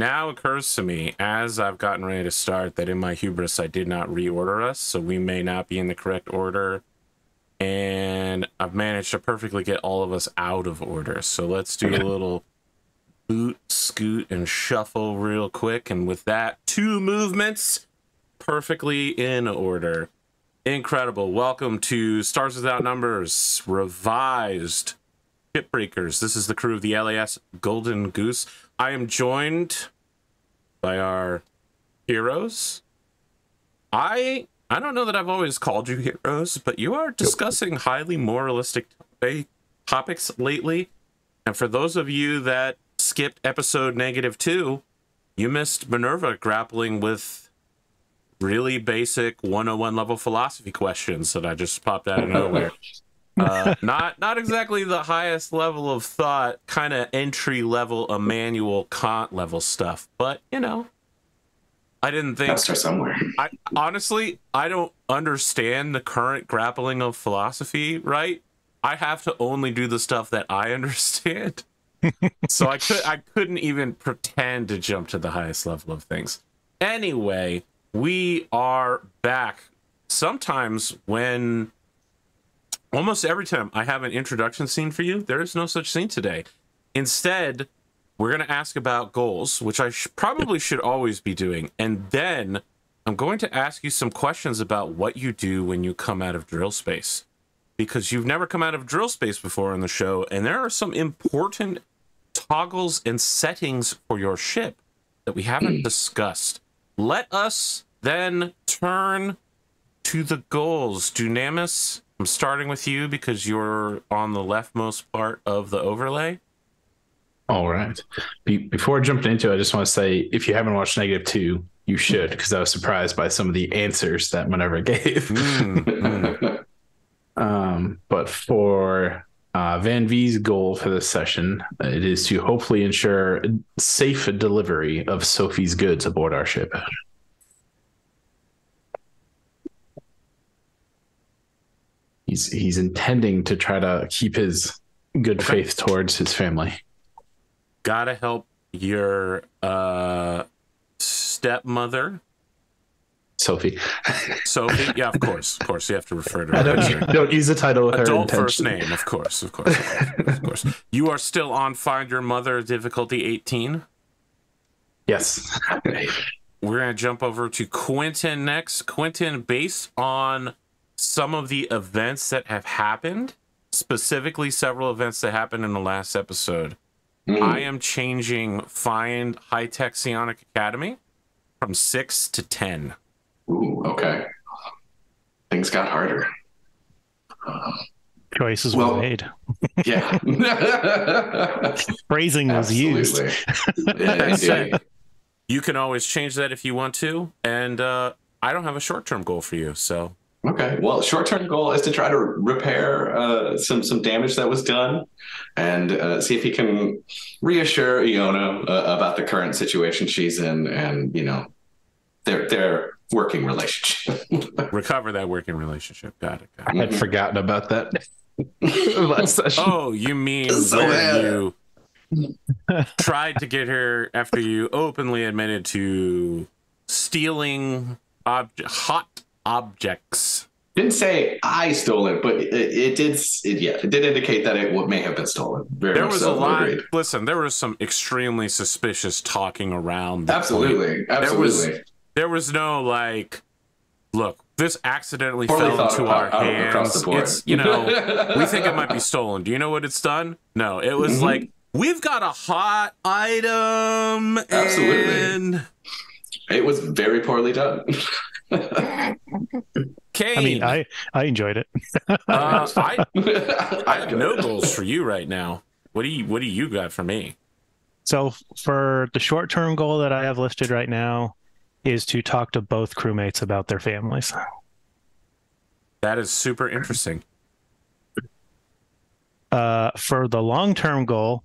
now occurs to me as I've gotten ready to start that in my hubris I did not reorder us, so we may not be in the correct order. And I've managed to perfectly get all of us out of order. So let's do a little boot, scoot, and shuffle real quick. And with that, two movements perfectly in order. Incredible. Welcome to Stars Without Numbers Revised Shipbreakers. This is the crew of the LAS Golden Goose. I am joined by our heroes. I I don't know that I've always called you heroes, but you are discussing highly moralistic topics lately. And for those of you that skipped episode negative two, you missed Minerva grappling with really basic 101 level philosophy questions that I just popped out of nowhere. Uh, not not exactly the highest level of thought, kind of entry level Immanuel Kant level stuff, but you know, I didn't think. Somewhere. I honestly, I don't understand the current grappling of philosophy. Right? I have to only do the stuff that I understand. so I could I couldn't even pretend to jump to the highest level of things. Anyway, we are back. Sometimes when almost every time I have an introduction scene for you, there is no such scene today. Instead, we're going to ask about goals, which I sh- probably should always be doing. And then I'm going to ask you some questions about what you do when you come out of drill space. Because you've never come out of drill space before in the show, and there are some important toggles and settings for your ship that we haven't discussed. Let us then turn to the goals. Dunamis, I'm starting with you because you're on the leftmost part of the overlay. All right. Be- before jumping into it, I just want to say if you haven't watched Negative Two, you should, because I was surprised by some of the answers that Minerva gave. Mm, mm. Um, but for uh, Van V's goal for this session, it is to hopefully ensure safe delivery of Sophie's goods aboard our ship. He's he's intending to try to keep his good Okay. faith towards his family. Gotta help your uh, stepmother, Sophie. Sophie. Yeah, of course, of course. You have to refer to her. I don't don't use the title with her adult first name, of course, of course, of course. You are still on Find Your Mother difficulty 18. Yes. We're gonna jump over to Quentin next. Quentin, based on some of the events that have happened, specifically several events that happened in the last episode, Mm. I am changing Find High Tech Psionic Academy from six to ten. Ooh, okay. Things got harder. Uh, Choices Well- were made. yeah. Phrasing was used. Absolutely. Yeah, That said, indeed. You can always change that if you want to, and uh, I don't have a short term goal for you, so Okay. Well, short-term goal is to try to repair uh, some some damage that was done, and uh, see if he can reassure Iona uh, about the current situation she's in, and you know, their their working relationship. recover that working relationship. Got it. Got it. I had forgotten about that last session. Oh, you mean So where bad. you tried to get her after you openly admitted to stealing obje- hot objects? Didn't say I stole it, but it, it did. It, yeah, it did indicate that it may have been stolen. Very There was so, a lot. agreed. Listen, there was some extremely suspicious talking around. the point. Absolutely, was- absolutely. There was no like, look, this accidentally Poorly fell into our out hands. board. It's you know, we think it might be stolen. Do you know what it's done? No, it was Mhm. like we've got a hot item. Absolutely. And It was very poorly done. Kain, I mean, I I enjoyed it. uh, I, I have no goals for you right now. What do you What do you got for me? So for the short term goal that I have listed right now is to talk to both crewmates about their families. That is super interesting. Uh, for the long term goal,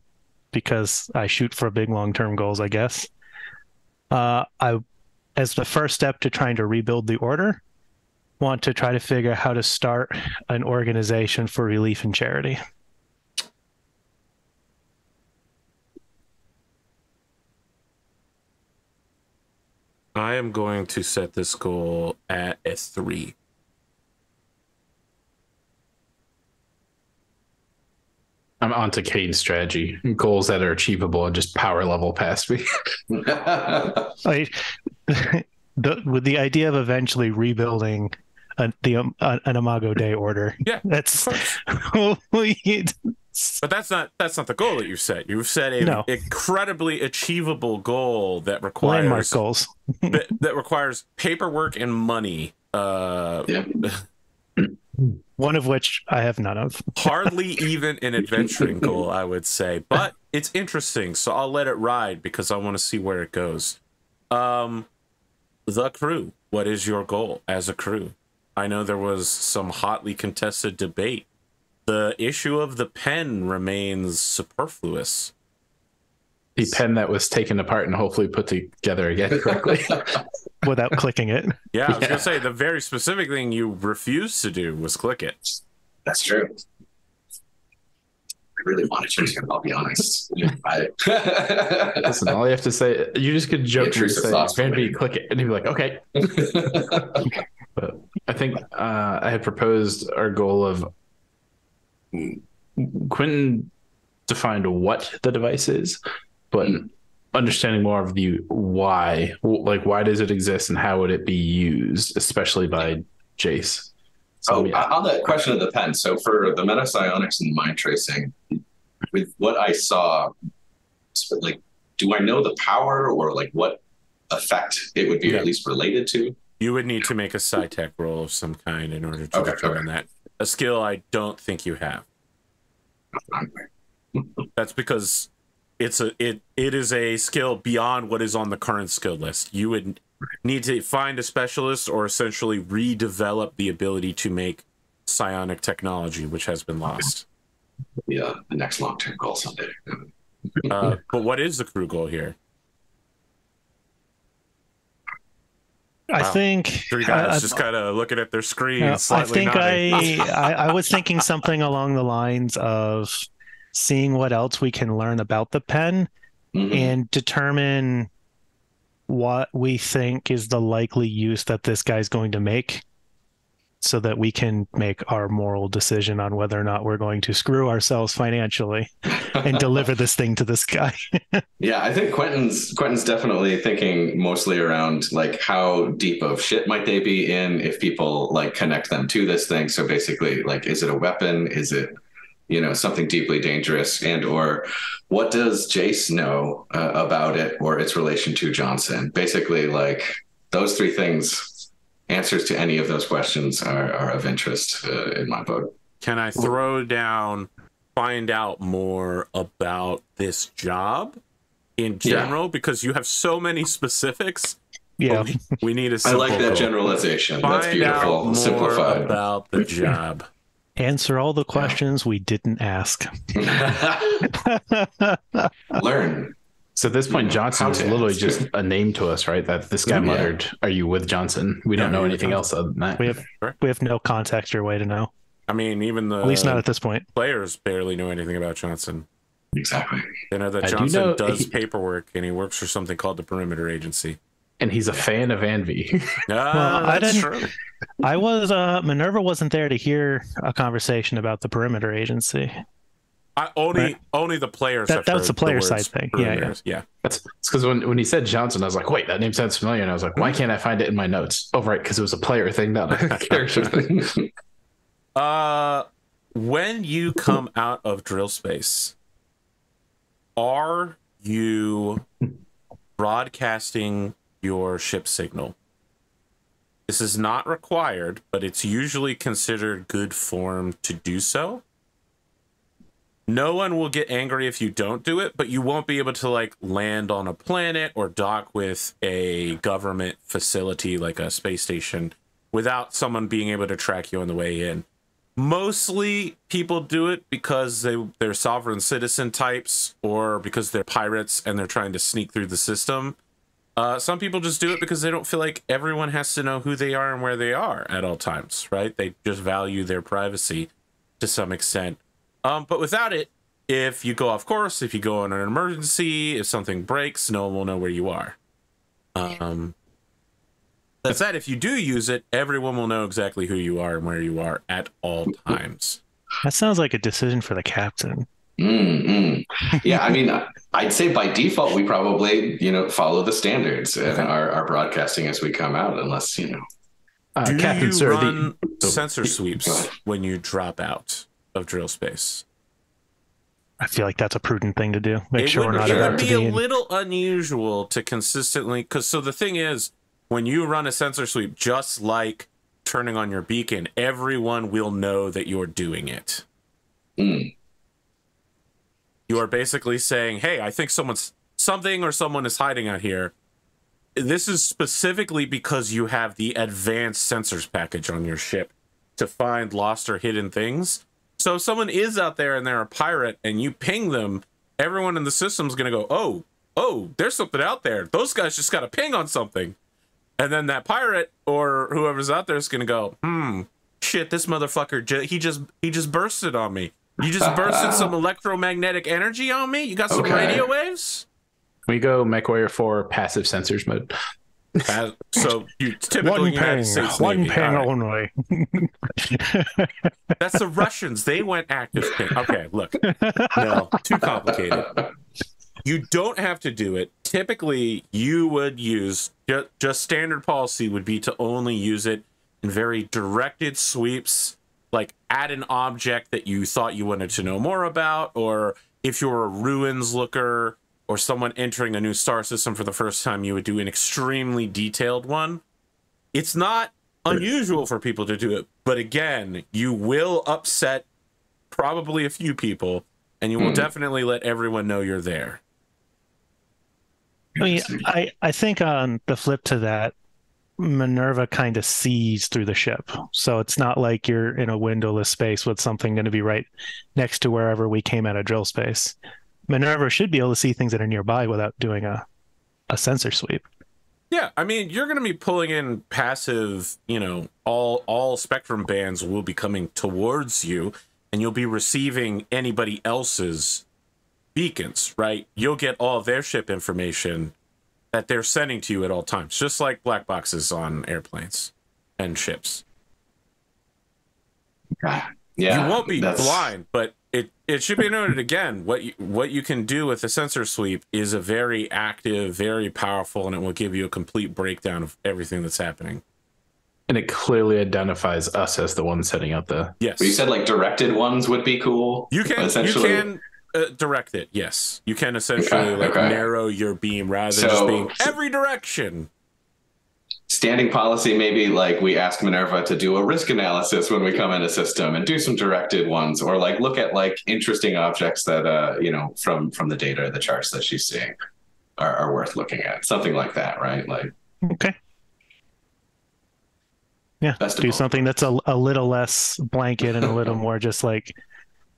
because I shoot for big long term goals, I guess. Uh, I, as the first step to trying to rebuild the order, want to try to figure out how to start an organization for relief and charity. I am going to set this goal at a three. I'm on to Kain's strategy. Goals that are achievable and just power level past me. I, the, with the idea of eventually rebuilding a, the um, an Imago Dei order. Yeah, that's. but that's not that's not the goal that you've set. You've set a No. incredibly achievable goal that requires landmark goals. that, that requires paperwork and money. Uh, yeah. One of which I have none of. hardly even an adventuring goal, I would say, but it's interesting, so I'll let it ride because I want to see where it goes. Um, the crew. What is your goal as a crew? I know there was some hotly contested debate. The issue of the pen remains superfluous. the pen that was taken apart and hopefully put together again correctly. without clicking it. Yeah, I was Yeah. gonna say the very specific thing you refused to do was click it. That's true. I really wanted to, I'll be honest. I, Listen, all you have to say, you just could joke and say, thoughts Van for B, click it. And he'd be like, okay. But I think uh, I had proposed our goal of Quentin defined what the device is, but understanding more of the why, like why does it exist and how would it be used, especially by Jace. So, Oh, yeah. on the question of the pen. So for the meta psionics and the mind tracing, with what I saw, like, do I know the power or like what effect it would be Yeah. at least related to? You would need to make a sci-tech roll of some kind in order to Okay, determine that. A skill I don't think you have. That's because it's a it it is a skill beyond what is on the current skill list. You would need to find a specialist or essentially redevelop the ability to make psionic technology, which has been lost. Yeah, the next long term goal someday. Uh, but what is the crew goal here? I Wow. think Three guys I- just kind of looking at their screen, Yeah, I think. I, I I was thinking something along the lines of seeing what else we can learn about the pen Mhm. and determine what we think is the likely use that this guy's going to make so that we can make our moral decision on whether or not we're going to screw ourselves financially and deliver this thing to this guy. Yeah, I think Quentin's Quentin's definitely thinking mostly around like how deep of shit might they be in if people like connect them to this thing. So basically, like, is it a weapon? Is it you know something deeply dangerous? And or what does Jace know uh, about it or its relation to Johnson? Basically, like those three things. Answers to any of those questions are, are of interest uh, in my book Can I throw down, find out more about this job in Yeah. general? Because you have so many specifics. yeah. We, we need a I simple like that goal. generalization. That's Find out beautiful. more Simplified. about the job. Answer all the questions we didn't ask. Learn. So at this point, Yeah, Johnson how is to literally ask. just a name to us, right? That this guy Yeah. muttered, "Are you with Johnson?" We don't Yeah, know anything else other than that. We have we have no context or way to know. I mean, even the At least not at this point. players barely know anything about Johnson. Exactly. They know that I do Johnson know does he- paperwork and he works for something called the Perimeter Agency. And he's a fan of Anvi. Ah, I that's didn't- true. I was uh Minerva wasn't there to hear a conversation about the perimeter agency. I, only Right. only the players. That- that was the player words side thing. Yeah, yeah. yeah. That's because when, when he said Johnson, I was like, wait, that name sounds familiar. And I was like, why can't I find it in my notes? Oh, right, because it was a player thing, not a character thing. Uh, when you come out of drill space, are you broadcasting your ship signal? This is not required, but it's usually considered good form to do so. No one will get angry if you don't do it, but you won't be able to like land on a planet or dock with a government facility like a space station without someone being able to track you on the way in mostly people do it because they they're sovereign citizen types or because they're pirates and they're trying to sneak through the system uh, some people just do it because they don't feel like everyone has to know who they are and where they are at all times right they just value their privacy to some extent um, but without it if you go off course if you go on an emergency if something breaks no one will know where you are um, That if you do use it, everyone will know exactly who you are and where you are at all times. That sounds like a decision for the captain. Mm, mm. Yeah, I mean, I'd say by default we probably, you know, follow the standards and our, our broadcasting as we come out, unless you know. Uh, Do Captain you Sir, run the, sensor sweeps when you drop out of drill space? I feel like that's a prudent thing to do. Make it sure would, we're not it about would to be a in. little unusual to consistently because so the thing is when you run a sensor sweep just like turning on your beacon everyone will know that you're doing it Mm. You are basically saying hey i think someone's something or someone is hiding out here this is specifically because you have the advanced sensors package on your ship to find lost or hidden things so if someone is out there and they're a pirate and you ping them, everyone in the system's gonna go, oh, oh, there's something out there. Those guys just got a ping on something. And then that pirate or whoever's out there is gonna go, hmm, shit, this motherfucker, he just he just bursted on me. You just bursted some electromagnetic energy on me. You got some Okay. radio waves. we go MechWarrior 4 passive sensors mode. Uh, so you typical One ping, States one Navy. ping All right. only. That's the Russians. They went active ping. Okay, look. No, too complicated. You don't have to do it. Typically, you would use ju- just standard policy would be to only use it in very directed sweeps, like add an object that you thought you wanted to know more about, or if you're a ruins looker or someone entering a new star system for the first time, you would do an extremely detailed one. It's not unusual for people to do it, but again, you will upset probably a few people, and you will Hmm. definitely let everyone know you're there. I mean, I, I think on the flip to that, Minerva kind of sees through the ship. So it's not like you're in a windowless space with something going to be right next to wherever we came out of drill space. Minerva should be able to see things that are nearby without doing a, a sensor sweep. Yeah, I mean, you're going to be pulling in passive, you know, all all spectrum bands will be coming towards you and you'll be receiving anybody else's beacons, right? You'll get all their ship information that they're sending to you at all times, just like black boxes on airplanes and ships. Yeah, you won't be that's- blind, but it it should be noted again. What you, what you can do with the sensor sweep is a very active, very powerful, and it will give you a complete breakdown of everything that's happening. And it clearly identifies us as the ones setting up the. Yes, But you said like directed ones would be cool. you can you essentially. can uh, direct it. Yes, you can essentially Okay, like okay. narrow your beam rather than just being every direction. standing policy maybe like we ask minerva to do a risk analysis when we come in a system and do some directed ones or like look at like interesting objects that uh you know from from the data or the charts that she's seeing are, are worth looking at something like that right like Okay. Yeah. Best of do something that's a, a little less blanket and a little more just like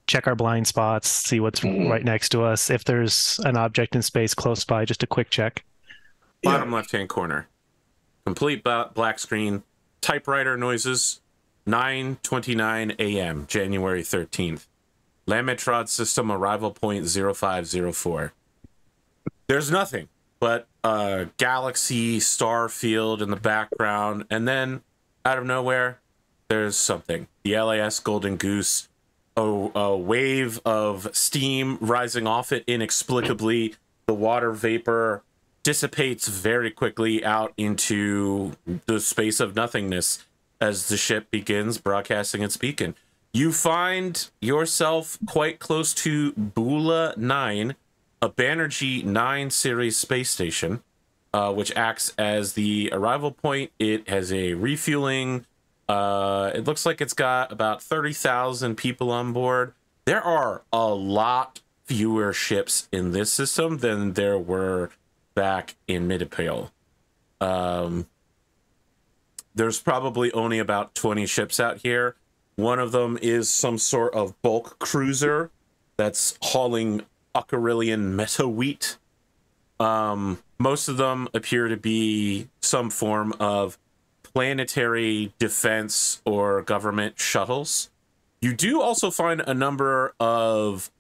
check our blind spots, see what's Mhm. right next to us. If there's an object in space close by, just a quick check. Bottom left hand corner, complete ba- black screen, typewriter noises. 9:29 a.m. January 13th. Lametrod system arrival point 0504. There's nothing but a galaxy star field in the background and then out of nowhere there's something. The LAS Golden Goose a, a wave of steam rising off it inexplicably. The water vapor dissipates very quickly out into the space of nothingness as the ship begins broadcasting its beacon. You find yourself quite close to Bula 9, a Banerjee 9 series space station, uh, which acts as the arrival point. It has a refueling. Uh, it looks like it's got about 30,000 people on board. There are a lot fewer ships in this system than there were back in Midapale. Um, there's probably only about 20 ships out here. One of them is some sort of bulk cruiser that's hauling Ocarillion meta wheat. Um, most of them appear to be some form of planetary defense or government shuttles. You do also find a number of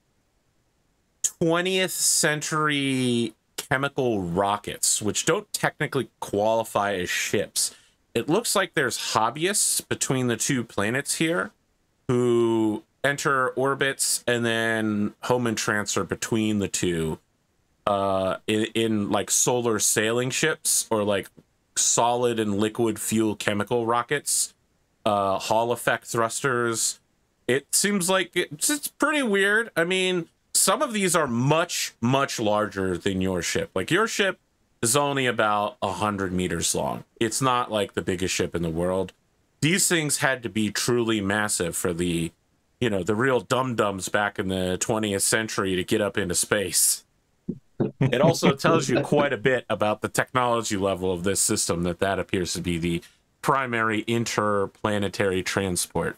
20th century chemical rockets, which don't technically qualify as ships. it looks like there's hobbyists between the two planets here who enter orbits and then home and transfer between the two uh in, in like solar sailing ships or like solid and liquid fuel chemical rockets uh hall effect thrusters. It seems like it's, it's pretty weird. I mean some of these are much much larger than your ship. Like your ship is only about 100 meters long. It's not like the biggest ship in the world. These things had to be truly massive for the you know the real dum dums back in the 20th century to get up into space it also tells you quite a bit about the technology level of this system that that appears to be the primary interplanetary transport.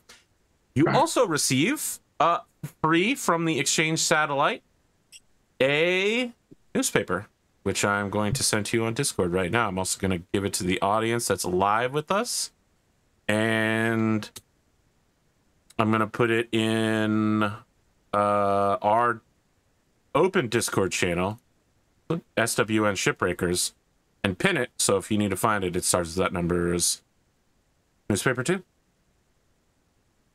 You also receive uh free from the exchange satellite a newspaper which i'm going to send to you on discord right now. I'm also going to give it to the audience that's live with us. And i'm going to put it in uh our open discord channel SWN Shipbreakers and pin it. So if you need to find it, it starts with that number is newspaper two.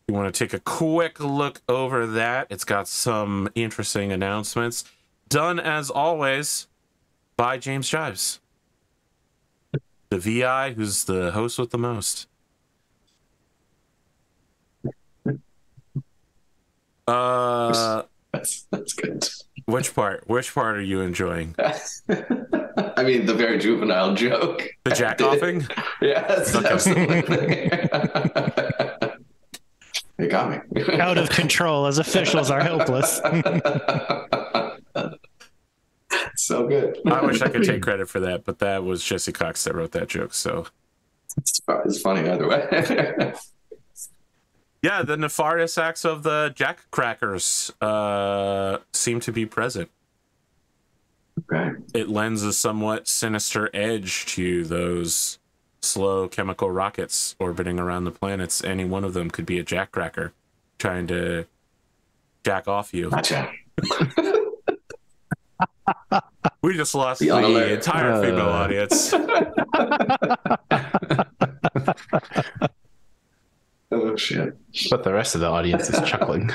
You want to take a quick look over that. It's got some interesting announcements. Done as always by James Jives. The VI who's the host with the most. Uh That's that's good. Which part? Which part are you enjoying? I mean, the very juvenile joke. The jack offing? Yes, Okay. absolutely. it got me. Out of control as officials are helpless. so good. I wish I could take credit for that, but that was Jesse Cox that wrote that joke. So It's, it's funny either way. Yeah, the nefarious acts of the Jack Crackers uh, seem to be present. okay. It lends a somewhat sinister edge to those slow chemical rockets orbiting around the planets. Any one of them could be a Jack Cracker trying to jack off you. Gotcha. We just lost the alert. entire female Uh. audience. Oh shit. But the rest of the audience is chuckling.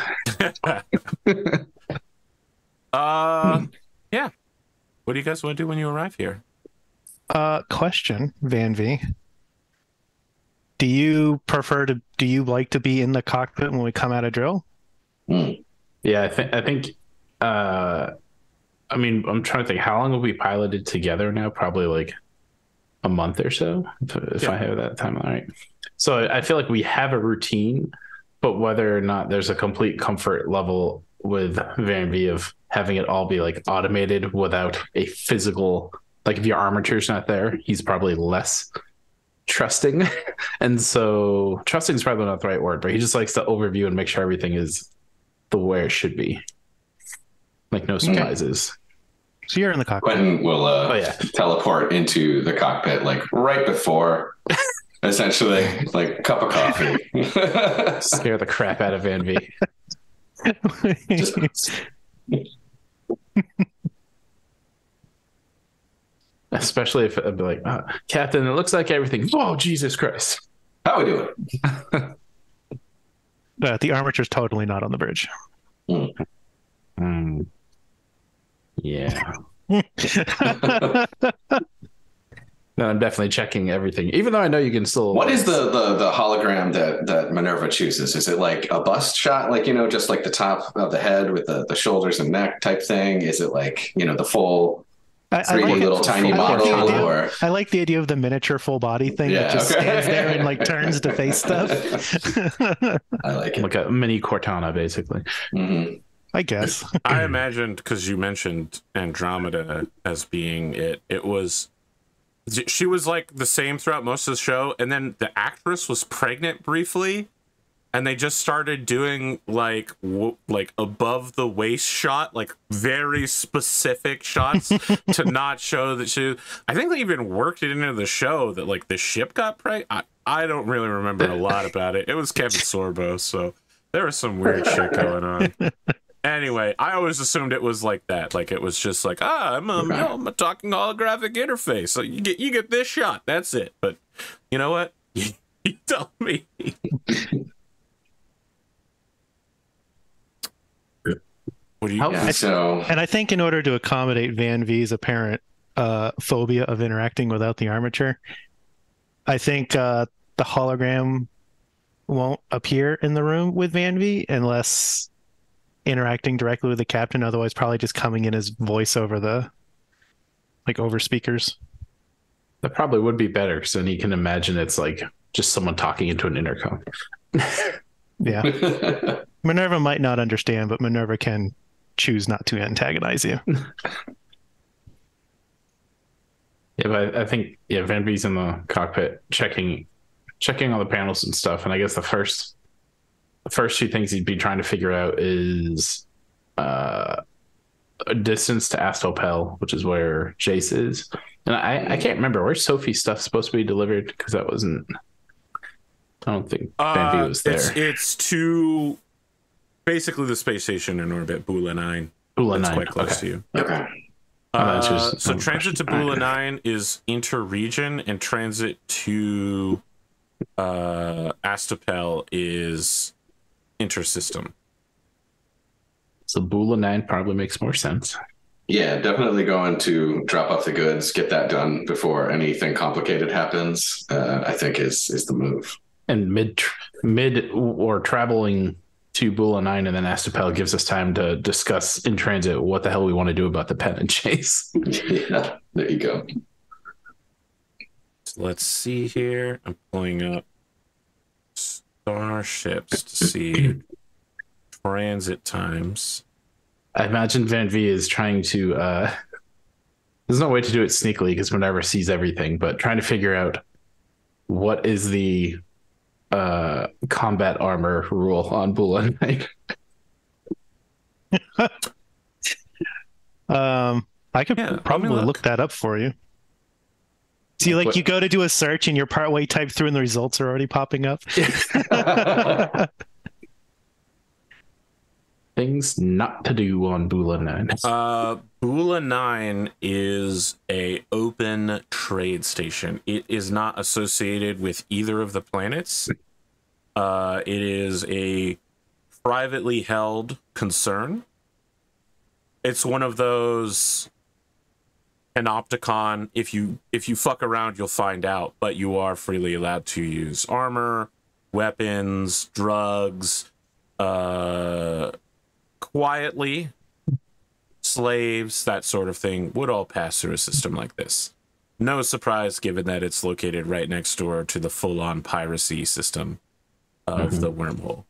Uh, yeah. What do you guys want to do when you arrive here? Uh, question, Van V. Do you prefer to? Do you like to be in the cockpit when we come out of drill? Mm. Yeah, I think I think uh I mean I'm trying to think how long have we piloted together now? Probably like a month or so, if, if Yeah. I have that time all right. So I I feel like we have a routine, but whether or not there's a complete comfort level with Van V of having it all be like automated without a physical like if your armature's not there, he's probably less trusting. and so trusting is probably not the right word, but he just likes to overview and make sure everything is the way it should be. Like no surprises. So you're in the cockpit. Quentin will uh, Oh yeah. teleport into the cockpit like right before, essentially, like cup of coffee. Scare the crap out of Van V. Just- Especially if I'd be like, "Uh, Captain, it looks like everything. Oh, Jesus Christ. how we doing? Uh, the armature's totally not on the bridge. Hmm. Yeah. No, I'm definitely checking everything, even though I know you can still. What is the, the the hologram that that Minerva chooses? Is it like a bust shot, like you know, just like the top of the head with the, the shoulders and neck type thing? Is it like you know the full I, I 3D like it- little tiny I like model, the idea- or I like the idea of the miniature full body thing Yeah, that just okay. stands there and like turns to face stuff. I like it. like a mini Cortana, basically? Mhm. I guess. I imagined because you mentioned Andromeda as being it. It was she was like the same throughout most of the show, and then the actress was pregnant briefly, and they just started doing like w- like above the waist shot, like very specific shots to not show that she. I think they even worked it into the show that like the ship got pregnant. I, I don't really remember a lot about it. It was Kevin Sorbo, so there was some weird shit going on. Anyway, I always assumed it was like that. Like it was just like, ah, I'm a, I'm a talking holographic interface. So you get you get this shot. That's it. But you know what? You tell me. what do you? How- Yeah, so And I think in order to accommodate Van V's apparent uh, phobia of interacting without the armature, I think uh, the hologram won't appear in the room with Van V unless interacting directly with the captain. Otherwise, probably just coming in as voice over the like over speakers. That probably would be better because then you can imagine it's like just someone talking into an intercom. Yeah, Minerva might not understand, but Minerva can choose not to antagonize you. Yeah, but I think yeah, Van V's in the cockpit checking checking all the panels and stuff. And I guess the first the first two things he'd be trying to figure out is uh a distance to Astapel, which is where Jace is. And I, I can't remember where Sophie's stuff supposed to be delivered because that wasn't I don't think Van V Uh, was there. it's it's to basically the space station in orbit, Bula Nine. Bula That's nine. quite close okay. to you. okay. Oh, Uh, just so another transit to. Bula Okay. Nine is inter-region, and transit to uh, Astapel is intersystem. So Bula nine probably makes more sense. Yeah, definitely going to drop off the goods, get that done before anything complicated happens. Uh, I think is is the move. and mid mid or traveling to Bula Nine and then Astapel gives us time to discuss in transit what the hell we want to do about the pen and Jace. yeah, there you go. So let's see here. I'm pulling up starships to see transit times. I imagine Van V is trying to. uh There's no way to do it sneakily because Minerva sees everything, but trying to figure out what is the uh combat armor rule on Bula Nine. Um, I could Yeah, probably look. look. that up for you. See, like What- you go to do a search and you're partway typed through and the results are already popping up. Things not to do on Bula Nine. Uh, Bula Nine is a open trade station. It is not associated with either of the planets. Uh, it is a privately held concern. It's one of those panopticon. If you if you fuck around, you'll find out. But you are freely allowed to use armor, weapons, drugs, uh, quietly slaves, that sort of thing, would all pass through a system like this. No surprise given that it's located right next door to the full on piracy system of Mhm. the wormhole.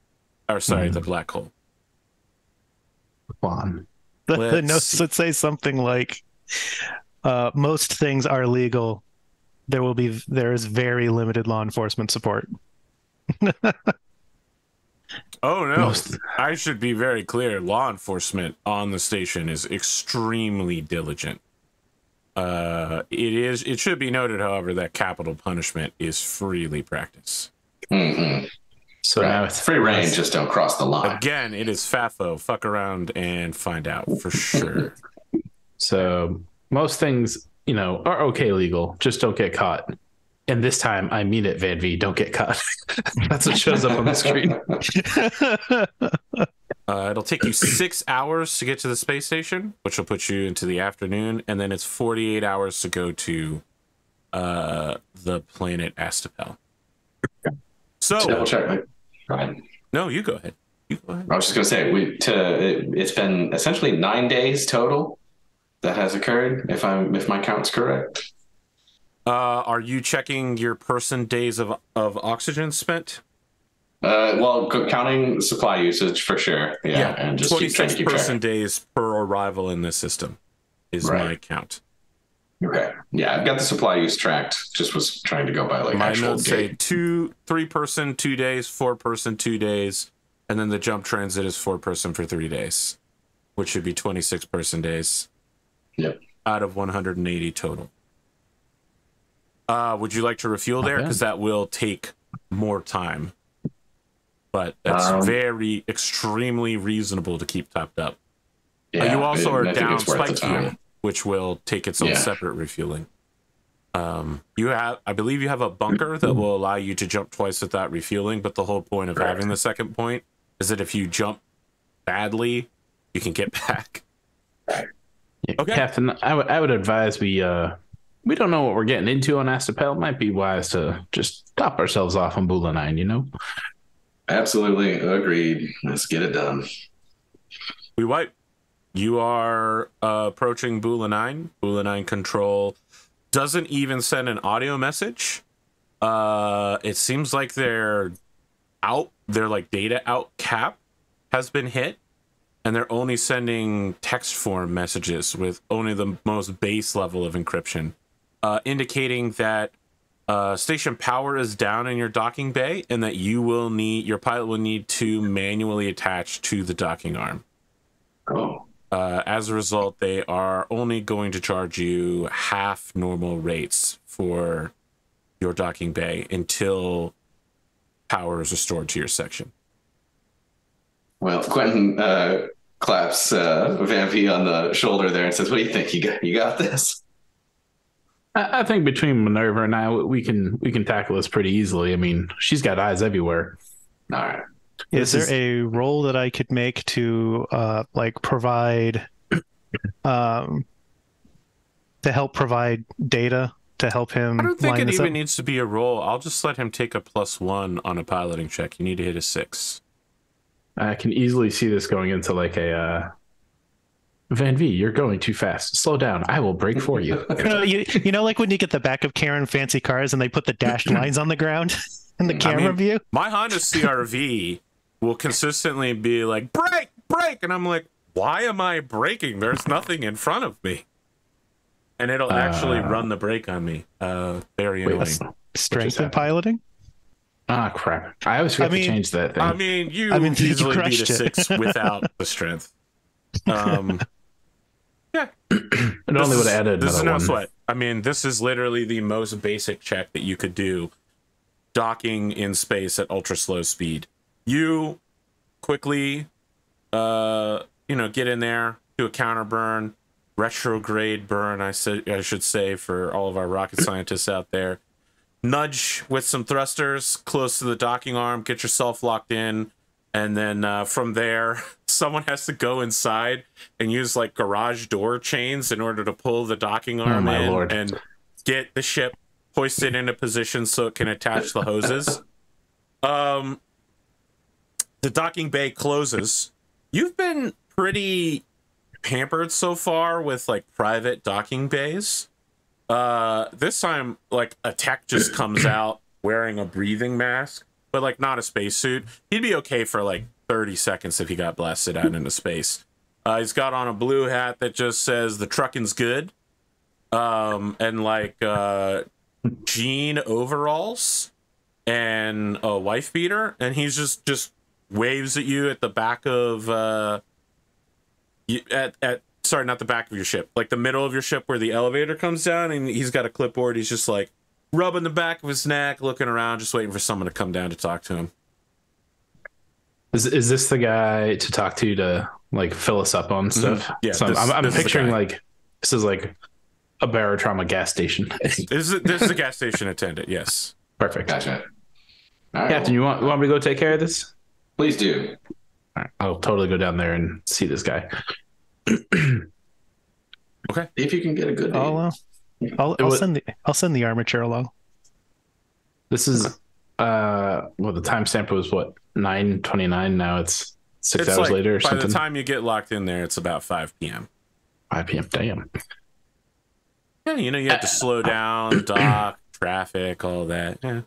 Or, sorry, Mhm. the black hole. Juan. The, the Let's notes would say something like, uh, "Most things are legal. There will be there is very limited law enforcement support." Oh, no. Most- I should be very clear. Law enforcement on the station is extremely diligent. Uh, it is. It should be noted, however, that capital punishment is freely practiced. hmm So now it's Free reign, just don't cross the line. Again, it is FAFO. Fuck around and find out for sure. So most things, you know, are okay legal. Just don't get caught. And this time, I mean it, Van V. Don't get caught. That's what shows up on the screen. Uh, it'll take you six hours to get to the space station, which will put you into the afternoon, and then it's 48 hours to go to uh, the planet Astapel. Double So, check. Like, go ahead. no, you go ahead. You go ahead. I was just gonna say we to it, it's been essentially nine days total that has occurred. If I'm if my count's correct. Uh, are you checking your person days of, of oxygen spent? Uh, well, c- counting supply usage for sure. Yeah, and just 26 to keep person track. days per arrival in this system is my count. Okay. Yeah, I've got the supply use tracked. Just was trying to go by like My actual notes say two, three person, two days, four person, two days, and then the jump transit is four person for three days, which should be 26 person days Yep. out of 180 total. Uh, would you like to refuel there? Because that will take more time. But that's Um, very, extremely reasonable to keep topped up. Uh, Yeah, you also I- are down it's worth the spike fuel, time. which will take its own Yeah. separate refueling. Uh, Um, you have, I believe, you have a bunker that will allow you to jump twice without refueling. But the whole point of Correct. having the second point is that if you jump badly, you can get back. Yeah, Okay. Captain, I would I would advise we uh we don't know what we're getting into on Astapel. Might be wise to just top ourselves off on Bula Nine, you know? Absolutely agreed. Let's get it done. We wipe. You are uh, approaching Bula 9. Bula 9 control doesn't even send an audio message. Uh, it seems like they're out, their like data out cap has been hit, and they're only sending text form messages with only the most base level of encryption, uh, indicating that uh, station power is down in your docking bay, and that you will need your pilot will need to manually attach to the docking arm. Oh, Uh, as a result, they are only going to charge you half normal rates for your docking bay until power is restored to your section. Well, Quentin uh, claps uh, Van V on the shoulder there and says, "What do you think? You got you got this?" I, I think between Minerva and I, we can we can tackle this pretty easily. I mean, she's got eyes everywhere. All right. Is This there a role that I could make to uh like provide um to help provide data to help him I don't think line it even up? needs to be a role. I'll just let him take a plus one on a piloting check. You need to hit a six. I can easily see this going into like a uh, Van V. You're going too fast. Slow down. I will break for you. You know, you, you know, like when you get the back of Karen fancy cars and they put the dashed lines on the ground in the camera mean- view. My Honda CRV will consistently be like, break, break. And I'm like, why am I braking? There's nothing in front of me. And it'll actually Uh, run the brake on me. Uh, very Wait, annoying. Strength happening? in piloting. Ah, crap. I always forget I mean- to change that thing. I mean, you I mean, you easily beat a six without the strength. Um, it this only would is- have added This is no one. sweat. I mean, this is literally the most basic check that you could do. Docking in space at ultra slow speed. You quickly, uh, you know, get in there, do a counter burn, retrograde burn. I said I should say for all of our rocket scientists out there. Nudge with some thrusters close to the docking arm. Get yourself locked in, and then uh, from there, someone has to go inside and use like garage door chains in order to pull the docking arm my in lord. and get the ship hoisted into position so it can attach the hoses. Um, the docking bay closes. You've been pretty pampered so far with like private docking bays. Uh, this time, like a tech just comes out wearing a breathing mask, but like not a spacesuit. He'd be okay for like 30 seconds if he got blasted out into space. Uh, he's got on a blue hat that just says the trucking's good. Um, and like uh, jean overalls and a wife beater, and he's just just waves at you at the back of uh, at at sorry, not the back of your ship, like the middle of your ship where the elevator comes down, and he's got a clipboard. He's just like rubbing the back of his neck, looking around, just waiting for someone to come down to talk to him. Is is this the guy to talk to to like fill us up on stuff? Mm-hmm. Yeah, So I'm, this- I'm, I'm this picturing like this is like a barotrauma gas station. This is this is a gas station attendant. Yes. Perfect. Gotcha. All right. Captain, you want you want me to go take care of this? Please do. All right, I'll totally go down there and see this guy. See if you can get a good. I'll, uh, I'll, I'll wa- send the I'll send the armature along. This is uh well the timestamp was what nine twenty nine. Now it's six It's hours like, later or by something. the time you get locked in there, it's about 5 p.m. Five p.m. Damn. Yeah, you know, you have to slow down, dock, traffic, all that. Yeah.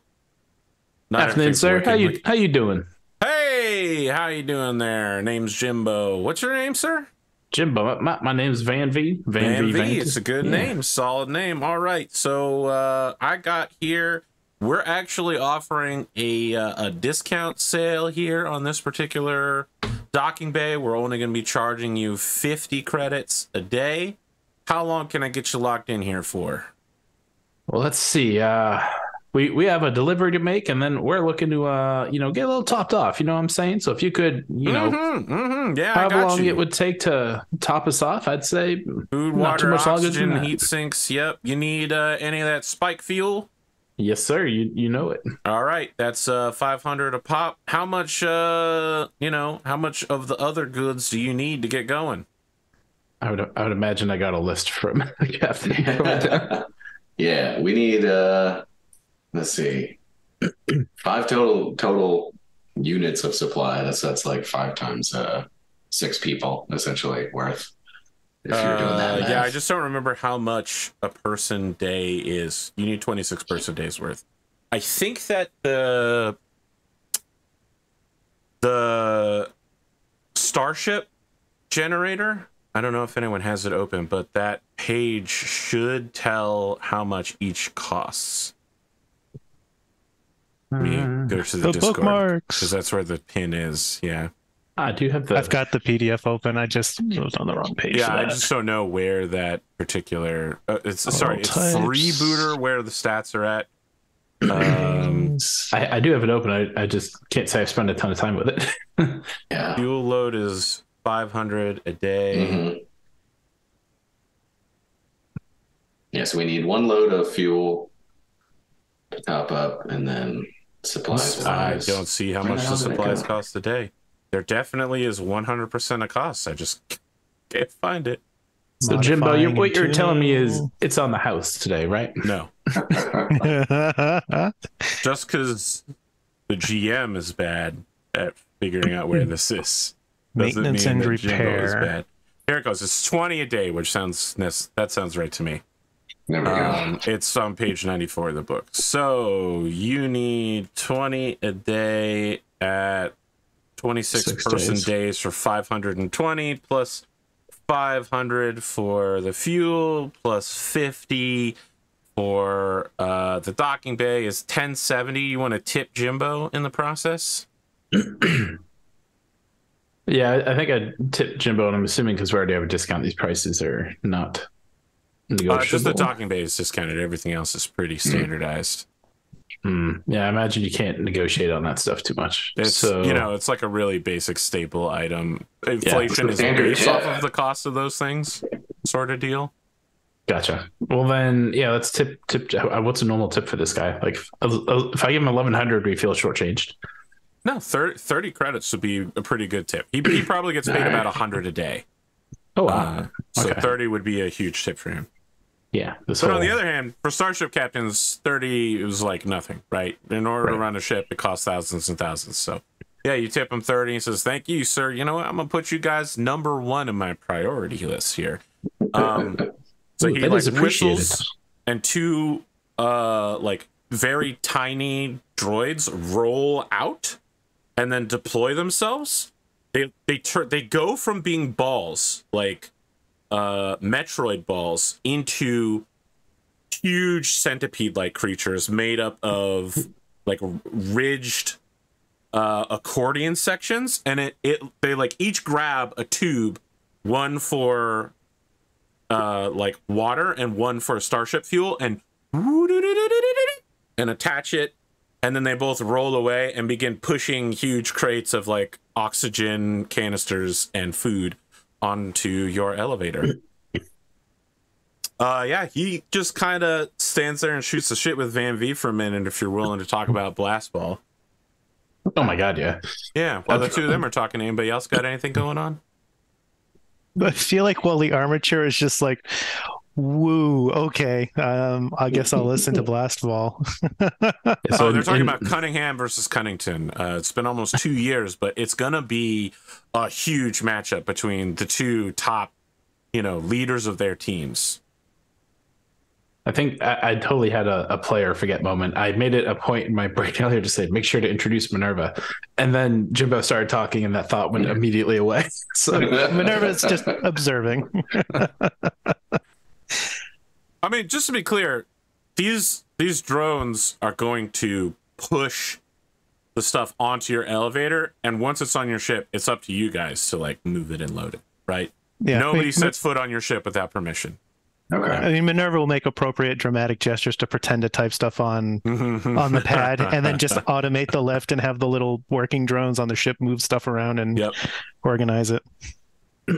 Not Afternoon, sir. working How you how you doing, Hey, how you doing there? Name's Jimbo. What's your name, sir? Jimbo? My, my name's Van V. Van, Van V. V. Van It's a good Yeah. name, solid name. All right, so uh, I got here. We're actually offering a uh, a discount sale here on this particular docking bay. We're only going to be charging you fifty credits a day. How long can I get you locked in here for? Well, let's see. Uh, we we have a delivery to make, and then we're looking to uh you know get a little topped off. You know what I'm saying? So if you could, you know, Mhm, mhm, yeah, I however got long you. it would take to top us off, I'd say Food, not too water, much longer than oxygen, that. heat sinks. Yep. You need uh, any of that spike fuel? yes, sir. You you know it. All right, that's uh 500 a pop. How much uh, you know, how much of the other goods do you need to get going? I would I would imagine I got a list from the captain. yeah, we need uh let's see. Five total total units of supply. That's that's like five times uh six people essentially worth. If you're doing that. Uh, yeah, I just don't remember how much a person day is. You need 26 person days worth. I think that the the starship generator, I don't know if anyone has it open, but that page should tell how much each costs. Let me go to the, The Discord bookmarks. because that's where the pin is. Yeah. I do have the. I've got the PDF open. I just was on the wrong page. Yeah, I just don't know where that particular. Uh, it's Oh, sorry, it's types. freebooter where the stats are at. Um, I, I do have it open. I, I just can't say I've spent a ton of time with it. yeah. fuel load is 500 a day. Mhm. Yeah, so we need one load of fuel to top up and then supplies I don't see how Where much the hell supplies cost a day. There definitely is 100% a cost. I just can't find it. so Jimbo, you're, what you're telling me is it's on the house today, right? No, just because the GM is bad at figuring out where this is. doesn't Maintenance mean and that Jimbo is repair. bad. Here it goes. It's 20 a day, which sounds that sounds right to me. There we go. Um, it's on page 94 of the book. So you need 20 a day at 26 Six person days. days. for 520 plus 500 for the fuel plus 50 for uh, the docking bay is 1070. You want to tip Jimbo in the process? Yeah, I, I think I'd tip Jimbo, and I'm assuming because we already have a discount, these prices are not. Uh, just the docking bay is discounted. Everything else is pretty standardized. Hmm. Yeah, I imagine you can't negotiate on that stuff too much. It's so you know, it's like a really basic staple item. Inflation it's is standard, based yeah. off of the cost of those things, sort of deal. Gotcha. Well, then, yeah, let's tip. Tip. uh, What's a normal tip for this guy? Like, uh, uh, if I give him eleven hundred, we feel shortchanged. No, 30, 30 credits would be a pretty good tip. He, he probably gets paid Alright. about hundred a day, Oh, wow. uh, so okay. thirty would be a huge tip for him. Yeah. But whole, on the other hand, for starship captains, thirty is like nothing, right? In order to run a ship, it costs thousands and thousands. So, yeah, you tip him thirty. He says, "Thank you, sir. You know what? I'm gonna put you guys number one in my priority list here." Um, so Ooh, he like whistles, and two uh like very tiny droids roll out and then deploy themselves. They they turn they go from being balls like uh Metroid balls into huge centipede like creatures made up of like ridged uh accordion sections and it it they like each grab a tube one for uh like water and one for starship fuel and and attach it and then they both roll away and begin pushing huge crates of like oxygen canisters and food onto your elevator. Uh yeah, he just kind of stands there and shoots the shit with Van-Vee for a minute if you're willing to talk about blast ball. oh my god, yeah. Yeah, while the two of them are talking, anybody else got anything going on? I feel like while the Armature is just like, woo, okay. Um, I guess I'll listen to Blast Ball. Yeah, oh, they're talking in- about Cunningham versus Cunnington. Uh, it's been almost two years, but it's gonna be a huge matchup between the two top, you know, leaders of their teams. I think I, I totally had a, a player forget moment. I made it a point in my break earlier to say, make sure to introduce Minerva. And then Jimbo started talking, and that thought went immediately away. so, Minerva's just observing. I mean, just to be clear, these these drones are going to push the stuff onto your elevator, and once it's on your ship, it's up to you guys to like move it and load it. Right? Yeah, Nobody Mi- sets foot on your ship without permission. Okay. I mean, Minerva will make appropriate dramatic gestures to pretend to type stuff on on the pad, and then just automate the lift and have the little working drones on the ship move stuff around and Yep. organize it.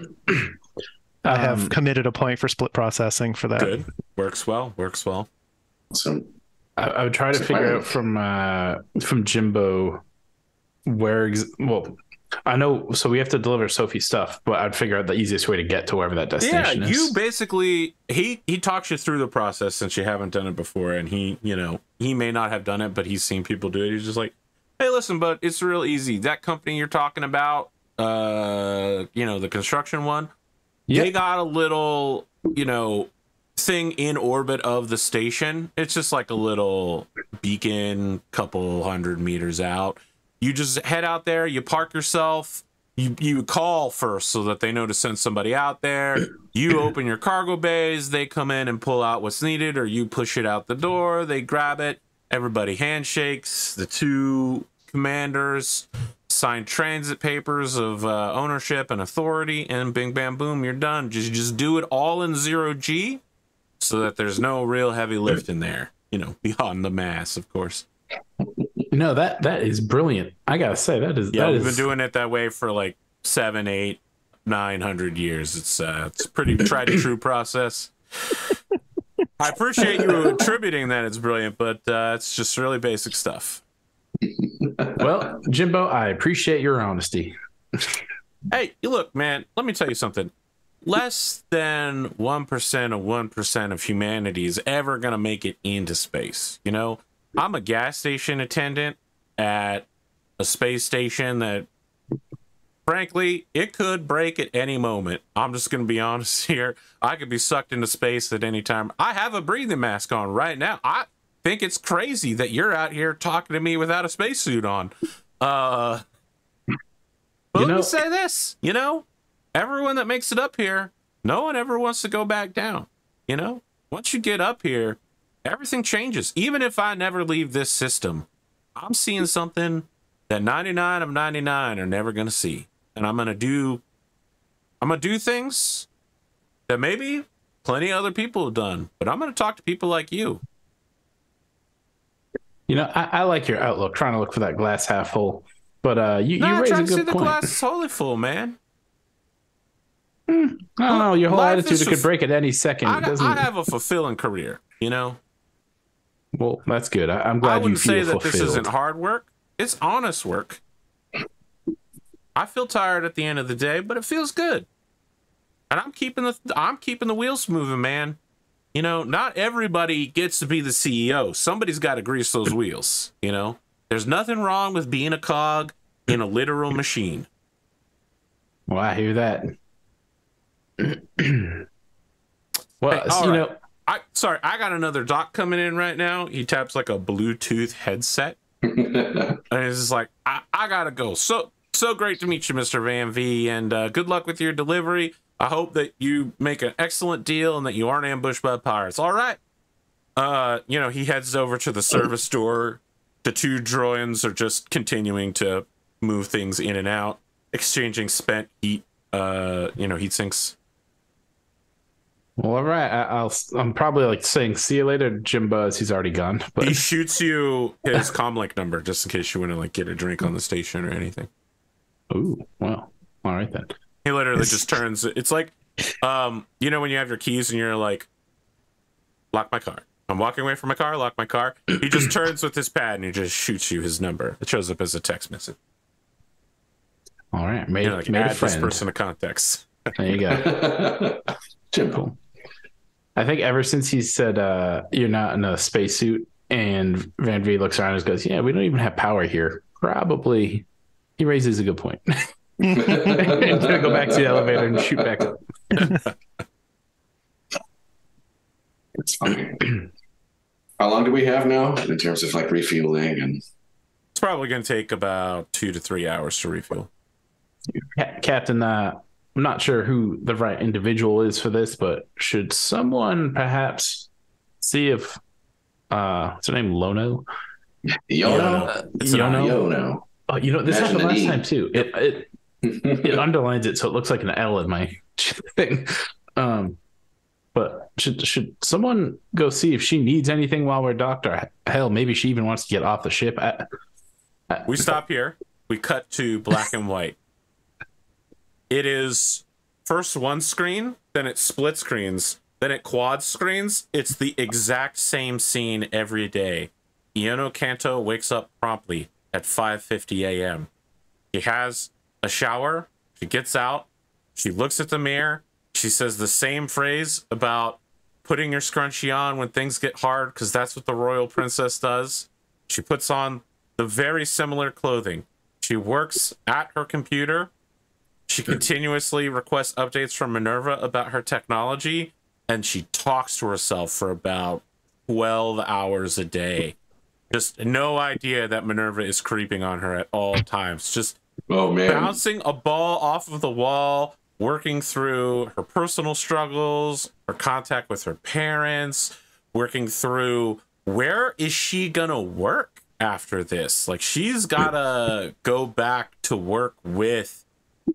I have Um, committed a point for split processing for that. Good. Works well. Works well. So I, I would try to So figure why- out from uh from Jimbo where ex- well I know so we have to deliver Sophie's stuff, but I'd figure out the easiest way to get to wherever that Yeah, destination is. you basically he he talks you through the process since you haven't done it before, and he you know he may not have done it, but he's seen people do it. He's just like, hey, listen, but it's real easy. That company you're talking about, uh, you know, the construction one, they got a little you know thing in orbit of the station. It's just like a little beacon, couple hundred meters out. You just head out there, you park yourself, you you call first so that they know to send somebody out there. You open your cargo bays, they come in and pull out what's needed, or you push it out the door, they grab it, everybody handshakes, the two commanders sign transit papers of uh, ownership and authority, and bing bam boom, you're done. Just just do it all in zero G so that there's no real heavy lift in there, you know, beyond the mass, of course. No, that that is brilliant. I gotta say that is Yeah, that we've is- been doing it that way for like seven, eight, nine hundred years. It's uh, it's a pretty tried and true process. I appreciate you attributing that it's brilliant, but uh, it's just really basic stuff. Well, Jimbo, I appreciate your honesty. Hey, you look, man. Let me tell you something. Less than one percent of one percent of humanity is ever gonna make it into space. You know, I'm a gas station attendant at a space station that frankly, it could break at any moment. I'm just going to be honest here. I could be sucked into space at any time. I have a breathing mask on right now. I think it's crazy that you're out here talking to me without a spacesuit on. Uh, but You let know- me say this, you know, everyone that makes it up here, no one ever wants to go back down. You know, once you get up here, everything changes. Even if I never leave this system, I'm seeing something that 99 of 99 are never going to see. And I'm going to do I'm going to do things that maybe plenty of other people have done, but I'm going to talk to people like you. You know, I, I like your outlook, trying to look for that glass half full. But uh, you, No, you I raise a to see good the glass totally full, man. I don't know. Your whole Life attitude could break at any second. I. I have a fulfilling career, you know? well, that's good. I, I'm I glad you wouldn't feel say that fulfilled. this isn't hard work. It's honest work. I feel tired at the end of the day, but it feels good. And I'm keeping the I'm keeping the wheels moving, man. You know, not everybody gets to be the CEO. Somebody's got to grease those wheels, you know? There's nothing wrong with being a cog in a literal machine. Well, I hear that. well, Hey, all you right. know, I sorry, I got another doc coming in right now. He taps like a Bluetooth headset. and it's just like I, I gotta go. So so great to meet you, Mr. Van-Vee, and uh, good luck with your delivery. I hope that you make an excellent deal and that you aren't ambushed by pirates. All right. Uh, you know, he heads over to the service door. The two droids are just continuing to move things in and out, exchanging spent heat. Uh, you know, heat sinks. well, all right. I, I'll. I'm probably like saying see you later, Jimbo, as he's already gone. But He shoots you his comlink number just in case you want to like get a drink on the station or anything. ooh, well, all right then. He literally It's- just turns. It's like, um, you know, when you have your keys and you're like, lock my car. I'm walking away from my car. Lock my car. He just turns with his pad and he just shoots you his number. It shows up as a text message. All right, made, You know, like made a add this friend. person to context. There you go. Simple. I think ever since he said uh, you're not in a spacesuit, and Van-Vee looks around and goes, "Yeah, we don't even have power here." Probably, he raises a good point. He's gonna go back to the elevator and shoot back up. It's fine. How long do we have now in terms of like refueling and It's probably going to take about two to three hours to refuel. Captain, uh, I'm not sure who the right individual is for this, but should someone perhaps see if uh, what's her name, Lono? Yono? It's Yono? Yono. Oh, you know this Imagine happened the last D. time too. It, it it underlines it so it looks like an L in my thing. Um, But should should someone go see if she needs anything while we're docked? Or hell, maybe she even wants to get off the ship. I, I, We stop here. We cut to black and white. It is first one screen, then it split screens, then it quad screens. It's the exact same scene every day. Iono Kanto wakes up promptly at 5:50 a.m. He has a shower, she gets out, she looks at the mirror, she says the same phrase about putting your scrunchie on when things get hard because that's what the royal princess does. She puts on the very similar clothing. She works at her computer. She continuously requests updates from Minerva about her technology, and she talks to herself for about 12 hours a day. Just no idea that Minerva is creeping on her at all times. Just Oh man. bouncing a ball off of the wall, working through her personal struggles, her contact with her parents, working through where is she gonna work after this? Like she's gotta go back to work with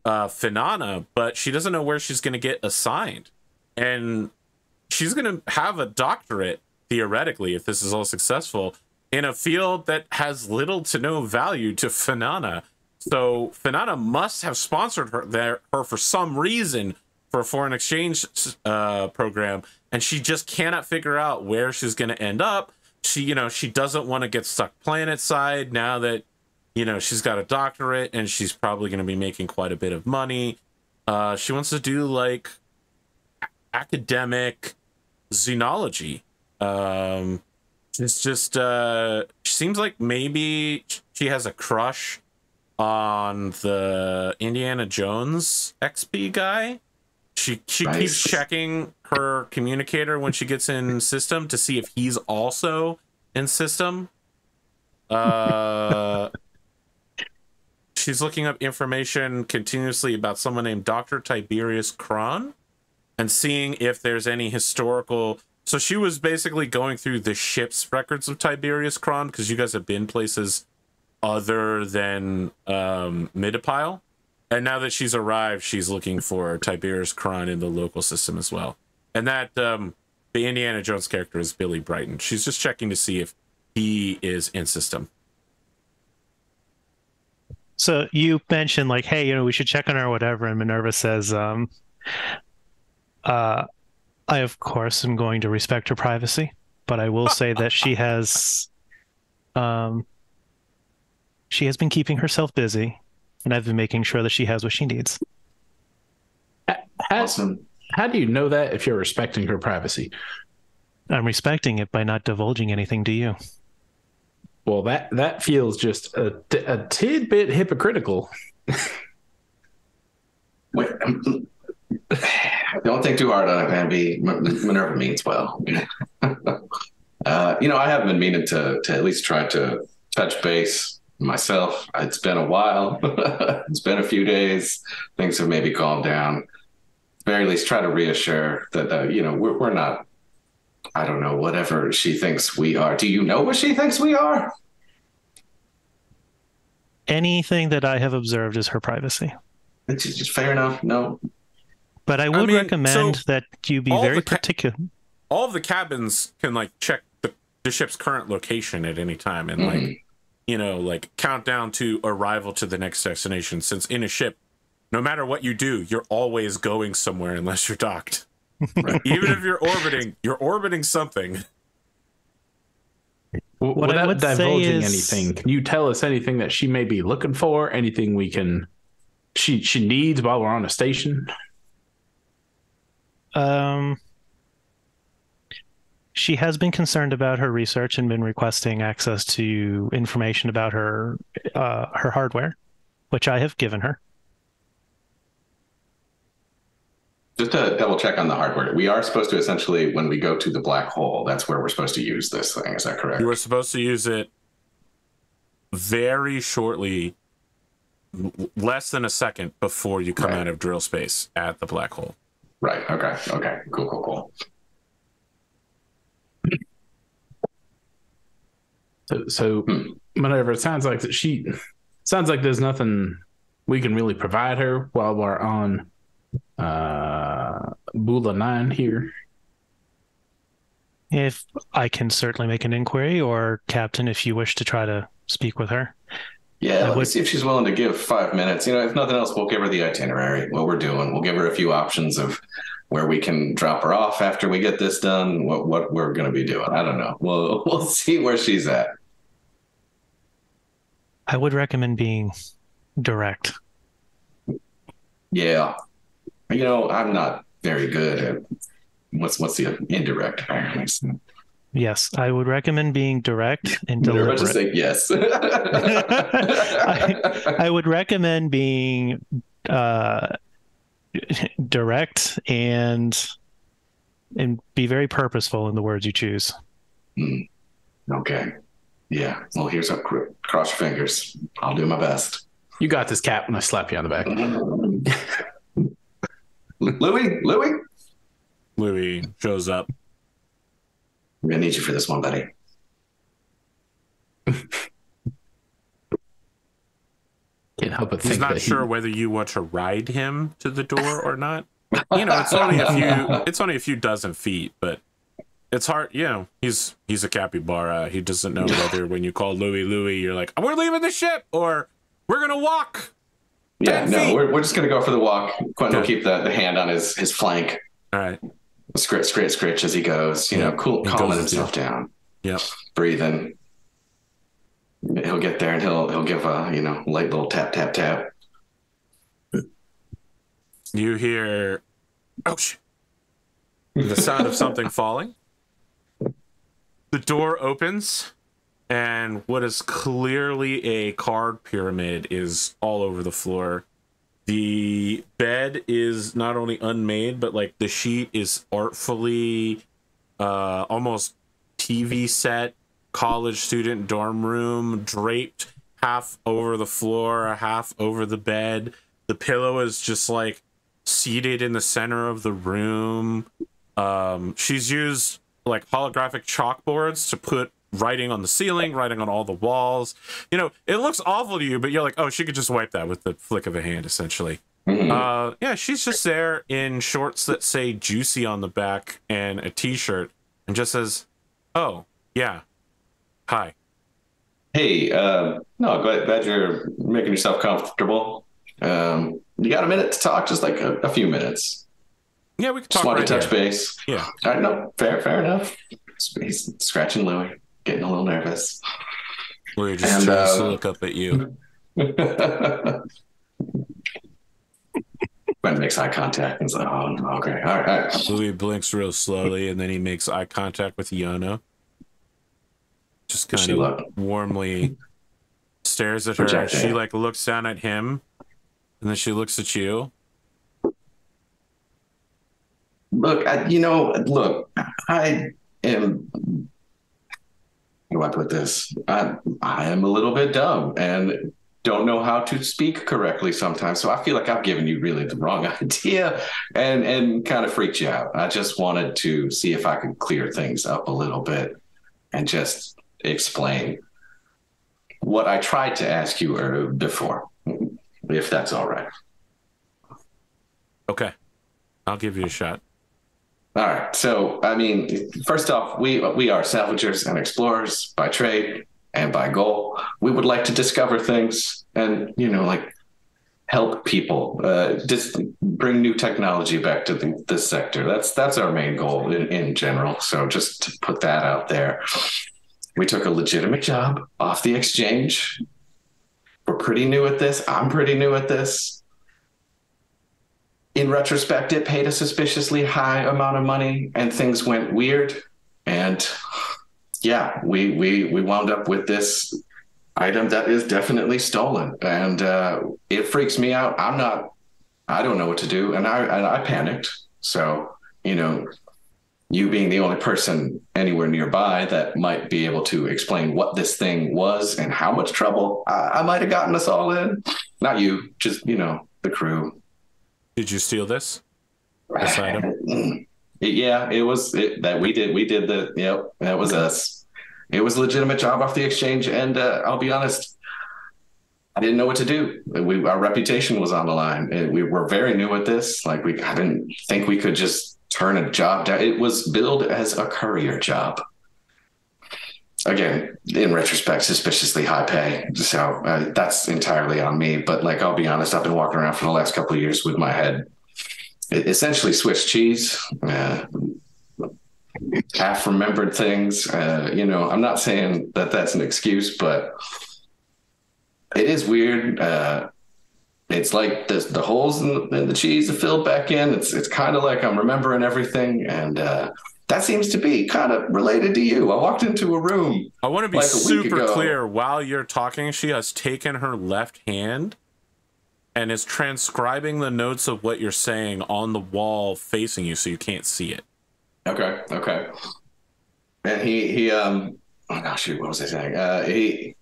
uh Finana, but she doesn't know where she's gonna get assigned. And she's gonna have a doctorate, theoretically, if this is all successful, in a field that has little to no value to Finana. So Finana must have sponsored her there her for some reason for a foreign exchange uh, program, and she just cannot figure out where she's going to end up. She, you know, she doesn't want to get stuck planet side now that you know she's got a doctorate and she's probably going to be making quite a bit of money. Uh, she wants to do like academic xenology. Um, it's just uh, seems like maybe she has a crush on the Indiana Jones XP guy. She she keeps checking her communicator when she gets in system to see if he's also in system. Uh she's looking up information continuously about someone named Dr. Tiberius Kron and seeing if there's any historical so she was basically going through the ship's records of Tiberius Kron because you guys have been places other than um Midipile. And now that she's arrived, she's looking for Tiberius Kron in the local system as well. And that um the Indiana Jones character is Billy Brighton. She's just checking to see if he is in system. So you mentioned like, hey, you know, we should check on her or whatever, and Minerva says, um, uh, I of course am going to respect her privacy, but I will say that she has, um, she has been keeping herself busy, and I've been making sure that she has what she needs. how, Awesome. how do you know that if you're respecting her privacy? I'm respecting it by not divulging anything to you. Well, that that feels just a, t- a tidbit hypocritical. Wait, um, don't think too hard on it, man. B. M- Minerva means well. uh, you know, I have been meaning to to at least try to touch base myself. It's been a while. it's been a few days. Things have maybe calmed down. Very least, try to reassure that uh, you know we're we're not. I don't know whatever she thinks we are. Do you know what she thinks we are? Anything that I have observed is her privacy. It's just, just fair enough. No, But I would mean, recommend so that you be very ca- particular. All of the cabins can like check the, the ship's current location at any time and like Mhm. You know, like count down to arrival to the next destination. Since in a ship, no matter what you do, you're always going somewhere unless you're docked. Right. Even if you're orbiting, you're orbiting something. W- What I Without would say divulging is- anything, can you tell us anything that she may be looking for? Anything we can she she needs while we're on a station? Um, she has been concerned about her research and been requesting access to information about her uh, her hardware, which I have given her. Just to double check on the hardware, we are supposed to essentially, when we go to the black hole, that's where we're supposed to use this thing. Is that correct? You were supposed to use it very shortly, l- less than a second before you come Right. out of drill space at the black hole. Right. Okay. Okay. Cool. Cool. Cool. So, so Hmm. whatever. It sounds like that she sounds like there's nothing we can really provide her while we're on uh Bula Nine here. If I can certainly make an inquiry, or Captain, if you wish to try to speak with her. Yeah, I let me would- see if she's willing to give five minutes. You know, if nothing else, we'll give her the itinerary, what we're doing. We'll give her a few options of where we can drop her off after we get this done, what what we're gonna be doing. I don't know. We'll we'll see where she's at. I would recommend being direct. Yeah. You know, I'm not very good at what's what's the indirect apparently. Yes, I would recommend being direct and deliberate. just say yes. I would recommend being uh, direct and and be very purposeful in the words you choose. okay. Yeah. Well, here's up. Cross your fingers. I'll do my best. You got this, Cap, and I slap you on the back. Louis, Louis, Louis shows up. I'm gonna need you for this one, buddy. Can't help but think He's think not that sure he, whether you want to ride him to the door or not. You know, it's only a few. It's only a few dozen feet, but it's hard. You know, he's he's a capybara. He doesn't know whether when you call Louis Louis, you're like, "We're leaving the ship," or "We're gonna walk." Yeah, no, feet. we're, we're just gonna go for the walk. Quentin will keep the, the hand on his his flank, All right. scritch, scritch, scritch as he goes. You Yeah, know, cool, he calming himself down, Yep. breathing. He'll get there and he'll he'll give a you know light little tap tap tap. You hear, oh shit, the sound of something falling. The door opens, and what is clearly a card pyramid is all over the floor. The bed is not only unmade, but like the sheet is artfully, uh, almost TV set, college student dorm room, draped half over the floor, half over the bed. The pillow is just like seated in the center of the room. Um, she's used like holographic chalkboards to put writing on the ceiling, writing on all the walls. You know, it looks awful to you, but you're like, oh, she could just wipe that with the flick of a hand, essentially. Mhm. Uh, yeah, she's just there in shorts that say "juicy" on the back and a t-shirt, and just says, "Oh, yeah, hi." Hey, uh, no, glad, glad you're making yourself comfortable. Um, you got a minute to talk? Just like a, a few minutes. Yeah, we Just talk wanted right to touch here. base. Yeah. All right, no, fair, fair enough. He's scratching Louis, getting a little nervous. We're just And, trying to uh, look up at you. Ben makes eye contact and is like, oh, okay, all right, all right. Louis blinks real slowly, and then he makes eye contact with Iona. Just kind she of look? warmly stares at her. Projecting She like looks down at him, and then she looks at you. Look, I, you know, look, I am. How do I put this? I, I am a little bit dumb and don't know how to speak correctly sometimes. So I feel like I've given you really the wrong idea and and kind of freaked you out. I just wanted to see if I could clear things up a little bit and just explain what I tried to ask you uh, before, if that's all right. Okay, I'll give you a shot. All right. So, I mean, first off, we we are salvagers and explorers by trade and by goal. We would like to discover things and you know, like help people, uh, just bring new technology back to the, this sector. That's that's our main goal in, in general. So, just to put that out there, we took a legitimate job off the exchange. We're pretty new at this. I'm pretty new at this in retrospect, it paid a suspiciously high amount of money and things went weird. And yeah, we we we wound up with this item that is definitely stolen. And uh, it freaks me out. I'm not I don't know what to do. And I and I panicked. So, you know, you being the only person anywhere nearby that might be able to explain what this thing was and how much trouble I, I might have gotten us all in. Not you, just you know, the crew. Did you steal this? This item? Yeah, it was it, that we did. We did the. Yep, that was us. It was a legitimate job off the exchange, and uh, I'll be honest, I didn't know what to do. We our reputation was on the line. and We were very new at this. Like we, I didn't think we could just turn a job down. It was billed as a courier job. Again, in retrospect, suspiciously high pay. So uh, that's entirely on me. But like, I'll be honest, I've been walking around for the last couple of years with my head essentially Swiss cheese. Uh, half remembered things. Uh, you know, I'm not saying that that's an excuse, but it is weird. Uh, it's like the, the holes in the, in the, cheese are filled back in. It's it's kind of like I'm remembering everything, and uh, that seems to be kind of related to you. I walked into a room. I want to be like super clear. While you're talking, she has taken her left hand and is transcribing the notes of what you're saying on the wall facing you, so you can't see it. Okay. Okay. And he he um oh gosh shoot what was I saying? Uh, he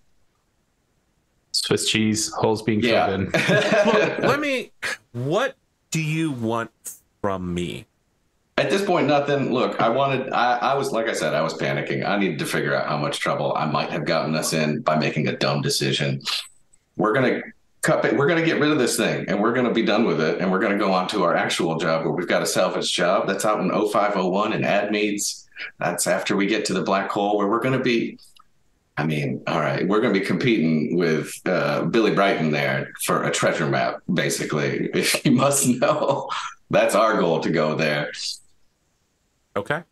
Swiss cheese holes being yeah. filled in. Look, let me. What do you want from me? At this point, nothing. Look, I wanted. I, I was like I said, I was panicking. I needed to figure out how much trouble I might have gotten us in by making a dumb decision. We're gonna cut. it. We're gonna get rid of this thing, and we're gonna be done with it, and we're gonna go on to our actual job where we've got a salvage job that's out in 0501 in Admeads. That's after we get to the black hole where we're gonna be I mean, all right, we're going to be competing with uh, Billy Brighton there for a treasure map, basically. If you must know, that's our goal to go there. Okay.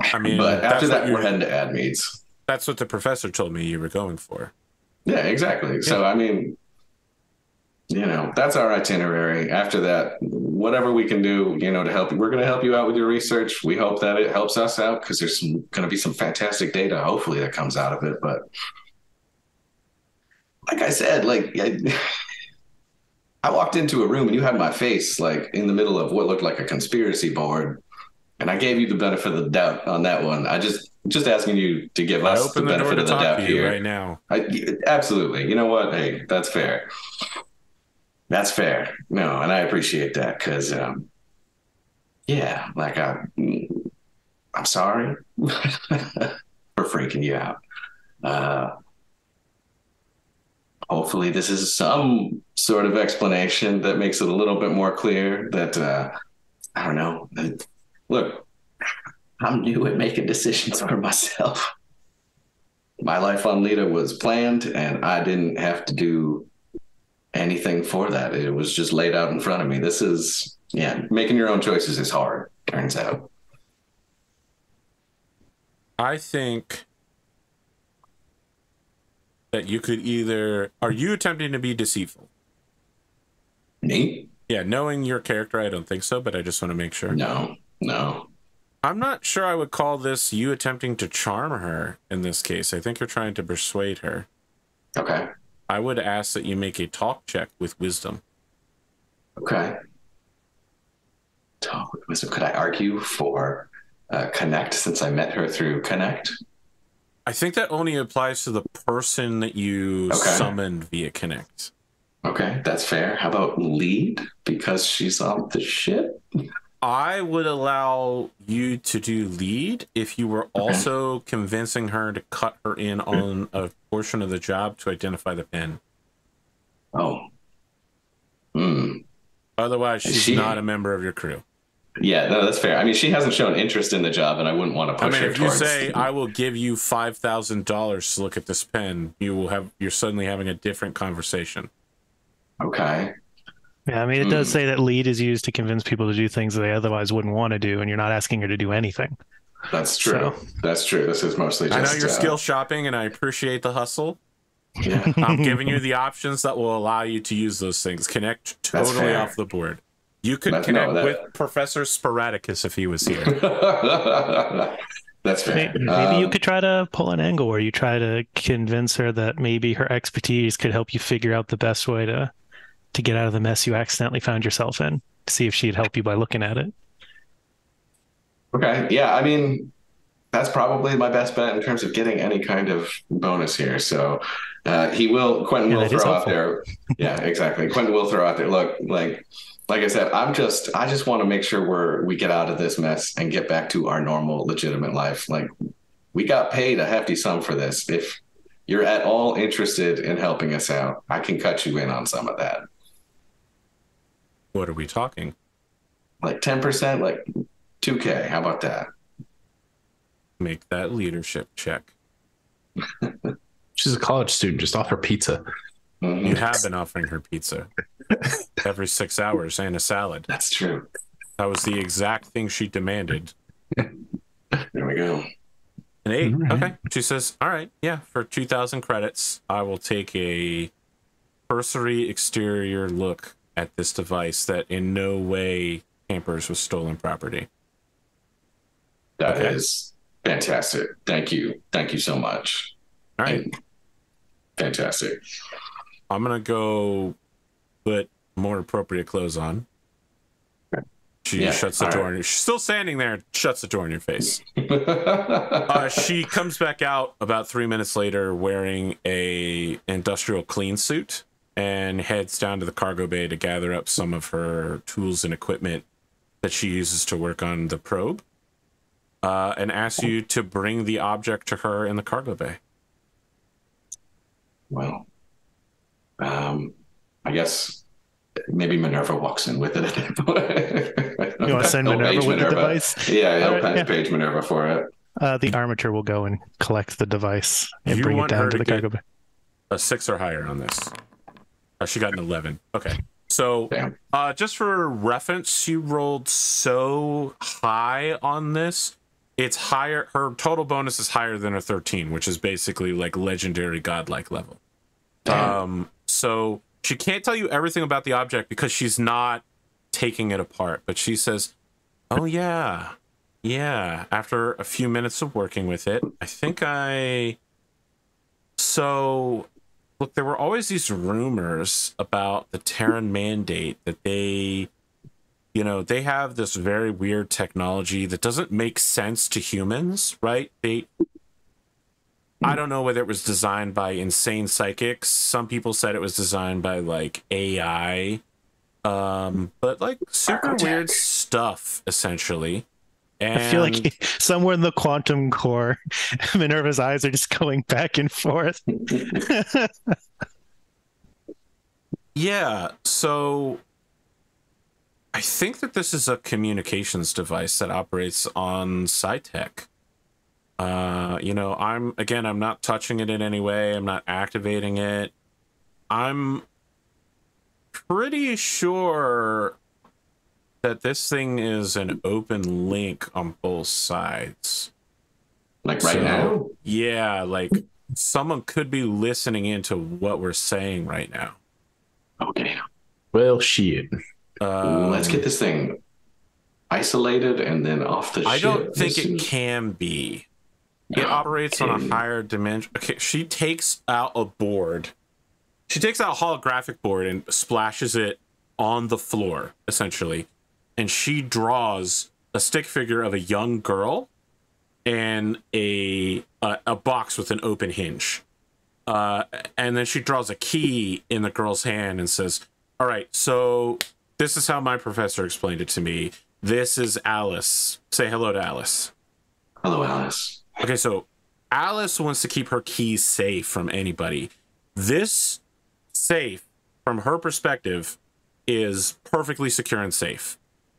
I mean, but after that, we're heading to Admeads. That's what the professor told me you were going for. Yeah, exactly. Yeah. So, I mean, you know, that's our itinerary. After that, whatever we can do, you know, to help you, we're going to help you out with your research. We hope that it helps us out because there's going to be some fantastic data, hopefully, that comes out of it. But like I said, like I, I walked into a room and you had my face like in the middle of what looked like a conspiracy board, and I gave you the benefit of the doubt on that one. I just just asking you to give us the, the benefit of the doubt here right now. I, absolutely. You know what? Hey, that's fair. That's fair. No, and I appreciate that because, um, yeah, like I, I'm sorry for freaking you out. Uh, hopefully, this is some sort of explanation that makes it a little bit more clear. That uh, I don't know. Look, I'm new at making decisions for myself. My life on Lita was planned, and I didn't have to do anything for that. It was just laid out in front of me. This is, yeah, making your own choices is hard, turns out. I think that you could either. Are you attempting to be deceitful? Me? Yeah, knowing your character, I don't think so, but I just want to make sure. No, no. I'm not sure I would call this you attempting to charm her in this case. I think you're trying to persuade her. Okay. I would ask that you make a talk check with wisdom. Okay. Talk with wisdom. Could I argue for uh, Connect since I met her through Connect? I think that only applies to the person that you okay. summoned via Connect. Okay, that's fair. How about lead because she's on the ship? I would allow you to do lead if you were also convincing her to cut her in on a portion of the job to identify the pin. Oh. Hmm. Otherwise, she's she... not a member of your crew. Yeah, no, that's fair. I mean, she hasn't shown interest in the job, and I wouldn't want to push her. I mean, her if towards... you say, "I will give you five thousand dollars to look at this pen," you will have you're suddenly having a different conversation. Okay. Yeah, I mean, it does hmm. say that lead is used to convince people to do things that they otherwise wouldn't want to do, and you're not asking her to do anything. That's true. So, That's true. This is mostly just. I know you're uh, skill shopping, and I appreciate the hustle. Yeah. I'm giving you the options that will allow you to use those things. Connect totally off the board. You could That's, connect no, that... with Professor Sporadicus if he was here. That's fair. Maybe, maybe um, you could try to pull an angle where you try to convince her that maybe her expertise could help you figure out the best way to to get out of the mess you accidentally found yourself in. To see if she'd help you by looking at it. Okay. Yeah. I mean, that's probably my best bet in terms of getting any kind of bonus here. So uh, he will, Quentin yeah, will throw out there. Yeah, exactly. Quentin will throw out there. Look, like, like I said, I'm just, I just want to make sure we're, we get out of this mess and get back to our normal, legitimate life. Like, we got paid a hefty sum for this. If you're at all interested in helping us out, I can cut you in on some of that. What are we talking? like ten percent, like two k. How about that? Make that leadership check. She's a college student. Just offer pizza. Mhm. You have been offering her pizza every six hours and a salad. That's true. That was the exact thing she demanded. There we go. An eight. All right. Okay. She says, All right, yeah, for 2,000 credits, I will take a cursory exterior look at this device that in no way tampers with stolen property. That is Okay. fantastic. Thank you. Thank you so much. All right. And fantastic. I'm going to go put more appropriate clothes on. She Yeah, shuts the door. right. She's still standing there, shuts the door in your face. uh, she comes back out about three minutes later wearing a industrial clean suit and heads down to the cargo bay to gather up some of her tools and equipment that she uses to work on the probe uh, and asks you to bring the object to her in the cargo bay well, um, I guess maybe Minerva walks in with it at that. You want to send He'll Minerva page with the device? Yeah, he'll All right, pa- yeah. page Minerva for it. Uh, the armature will go and collect the device and You bring it down to to the cargo bay. a six or higher on this uh, she got an 11 okay so Uh, just for reference, you rolled so high on this. It's higher. Her total bonus is higher than a 13, which is basically like legendary godlike level. Damn. Um, so she can't tell you everything about the object because she's not taking it apart. But she says, "Oh yeah, yeah." After a few minutes of working with it, I think I. So look, there were always these rumors about the Terran mandate that they, you know, they have this very weird technology that doesn't make sense to humans, right? They, I don't know whether it was designed by insane psychics. Some people said it was designed by like AI, um, but like super weird stuff, essentially. And I feel like somewhere in the quantum core, Minerva's eyes are just going back and forth. Yeah, so I think that this is a communications device that operates on psitech. Uh, you know, I'm again, I'm not touching it in any way. I'm not activating it. I'm pretty sure that this thing is an open link on both sides. Like right So, now? Yeah, like someone could be listening into what we're saying right now. Okay. Well, shit. Um, Let's get this thing isolated and then off the I ship. don't think it as- can be. It operates on a higher dimension. Okay, she takes out a board. She takes out a holographic board and splashes it on the floor, essentially. And she draws a stick figure of a young girl and a a, a box with an open hinge. Uh, and then she draws a key in the girl's hand and says, "All right, so this is how my professor explained it to me. This is Alice. Say hello to Alice." Hello, Alice. Okay, so Alice wants to keep her keys safe from anybody. This safe, from her perspective, is perfectly secure and safe.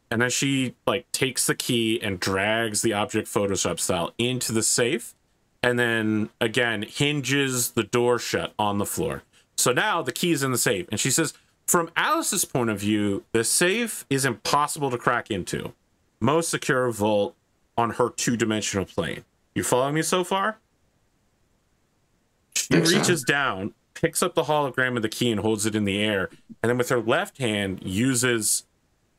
And then she like takes the key and drags the object Photoshop style into the safe, and then again hinges the door shut on the floor. So now the key is in the safe, and she says, from Alice's point of view, the safe is impossible to crack into. Most secure vault on her two-dimensional plane. You following me so far? She Think so. reaches down, picks up the hologram of the key and holds it in the air, and then with her left hand uses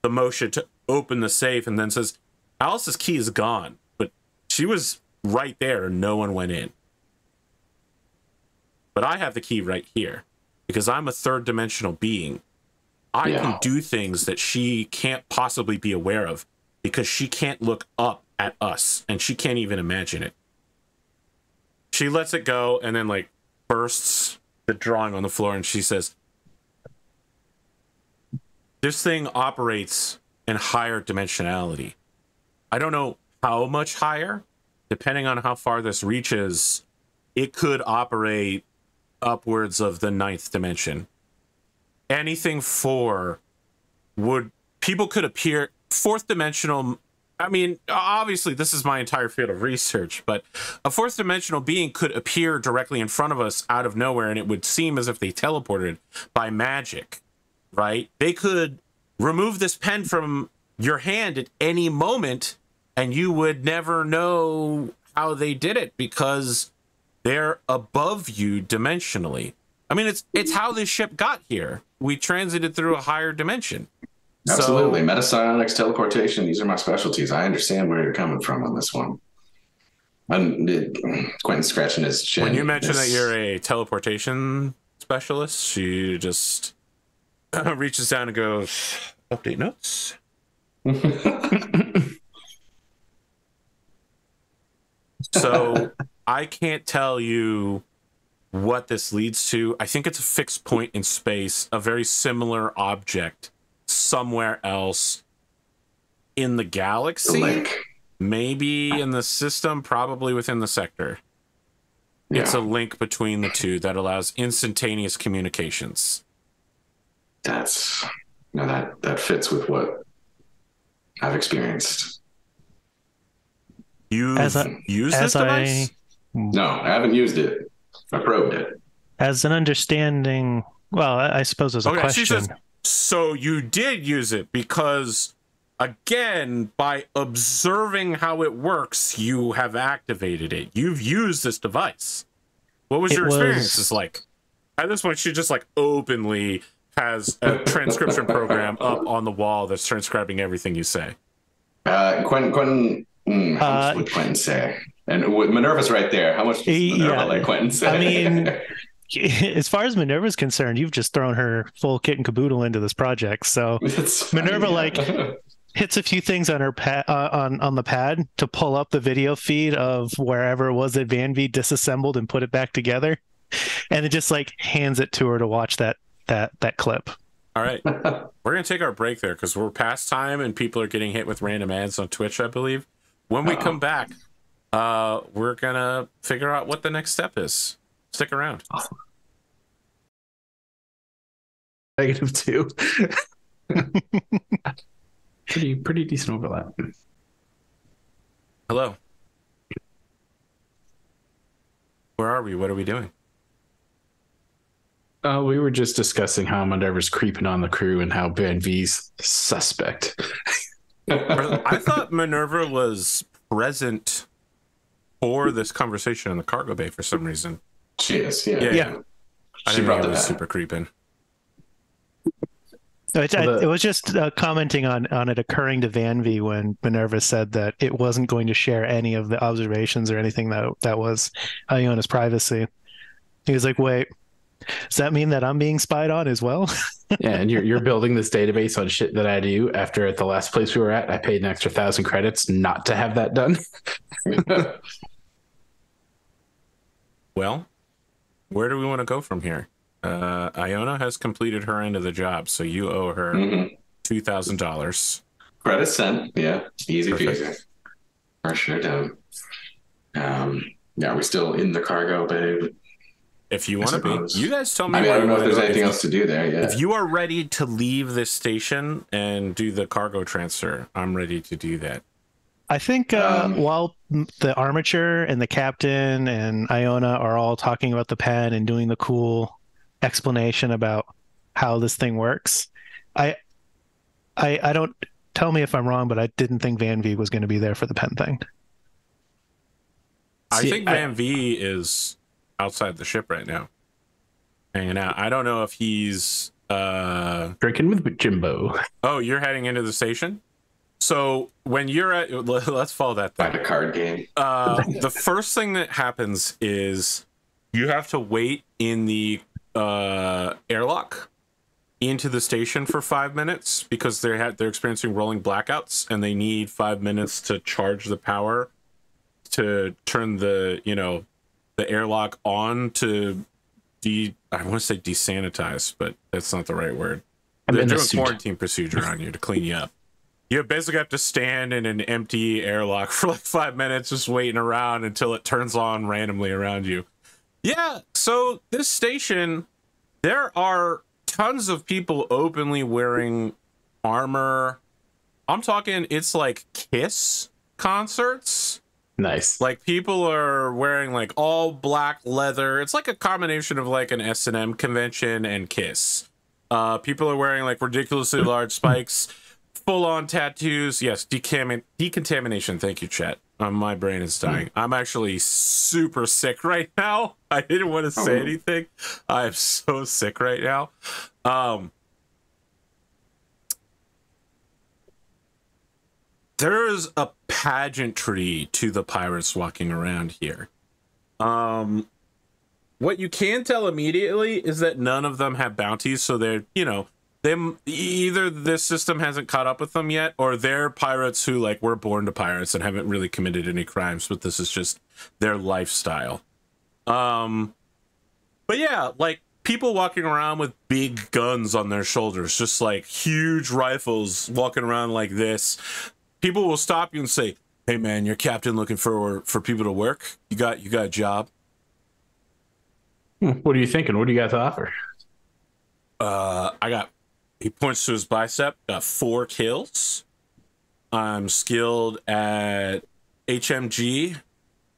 the motion to open the safe and then says, Alice's key is gone, but she was right there and no one went in. But I have the key right here because I'm a third dimensional being. I Yeah. can do things that she can't possibly be aware of because she can't look up at us and she can't even imagine it. She lets it go and then like bursts the drawing on the floor and she says, This thing operates in higher dimensionality. I don't know how much higher, depending on how far this reaches, it could operate upwards of the ninth dimension. Anything four would people could appear fourth dimensional I mean, obviously, this is my entire field of research, but a fourth dimensional being could appear directly in front of us out of nowhere, and it would seem as if they teleported by magic, right? They could remove this pen from your hand at any moment, and you would never know how they did it because they're above you dimensionally. I mean, it's it's how this ship got here. We transited through a higher dimension. Absolutely. So, Metapsionics, teleportation, these are my specialties. I understand where you're coming from on this one. And uh, it, Quentin scratching his chin. When you mention that you're a teleportation specialist, she just reaches down and goes, update notes. so I can't tell you what this leads to. I think it's a fixed point in space, a very similar object somewhere else in the galaxy. Link. Maybe in the system, probably within the sector. Yeah. It's a link between the two that allows instantaneous communications. That's no that that fits with what I've experienced. You used this device? I, no, I haven't used it. I probed it. As an understanding, well, I suppose as a okay, question. Says, so you did use it because, again, by observing how it works, you have activated it. You've used this device. What was it your experiences was... like? At this point, she just like openly has a transcription program up on the wall that's transcribing everything you say. Uh, Quentin, Quentin, mm, how much uh, would Quentin say? And Minerva's right there. How much does Minerva yeah, let Quentin say? I mean, as far as Minerva's concerned, you've just thrown her full kit and caboodle into this project. So Minerva, like, hits a few things on her pad uh, on on the pad to pull up the video feed of wherever it was that Van-Vee disassembled and put it back together, and it just like hands it to her to watch that that that clip. All right, we're gonna take our break there because we're past time and people are getting hit with random ads on Twitch, I believe. When we Uh-oh. come back, uh, we're gonna figure out what the next step is. Stick around. Negative two. pretty pretty decent overlap. Hello. Where are we? What are we doing? Uh, we were just discussing how Minerva's creeping on the crew and how Van-Vee's suspect. I thought Minerva was present for this conversation in the cargo bay for some reason. She is, yeah. Yeah. yeah. I she brought it was super creeping. So it, the, it was just uh, commenting on on it occurring to Van-Vee when Minerva said that it wasn't going to share any of the observations or anything that that was Iona's privacy. He was like, "Wait, does that mean that I'm being spied on as well?" yeah, and you're you're building this database on shit that I do. After at the last place we were at, I paid an extra thousand credits not to have that done. well, where do we want to go from here? Uh, Iona has completed her end of the job, so you owe her mm-hmm. two thousand dollars. Credit sent. Yeah, easy peasy. For sure done. Um, yeah, we're still in the cargo bay. If you want to be, you guys tell me. I mean, I don't know if there's anything else to do there. Yeah. If you are ready to leave this station and do the cargo transfer, I'm ready to do that. I think uh, um, while the armature and the captain and Iona are all talking about the pen and doing the cool explanation about how this thing works, I, I, I don't tell me if I'm wrong, but I didn't think Van-Vee was going to be there for the pen thing. I See, think Van I, V is outside the ship right now, hanging out. I don't know if he's uh drinking with Jimbo. Oh, you're heading into the station. So when you're at, let's follow that. Thing. Find a card game. Uh, the first thing that happens is you have to wait in the uh, airlock into the station for five minutes because they had they're experiencing rolling blackouts and they need five minutes to charge the power to turn the you know the airlock on to de I want to say desanitize, but that's not the right word. They're doing a quarantine procedure on you to clean you up you basically have to stand in an empty airlock for like five minutes just waiting around until it turns on randomly around you yeah so this station there are tons of people openly wearing armor I'm talking it's like Kiss concerts. Nice. Like people are wearing like all black leather. It's like a combination of like an S&M convention and Kiss. Uh people are wearing like ridiculously large spikes, full on tattoos. Yes, decontamination. Thank you, Chet. Um, my brain is dying. I'm actually super sick right now. I didn't want to say Oh. anything. I'm so sick right now. Um there is a pageantry to the pirates walking around here. Um, what you can tell immediately is that none of them have bounties, so they're you know them either this system hasn't caught up with them yet, or they're pirates who like were born to pirates and haven't really committed any crimes, but this is just their lifestyle. Um, but yeah, like people walking around with big guns on their shoulders, just like huge rifles, walking around like this people will stop you and say, "Hey man, your captain looking for for people to work. You got you got a job." Hmm, What are you thinking? What do you got to offer? Uh, I got. He points to his bicep. Got four kills. I'm skilled at HMG.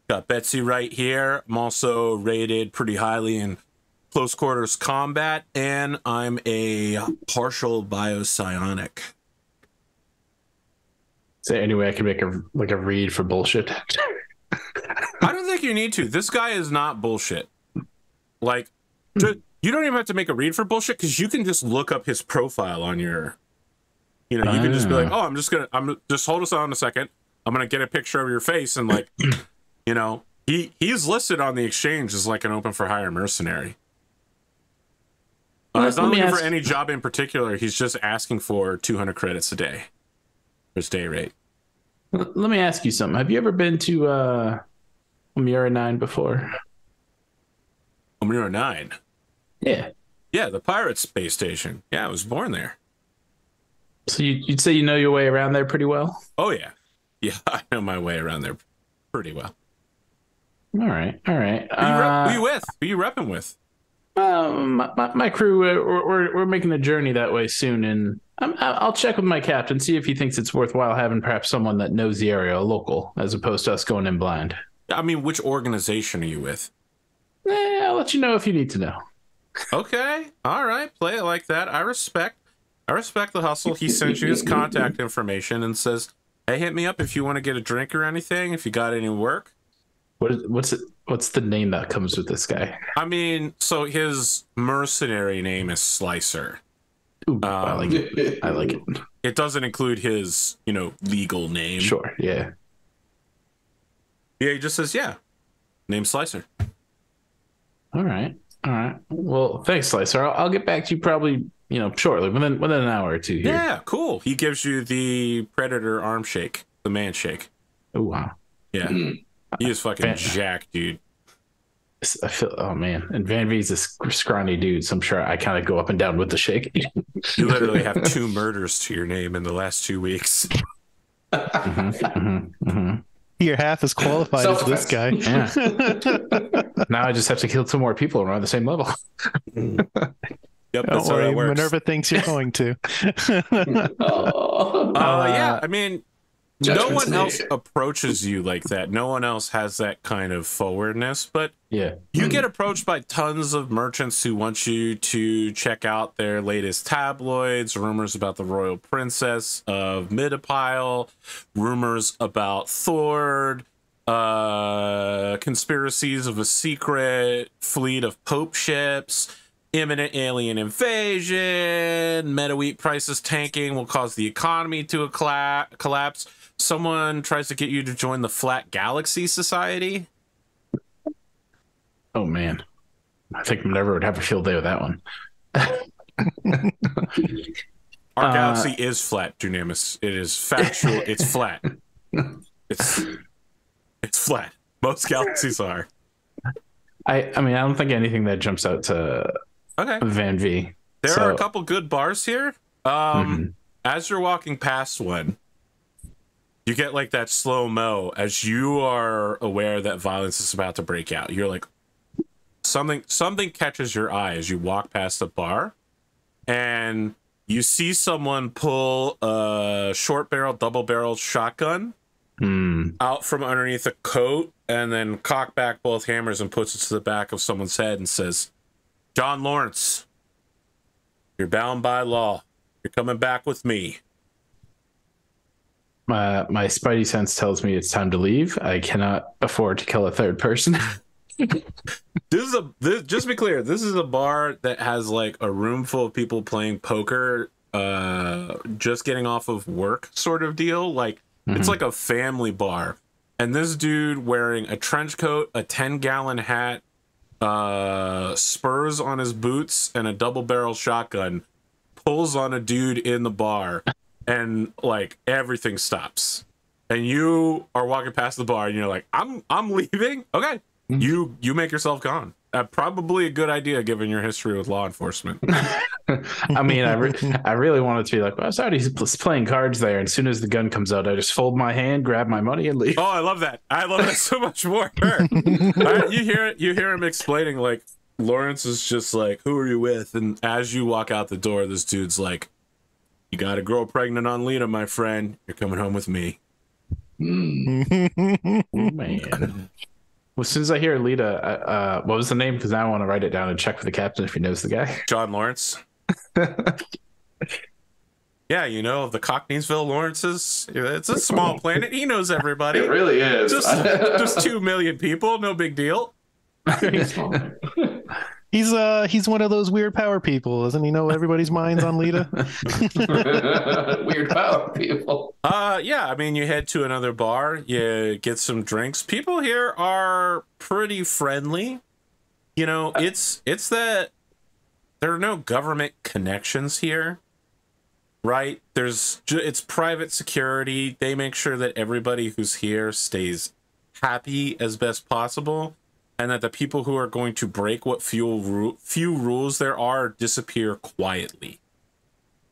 Got Betsy right here. I'm also rated pretty highly in close quarters combat, and I'm a partial biopsionic. There any way I can make a like a read for bullshit? I don't think you need to. This guy is not bullshit. Like, ju- you don't even have to make a read for bullshit because you can just look up his profile on your. You know, you can just be like, "Oh, I'm just gonna, I'm just hold us on a second. I'm gonna get a picture of your face and like, you know, he he's listed on the exchange as like an open for hire mercenary. Uh, he's not looking for any job in particular. He's just asking for 200 credits a day for his day rate. Let me ask you something. Have you ever been to uh Mira Nine before? Omira 9. Yeah. Yeah, the pirate space station. Yeah, I was born there. So you, you'd say you know your way around there pretty well. Oh yeah, yeah. I know my way around there pretty well. All right, all right. Who you, rep- Uh, who you with? Who you repping with? Um, my, my, my crew, uh, we're, we're we're making a journey that way soon, and I'm, I'll check with my captain, see if he thinks it's worthwhile having perhaps someone that knows the area, a local, as opposed to us going in blind. I mean, which organization are you with? Eh, I'll let you know if you need to know. Okay, all right. Play it like that. I respect. I respect the hustle. He sends you his contact information and says, "Hey, hit me up if you want to get a drink or anything. If you got any work." What is what's it? What's the name that comes with this guy? I mean, so his mercenary name is Slicer. Ooh, I like it. I like it. It doesn't include his, you know, legal name. Sure, yeah. Yeah, he just says, "Yeah, name Slicer." All right, all right. Well, thanks, Slicer. I'll, I'll get back to you probably, you know, shortly, within within an hour or two here. Yeah, cool. He gives you the predator arm shake, the man shake. Oh wow. Yeah. Mm. He is fucking Fan- jacked, dude. I feel. Oh man. And Van-Vee's a sc- scrawny dude, so I'm sure I kind of go up and down with the shake. You literally have two murders to your name in the last two weeks. Mhm, mhm, mhm. You're half as qualified as this guy. Yeah. now I just have to kill two more people around the same level. Yep, Don't that's how worry, that works. Minerva thinks you're going to. Oh. Uh, yeah, Uh, I mean, no one else approaches you like that. No one else has that kind of forwardness, but Yeah. you get approached by tons of merchants who want you to check out their latest tabloids, rumors about the royal princess of Midapile, rumors about Thord, uh, conspiracies of a secret fleet of pope ships, imminent alien invasion, meta wheat prices tanking will cause the economy to colla- collapse. Someone tries to get you to join the Flat Galaxy Society. Oh man. I think Minerva would have a field day with that one. Our Uh, galaxy is flat, Dunamis. It is factual. it's flat. It's it's flat. Most galaxies are. I I mean I don't think anything that jumps out to Okay. Van-Vee. There So- are a couple good bars here. Um, Mhm. as you're walking past one, you get like that slow mo as you are aware that violence is about to break out. You're like something something catches your eye as you walk past the bar, and you see someone pull a short barrel, double barrel shotgun Hmm. out from underneath a coat and then cock back both hammers and puts it to the back of someone's head and says, John Lawrence, you're bound by law. You're coming back with me. My my spidey sense tells me it's time to leave. I cannot afford to kill a third person. This is a this, just be clear, this is a bar that has like a room full of people playing poker, uh just getting off of work sort of deal. Like it's like a family bar. And this dude wearing a trench coat, a 10 gallon hat, uh spurs on his boots, and a double barrel shotgun pulls on a dude in the bar and like everything stops. And you are walking past the bar and you're like, I'm I'm leaving. Okay. You you make yourself gone. Uh, probably a good idea given your history with law enforcement. I mean, I, re- I really wanted to be like, well, I was already pl- playing cards there. And as soon as the gun comes out, I just fold my hand, grab my money, and leave. Oh, I love that. I love that so much more. You hear it. You hear him explaining like Lawrence is just like, "Who are you with?" And as you walk out the door, this dude's like, "You got a girl pregnant on Lena, my friend. You're coming home with me." Mm. Man. Well, as soon as I hear Lita, uh, uh, what was the name? Because I want to write it down and check with the captain if he knows the guy. John Lawrence. yeah, you know the Cockneysville Lawrences. It's a small planet. He knows everybody. It really is. Just just two million people. No big deal. He's uh he's one of those weird power people, doesn't he know everybody's minds on Lita? Weird power people. Uh, yeah. I mean, you head to another bar, you get some drinks. People here are pretty friendly. You know, it's it's that there are no government connections here, right? There's it's private security. They make sure that everybody who's here stays happy as best possible, and that the people who are going to break what few few rules there are disappear quietly.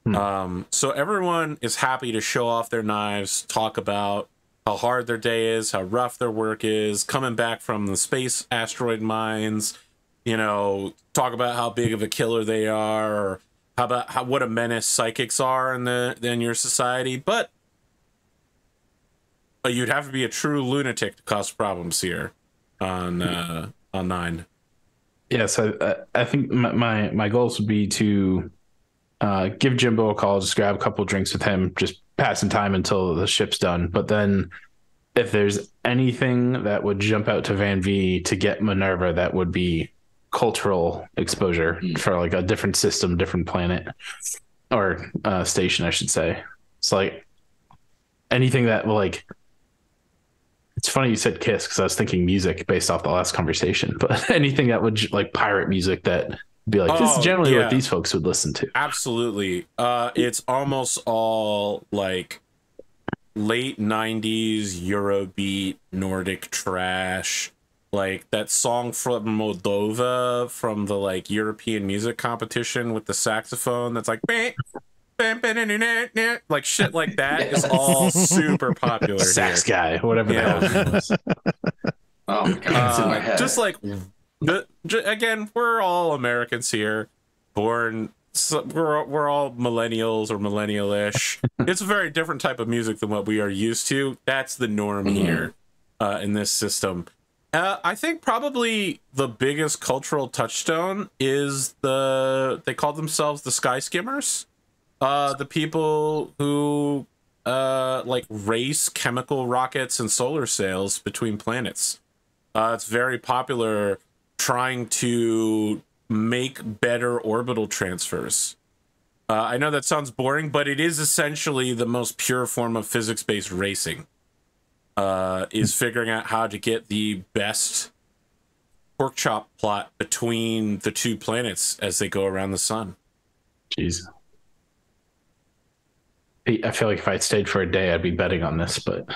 Um, so everyone is happy to show off their knives, talk about how hard their day is, how rough their work is, coming back from the space asteroid mines, you know, talk about how big of a killer they are, or how about how what a menace psychics are in the in your society. But you'd have to be a true lunatic to cause problems here on uh, on nine. Yes, I, I- I think my, my my goals would be to uh, give Jimbo a call, just grab a couple drinks with him, just passing time until the ship's done. But then, if there's anything that would jump out to Van-Vee to get Minerva, that would be cultural exposure Mm. for like a different system, different planet or uh, station, I should say. It's like anything that will like. It's funny you said Kiss because I was thinking music based off the last conversation, but anything that would like pirate music that be like this Oh, is generally yeah. what these folks would listen to. Absolutely. Uh, it's almost all like late 90s Eurobeat, Nordic trash. Like that song from Moldova from the like European music competition with the saxophone that's like Like shit like that is all super popular Sax here. guy, whatever Yeah. the hell. his was. Oh my god, it's in Uh, just like the, j- again, we're all Americans here, born. So we're we're all millennials or millennial-ish. it's a very different type of music than what we are used to. That's the norm Mhm. here uh, in this system. Uh, I think probably the biggest cultural touchstone is the they call themselves the Sky Skimmers, uh, the people who uh, like race chemical rockets and solar sails between planets. Uh, it's very popular trying to make better orbital transfers. Uh, I know that sounds boring, but it is essentially the most pure form of physics-based racing. Uh, is figuring out how to get the best pork chop plot between the two planets as they go around the sun. Jeez. I feel like if I stayed for a day, I'd be betting on this, but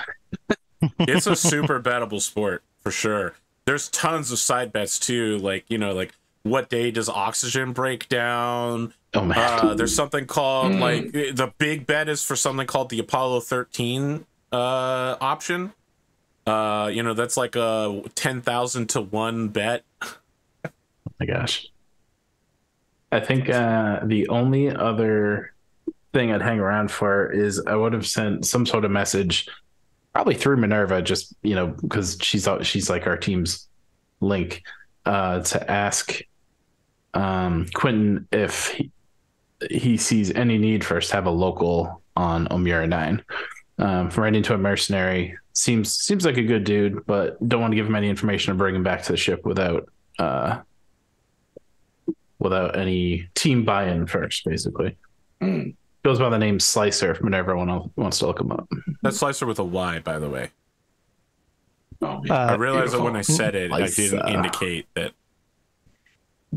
It's a super bettable sport for sure. There's tons of side bets too, like you know, like what day does oxygen break down? oh man, Uh, there's something called Mm. like the big bet is for something called the Apollo 13 uh, option. Uh, you know, that's like a ten thousand to one bet. oh my gosh. I think uh, the only other thing I'd hang around for is I would have sent some sort of message, probably through Minerva, just you know because she's she's like our team's link, uh, to ask um, Quentin if he, he sees any need for us to have a local on Omura Nine. Um, ran into a mercenary. Seems seems like a good dude, but don't want to give him any information or bring him back to the ship without uh, without any team buy-in first. Basically, Mm. Goes by the name Slicer. If Minerva want wants to look him up. That's Slicer with a Y, by the way. Oh, Uh, I realized that when I said it, I didn't Slicer. indicate that.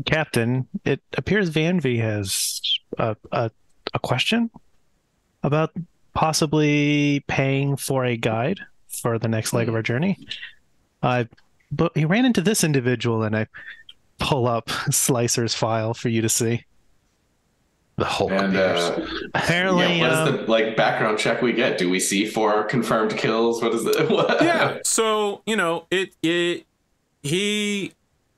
Captain, it appears Van-Vee has a, a, a question about possibly paying for a guide for the next leg of our journey. Uh, but he ran into this individual, and I pull up Slicer's file for you to see. The Hulk. And appears. uh, Apparently, yeah, what is um, the like background check we get? Do we see four confirmed kills? What is it? Yeah. So you know, it it he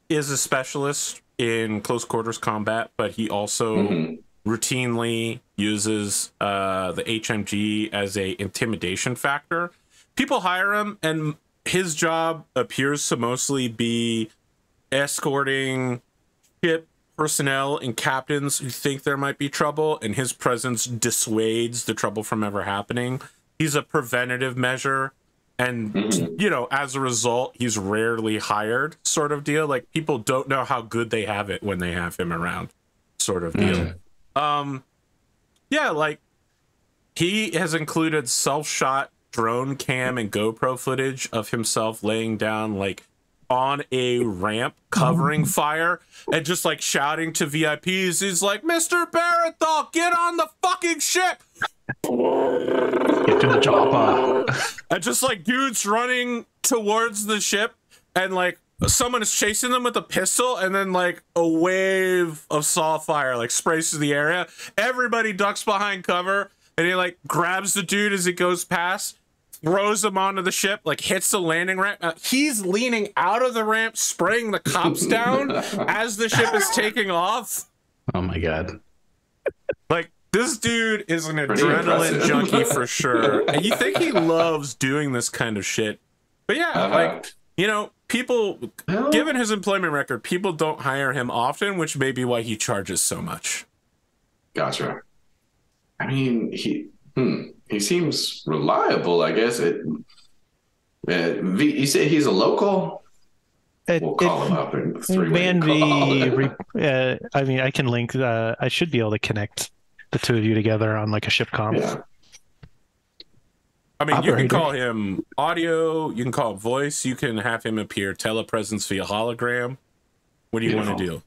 is a specialist in close quarters combat, but he also Mhm. routinely uses uh, the HMG as a intimidation factor. People hire him, and his job appears to mostly be escorting ship personnel and captains who think there might be trouble, and his presence dissuades the trouble from ever happening. He's a preventative measure, and Mhm. you know, as a result, he's rarely hired, sort of deal. Like people don't know how good they have it when they have him around, sort of deal. Um, yeah, like he has included self-shot drone cam and GoPro footage of himself laying down like on a ramp covering fire and just like shouting to VIPs. He's like, Mr. Barenthal, get on the fucking ship. Get to the chopper. And just like dudes running towards the ship and like someone is chasing them with a pistol and then like a wave of saw fire like sprays through the area. Everybody ducks behind cover and he like grabs the dude as he goes past, throws him onto the ship, like hits the landing ramp. Uh, he's leaning out of the ramp, spraying the cops down as the ship is taking off. Oh my god. Like this dude is an Pretty adrenaline impressive. junkie for sure. And you think he loves doing this kind of shit. But yeah, Uh-huh. like you know, people given his employment record, people don't hire him often, which may be why he charges so much. Gotcha. I mean, he hmm, he seems reliable. I guess it. Uh, v, you say he's a local. it, We'll call it- him up in three Van-Vee, re, uh, I mean, I can link. Uh, I should be able to connect the two of you together on like a ship com. yeah. I mean, you can call him audio, you can call him voice, you can have him appear telepresence via hologram. What do you want to do?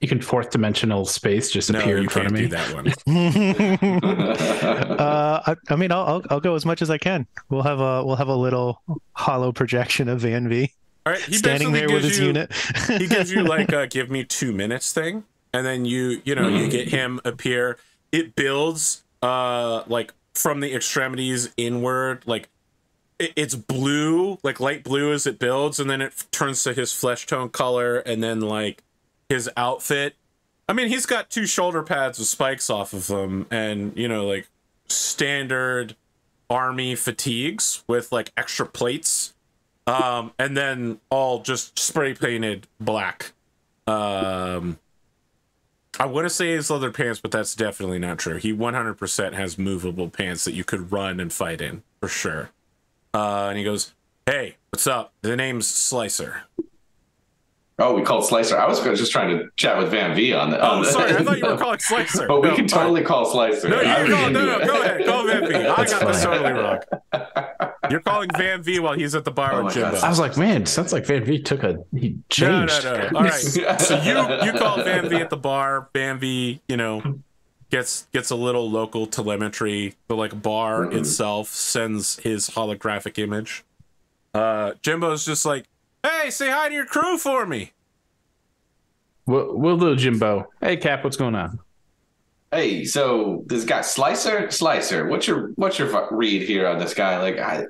You can fourth dimensional space just No, appear in front can't of me. do that one. uh, I, I mean, I'll, I'll I'll go as much as I can. We'll have a we'll have a little hollow projection of Van-Vee All right, he standing there with gives his you, unit. he gives you like a give me two minutes thing and then you you know you get him appear it builds uh like from the extremities inward like it, it's blue like light blue as it builds and then it turns to his flesh tone color and then like his outfit i mean he's got two shoulder pads with spikes off of them and you know like standard army fatigues with like extra plates um, and then all just spray painted black. Um, I want to say his leather pants, but that's definitely not true. He 100% has movable pants that you could run and fight in for sure. Uh, and he goes, "Hey, what's up? The name's Slicer." Oh, we called Slicer. I was just trying to chat with Van-Vee on the. Oh, on the- sorry, I thought you were calling Slicer. But we can all right. totally call Slicer. No, you I can was call, into no, no, it. go ahead. Call Van-Vee. I That's got this totally wrong. You're calling Van-Vee while he's at the bar Oh with Jimbo. God. I was like, man, sounds like Van-Vee took a he No, changed. no, no. All right. So you you call Van-Vee at the bar. Van-Vee, you know, gets gets a little local telemetry. The like bar Mhm. itself sends his holographic image. Uh, Jimbo's just like, "Hey, say hi to your crew for me." We'll, we'll do Jimbo. Hey, Cap, what's going on? Hey, so this guy Slicer, Slicer, what's your what's your read here on this guy? Like, I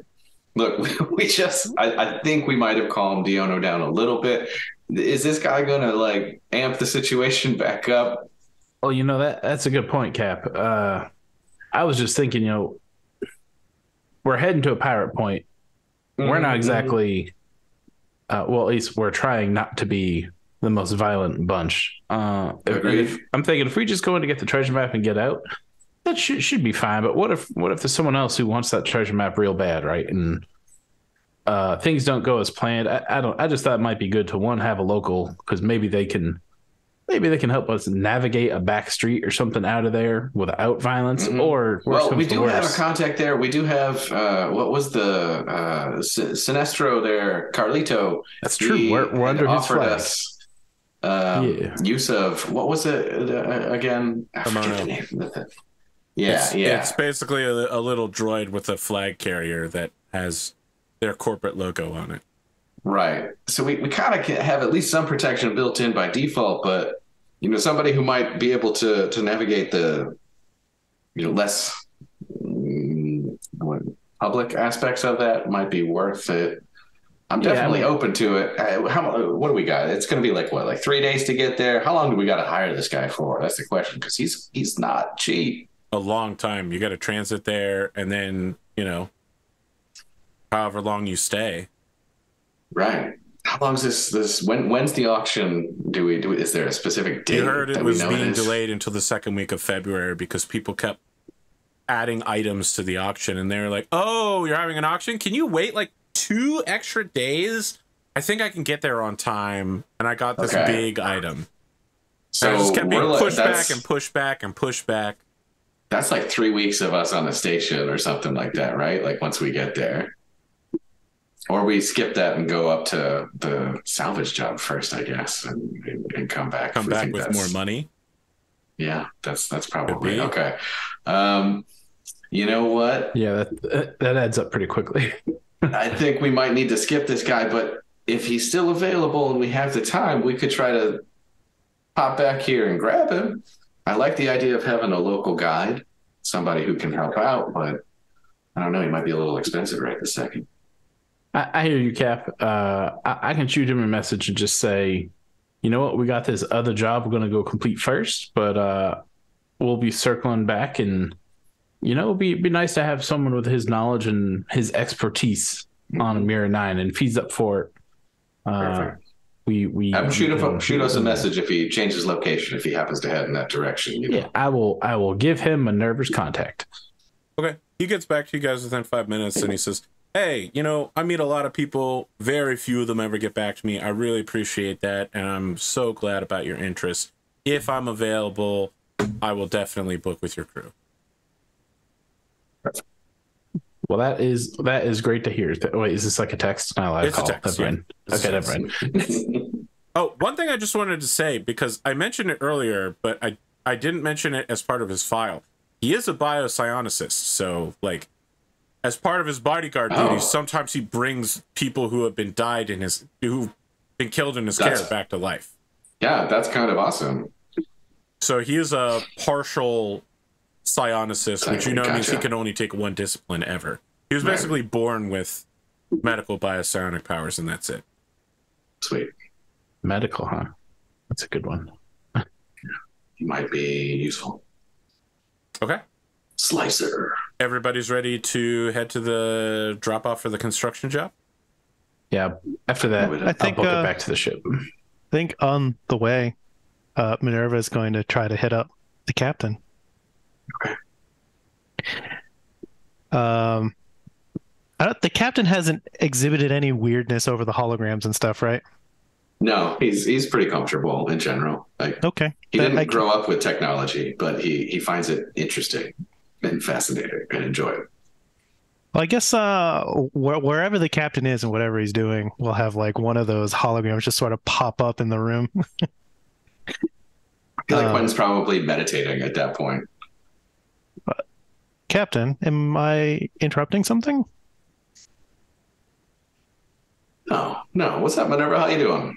look, we just, I, I think we might have calmed Diono down a little bit. Is this guy gonna like amp the situation back up? Well, you know that that's a good point, Cap. Uh, I was just thinking, you know, we're heading to a pirate point. We're not Mhm. exactly, uh, well, at least we're trying not to be the most violent bunch. Uh, if- if- I'm thinking if we just go in to get the treasure map and get out, that should should be fine. But what if what if there's someone else who wants that treasure map real bad, right? And uh, things don't go as planned. I, I don't. I just thought it might be good to one have a local because maybe they can. Maybe they can help us navigate a back street or something out of there without violence, Mhm. or worse Well, we to do have a contact there. We do have uh, what was the uh, S- Sinestro there, Carlito. That's true. He We're, we're under his flag. us um, Yeah. use of what was it uh, again? I forget the name of it. Yeah, it's, yeah. It's basically a, a little droid with a flag carrier that has their corporate logo on it. Right. So we, we kind of have at least some protection built in by default, but you know, somebody who might be able to to navigate the you know less what, public aspects of that might be worth it. I'm Yeah, I definitely mean- open to it. Uh, How what do we got? It's going to be like what, like three days to get there. How long do we got to hire this guy for? That's the question because he's he's not cheap. A long time. You got to transit there, and then you know, however long you stay. Right. How long is this? This when? When's the auction? Do we do? Is there a specific date? You heard it was being is? delayed until the second week of February because people kept adding items to the auction, and they were like, "Oh, you're having an auction? Can you wait like two extra days?" I think I can get there on time, and I got this Okay. big item. So and I just kept being we're like- pushed back and pushed back and pushed back. That's like three weeks of us on the station or something like that, right? Like once we get there. Or we skip that and go up to the salvage job first, I guess, and, and, and come back. Come back with more money. Yeah, that's that's probably okay. Um, you know what? Yeah, that that adds up pretty quickly. I think we might need to skip this guy, but if he's still available and we have the time, we could try to pop back here and grab him. I like the idea of having a local guide, somebody who can help out, but I don't know, he might be a little expensive right this second. I, I hear you, Cap. Uh, I, I can shoot him a message and just say, you know what, we got this other job we're going to go complete first, but uh, we'll be circling back and, you know, it'd be, it'd be nice to have someone with his knowledge and his expertise on a Mirror 9. And if he's up for it, uh, we, we, Have him we shoot, him, shoot us a message if he changes location, if he happens to head in that direction. You know? Yeah, I will, I will give him a nervous contact. Okay. He gets back to you guys within five minutes and he says, Hey, you know, I meet a lot of people. Very few of them ever get back to me. I really appreciate that. And I'm so glad about your interest. If I'm available, I will definitely book with your crew. Well, that is that is great to hear. Wait, is this like a text? Not allowed It's a call. text, yeah. Okay, never mind. Oh, one thing I just wanted to say, because I mentioned it earlier, but I, I didn't mention it as part of his file. He is a biopsionicist. So, like, as part of his bodyguard Oh. duties, sometimes he brings people who have been died in his, who've been killed in his That's- care back to life. yeah, that's kind of awesome. So he is a partial psionicist, which you know means he can only take one discipline ever. He was Right. basically born with medical biopsionic powers, and that's it. Sweet. Medical, huh? That's a good one. He might be useful. Okay. Slicer. Everybody's ready to head to the drop off for the construction job. Yeah. After that, I I'll think, book uh, it back to the ship. I think on the way, uh, Minerva is going to try to hit up the captain. Okay. Um, I don't, the captain hasn't exhibited any weirdness over the holograms and stuff, right? No, he's he's pretty comfortable in general. Like Okay. he Then didn't I can- grow up with technology, but he he finds it interesting and fascinating and enjoy it. Well, I guess uh, wh- wherever the captain is and whatever he's doing, we'll have like one of those holograms just sort of pop up in the room. I feel like Um, probably meditating at that point. Captain, am I interrupting something? No, no. What's up, Minerva? How you doing?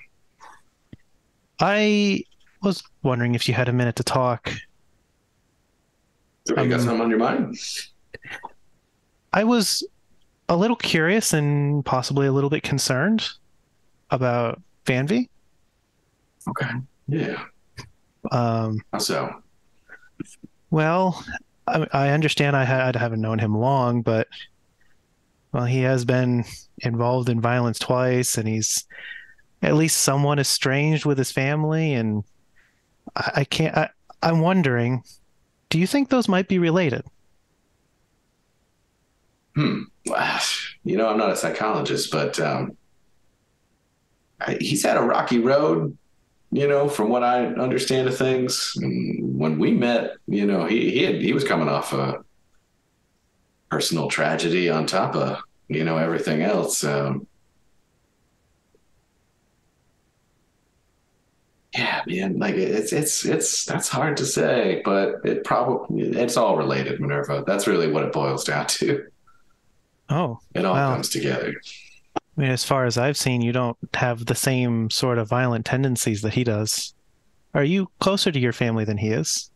I was wondering if you had a minute to talk. You got Um, something on your mind? I was a little curious and possibly a little bit concerned about Van-Vee. Okay. Yeah. Um, so? well, I, I understand I, had, I haven't known him long, but well, he has been involved in violence twice, and he's at least somewhat estranged with his family. And I, I can't. I, I'm wondering, do you think those might be related? Hmm. You know, I'm not a psychologist, but um, I, he's had a rocky road. You know, from what I understand of things, and when we met, you know, he he had, he was coming off a personal tragedy on top of you know everything else. Um, yeah, man, like it's it's it's that's hard to say, but it probably it's all related, Minerva. That's really what it boils down to. Oh, It all Wow. comes together. I mean, as far as I've seen, you don't have the same sort of violent tendencies that he does. Are you closer to your family than he is?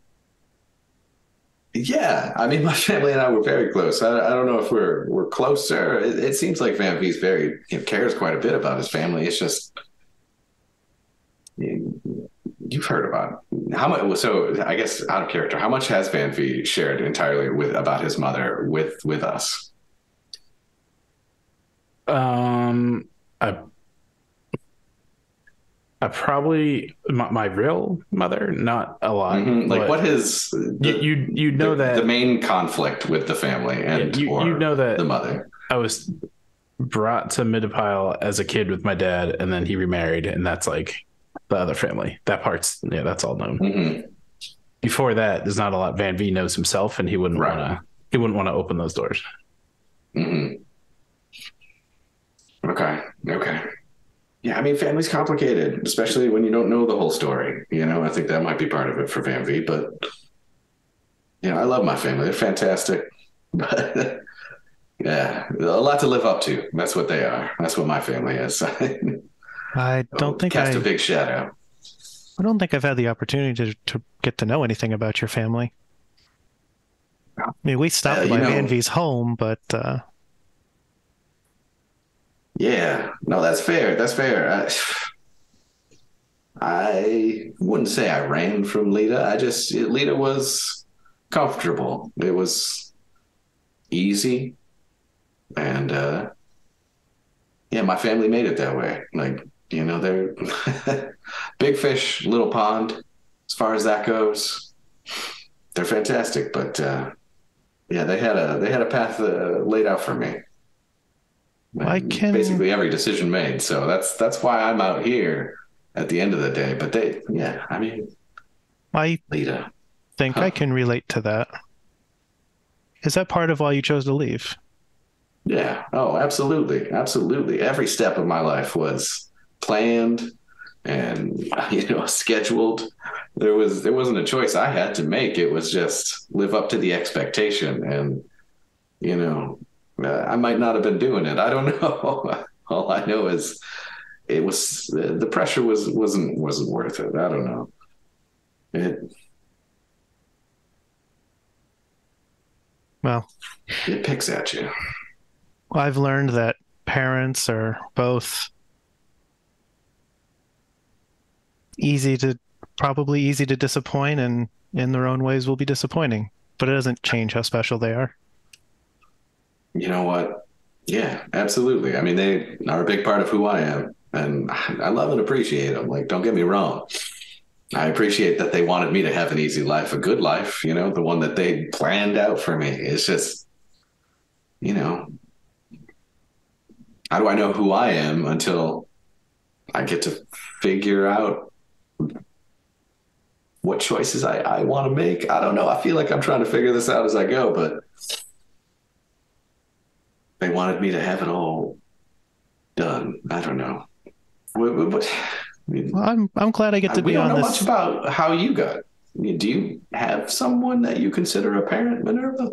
Yeah, I mean, my family and I were very close. I, I don't know if we're we're closer. It, it seems like Van-Vee's very you know, cares quite a bit about his family. It's just you've heard about how much. So I guess out of character, how much has Van-Vee shared entirely with about his mother with with us? Um, I, I probably my, my real mother, not a lot. Mhm. Like what you the, you you know the, that the main conflict with the family and you, or you know that the mother. I was brought to Midapile as a kid with my dad, and then he remarried, and that's like the other family. That part's yeah, that's all known. hmm Before that, there's not a lot. Van-Vee knows himself, and he wouldn't Right. want to. He wouldn't want to open those doors. hmm Okay. Okay. Yeah, I mean, family's complicated, especially when you don't know the whole story. You know, I think that might be part of it for Van-Vee, but you know, I love my family. They're fantastic. But yeah, a lot to live up to. That's what they are. That's what my family is. I don't think cast I, a big shadow. I don't think I've had the opportunity to, to get to know anything about your family. I mean, we stopped Uh, by know- home, but uh, Yeah, no, that's fair. That's fair. I, I wouldn't say I ran from Lita. I just Lita was comfortable. It was easy, and uh, yeah, my family made it that way. Like you know, they're big fish, little pond. As far as that goes, they're fantastic. But uh, yeah, they had a they had a path uh, laid out for me. I can- basically every decision made. So that's that's why I'm out here at the end of the day. But they, yeah, I mean, I Lita. think Huh. I can relate to that. Is that part of why you chose to leave? Yeah. Oh, absolutely, absolutely. Every step of my life was planned and you know scheduled. There was there wasn't a choice I had to make. It was just live up to the expectation, and you know, uh, I might not have been doing it. I don't know. All I know is it was the pressure was wasn't wasn't worth it. I don't know. It Well, it picks at you. I've learned that parents are both easy to probably easy to disappoint and in their own ways will be disappointing, but it doesn't change how special they are. You know what? Yeah, absolutely. I mean, they are a big part of who I am, and I love and appreciate them. Like, don't get me wrong. I appreciate that they wanted me to have an easy life, a good life, you know, the one that they planned out for me. It's just, you know, how do I know who I am until I get to figure out what choices I, I want to make? I don't know. I feel like I'm trying to figure this out as I go, but they wanted me to have it all done. I don't know. I Well, I'm I'm glad I get to we be don't on know this. much about how you got. I do you have someone that you consider a parent, Minerva?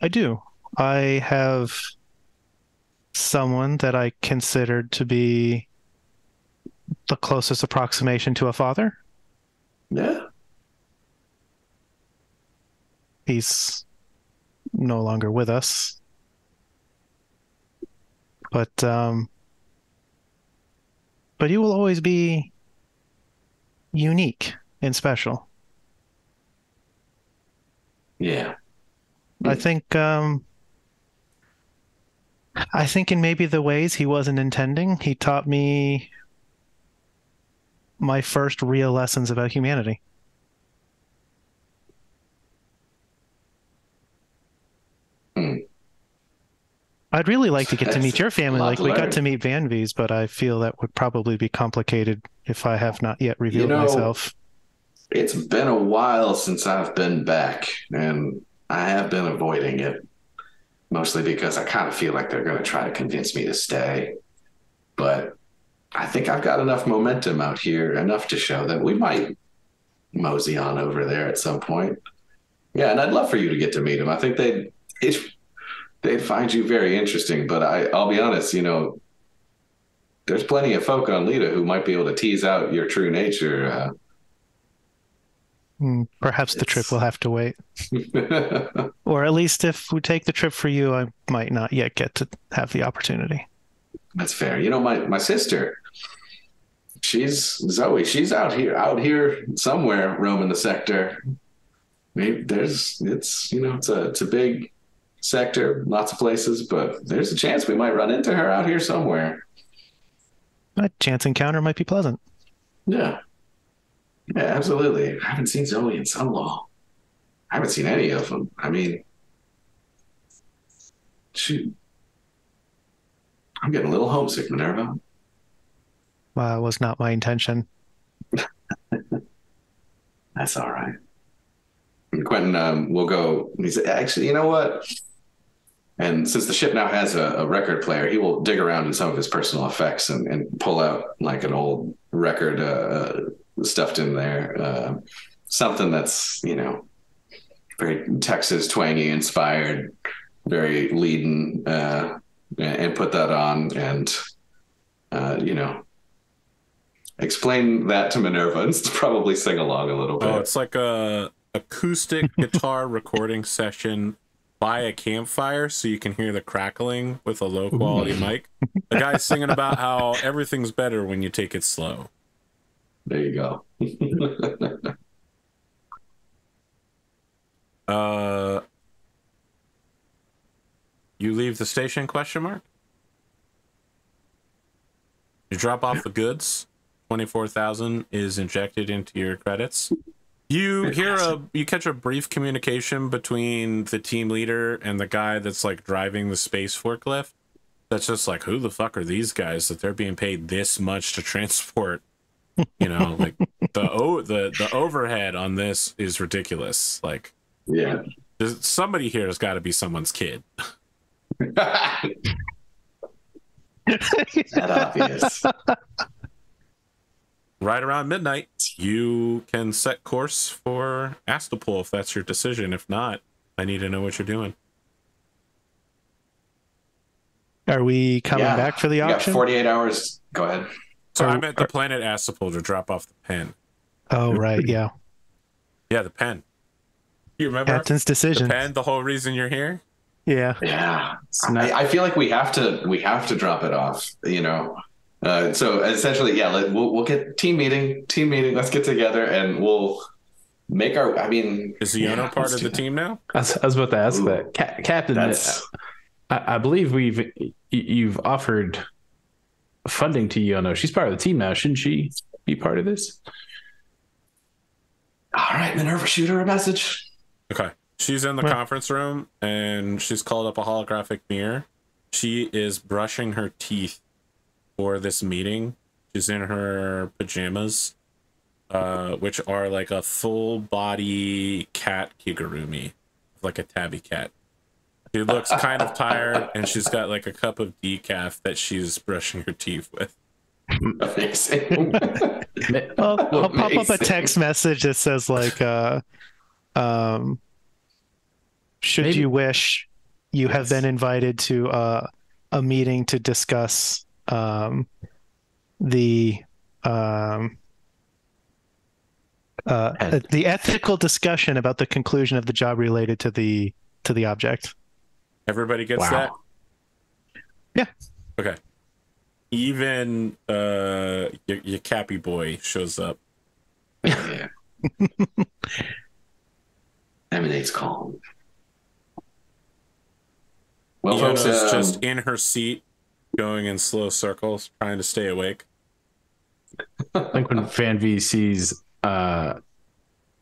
I do. I have someone that I considered to be the closest approximation to a father. Yeah. He's no longer with us. But um but he will always be unique and special. Yeah. I think um I think in maybe the ways he wasn't intending, he taught me my first real lessons about humanity. Hmm. I'd really like to get to meet your family like we learn. got to meet Van-Vee's, but I feel that would probably be complicated if I have not yet revealed know, myself. It's been a while since I've been back, and I have been avoiding it mostly because I kind of feel like they're going to try to convince me to stay. But I think I've got enough momentum out here, enough to show that we might mosey on over there at some point. Yeah, and I'd love for you to get to meet him. I think they'd they'd, they'd find you very interesting. But I, I'll be honest, you know, there's plenty of folk on Lita who might be able to tease out your true nature. Uh, Hmm, Perhaps the trip will have to wait. Or at least if we take the trip for you, I might not yet get to have the opportunity. That's fair. You know, my my sister, she's Zoe. She's out here, out here somewhere, roaming the sector. Maybe there's it's you know it's a it's a big sector, lots of places, but there's a chance we might run into her out here somewhere. A chance encounter might be pleasant. Yeah, yeah, absolutely. I haven't seen Zoe in so long. I haven't seen any of them. I mean, shoot, I'm getting a little homesick, Minerva. Uh, was not my intention. That's all right. Quentin um, will go. "Actually, you know what?" And since the ship now has a, a record player, he will dig around in some of his personal effects and, and pull out like an old record uh, stuffed in there, uh, something that's you know very Texas twangy inspired, very leading, uh, and, and put that on, and uh, you know. Explain that to Minerva and probably sing along a little bit. Oh, it's like a acoustic guitar recording session by a campfire so you can hear the crackling with a low quality mic. The guy's singing about how everything's better when you take it slow. There you go. Uh You leave the station question mark? You drop off the goods. 24,000 is injected into your credits. You hear a you catch a brief communication between the team leader and the guy that's like driving the space forklift. That's just like who the fuck are these guys that they're being paid this much to transport? You know, like the o the the overhead on this is ridiculous. Like yeah. somebody here has got to be someone's kid. that obvious. Right around midnight, you can set course for Astapel if that's your decision. If not, I need to know what you're doing. Are we coming Yeah. back for the You got auction? 48 hours. Go ahead. So Are- I'm at the planet Astapel to drop off the pen. Oh, right. Yeah. Yeah, the pen. You remember Captain's decision. the decision. pen? The whole reason you're here? Yeah. Yeah. not- I, I feel like we have to we have to drop it off, you know. Uh, so essentially, yeah, let, we'll we'll get team meeting, team meeting. Let's get together and we'll make our. I mean, Is Iono yeah, part of the that. team now? I was, I was about to ask Ooh. that, Ca- Captain. That's I, I believe we've you've offered funding to Yono. She's part of the team now. Shouldn't she be part of this? all right. Minerva, shoot her a message. Okay. She's in the Well- conference room and she's called up a holographic mirror. She is brushing her teeth for this meeting. She's in her pajamas, uh, which are like a full body cat kigurumi, like a tabby cat. She looks kind of tired and she's got like a cup of decaf that she's brushing her teeth with. Amazing. Ma- I'll, I'll pop up a text message that says like, uh, um, should Maybe- you wish, you have been invited to uh, a meeting to discuss um, the um, uh, Ed. the ethical discussion about the conclusion of the job related to the to the object. Everybody gets Wow. that? Yeah. Okay. Even uh your, your cappy boy shows up. yeah. I emanates calm. Well, folks, Iona's um, just in her seat, going in slow circles, trying to stay awake. I think when Van-Vee sees uh,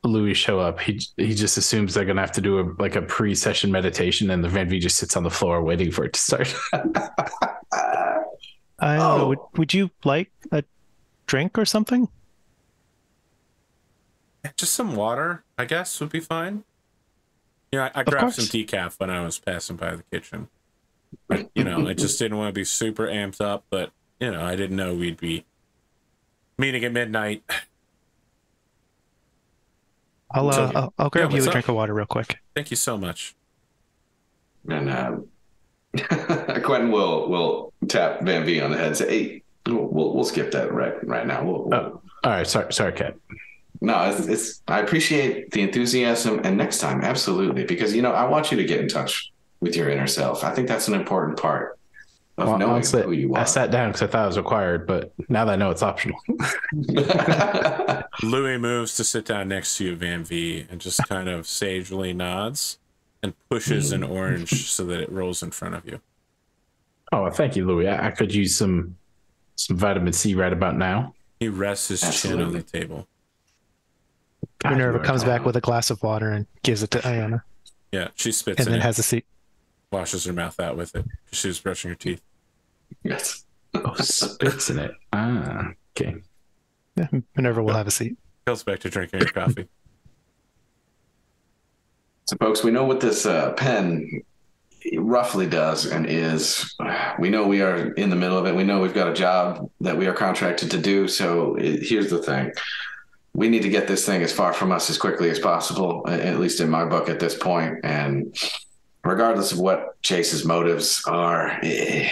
Louis show up, he he just assumes they're gonna have to do a like a pre-session meditation, and the Van-Vee just sits on the floor waiting for it to start. I don't know. Oh. Would, would you like a drink or something? Just some water, I guess, would be fine. You know, I, I Of grabbed some decaf when I was passing by the kitchen. I, you know, I just didn't want to be super amped up, but you know, I didn't know we'd be meeting at midnight. I'll uh, So- I'll, I'll grab Yeah, you a what's drink of water real quick. Thank you so much. and um, Quentin will will tap Van-Vee on the head and say, "Hey, we'll we'll, we'll skip that right right now." We'll, we'll- oh, all right, sorry, sorry, Cat. No, it's, it's I appreciate the enthusiasm, and next time, absolutely, because you know I want you to get in touch with your inner self. I think that's an important part of Well, knowing honestly, who you are. I sat down because I thought it was required, but now that I know it's optional. Louis moves to sit down next to you, Van-Vee, and just kind of sagely nods and pushes an hmm. orange so that it rolls in front of you. Oh, thank you, Louis. I, I could use some some vitamin C right about now. He rests his chin on the table. God, Minerva comes back with a glass of water and gives it to Iona, Yeah, she spits and in then it, has a seat. Washes her mouth out with it. She was brushing her teeth. yes. Oh, spits in it. Ah, okay. Yeah, Minerva will have a seat. Goes back to drinking her coffee. So, folks, we know what this uh, pen roughly does and is. We know we are in the middle of it. We know we've got a job that we are contracted to do. So, it, here's the thing we need to get this thing as far from us as quickly as possible, at least in my book at this point. And regardless of what Jace's motives are, eh,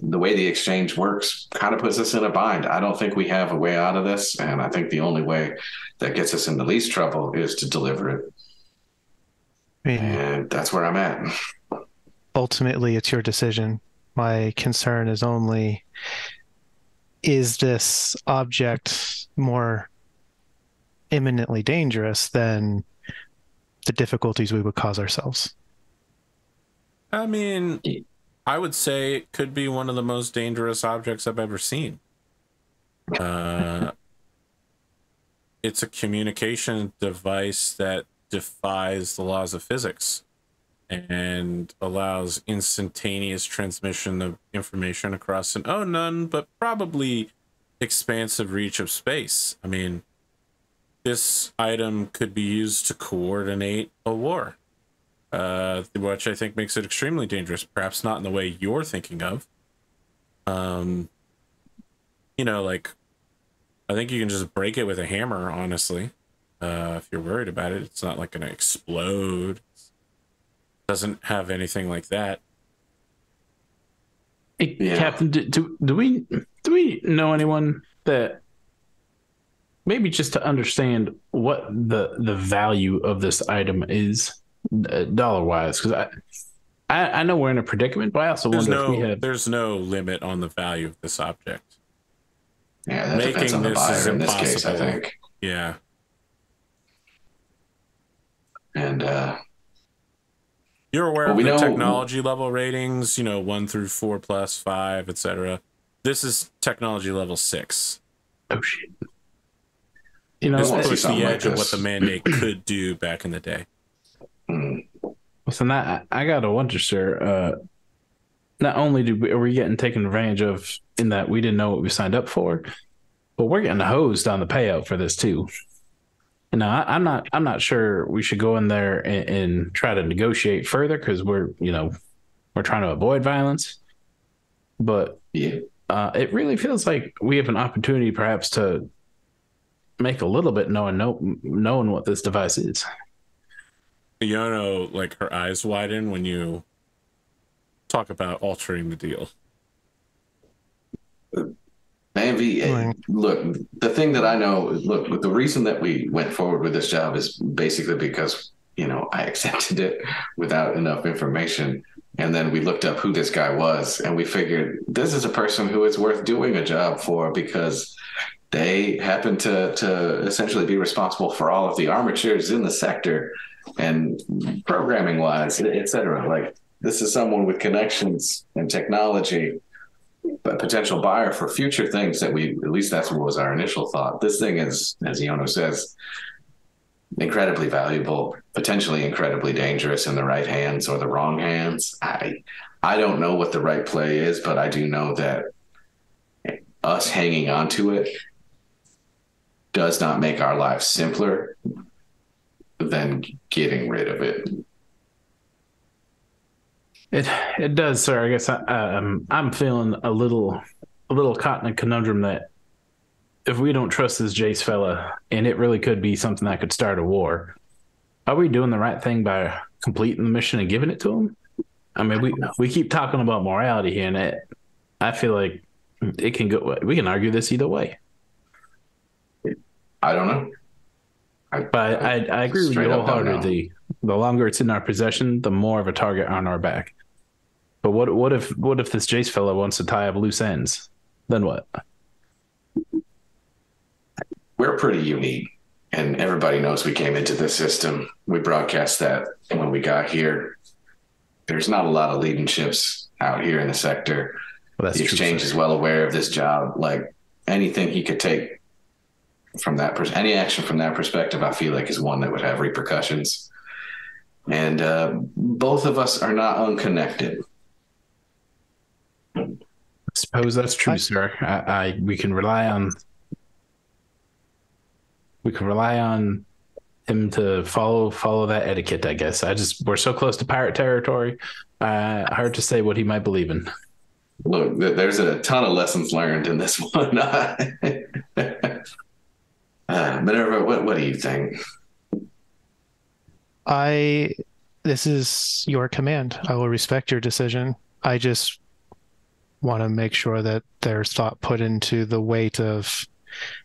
the way the exchange works kind of puts us in a bind. I don't think we have a way out of this. And I think the only way that gets us in the least trouble is to deliver it. Mean, And that's where I'm at. ultimately, it's your decision. My concern is only is this object more imminently dangerous than the difficulties we would cause ourselves? I mean, I would say it could be one of the most dangerous objects I've ever seen. Uh, it's a communication device that defies the laws of physics and allows instantaneous transmission of information across an oh none but probably expansive reach of space. I mean, this item could be used to coordinate a war uh, which I think makes it extremely dangerous. Perhaps not in the way you're thinking of. Um, you know, like I think you can just break it with a hammer. Honestly, uh, if you're worried about it, it's not like gonna explode. Doesn't have anything like that. Hey, Yeah. Captain, do, do do we do we know anyone that maybe just to understand what the the value of this item is dollar wise? Because I, I I know we're in a predicament, but I also There's wonder if we no have. there's no limit on the value of this object. Yeah, that Making on the this is buyer in this case, I impossible. think. Yeah. And uh, You're aware Well, of we the know- technology level ratings, you know, one through four plus five, etc. This is technology level six. Oh shit! You know, This wanna pushed something the like edge of what the mandate could do back in the day. Mm, Listen, I, I gotta wonder, sir. Uh, not only do we, are we getting taken advantage of in that we didn't know what we signed up for, but we're getting hosed on the payout for this too. Know, I, I'm not. I'm not sure we should go in there and, and try to negotiate further because we're, you know, we're trying to avoid violence. But yeah, uh, it really feels like we have an opportunity, perhaps, to make a little bit knowing know, knowing what this device is. Yono, like her eyes widen when you talk about altering the deal. Man, V, eh, look, the thing that I know, look, the reason that we went forward with this job is basically because, you know, I accepted it without enough information. And then we looked up who this guy was and we figured this is a person who is worth doing a job for because they happen to to essentially be responsible for all of the armatures in the sector and programming wise, et cetera. Like this is someone with connections and technology, a potential buyer for future things that we at least that's what was our initial thought. This thing is, as Iono says, incredibly valuable, potentially incredibly dangerous in the right hands or the wrong hands. I I don't know what the right play is, but I do know that us hanging on to it does not make our lives simpler than getting rid of it. It it does, sir. I guess I, um, I'm feeling a little a little caught in a conundrum that if we don't trust this Jace fella, and it really could be something that could start a war, are we doing the right thing by completing the mission and giving it to him? I mean, we we keep talking about morality here, and it, I feel like it can go. We can argue this either way. I don't know. I, but I, I agree with you wholeheartedly. The longer it's in our possession, the more of a target on our back. But what what if what if this Jace fellow wants to tie up loose ends? Then what? We're pretty unique, and everybody knows we came into the system. We broadcast that when we got here. There's not a lot of leading ships out here in the sector. Well, the exchange true, is well aware of this job. Like anything he could take from that pers- any action from that perspective, I feel like is one that would have repercussions. And uh, both of us are not unconnected. I suppose that's true, I, sir. I, I we can rely on we can rely on him to follow follow that etiquette. I guess. I just we're so close to pirate territory. Uh, hard to say what he might believe in. Look, there's a ton of lessons learned in this one. Uh, Minerva, what what do you think? I this is your command. I will respect your decision. I just want to make sure that there's thought put into the weight of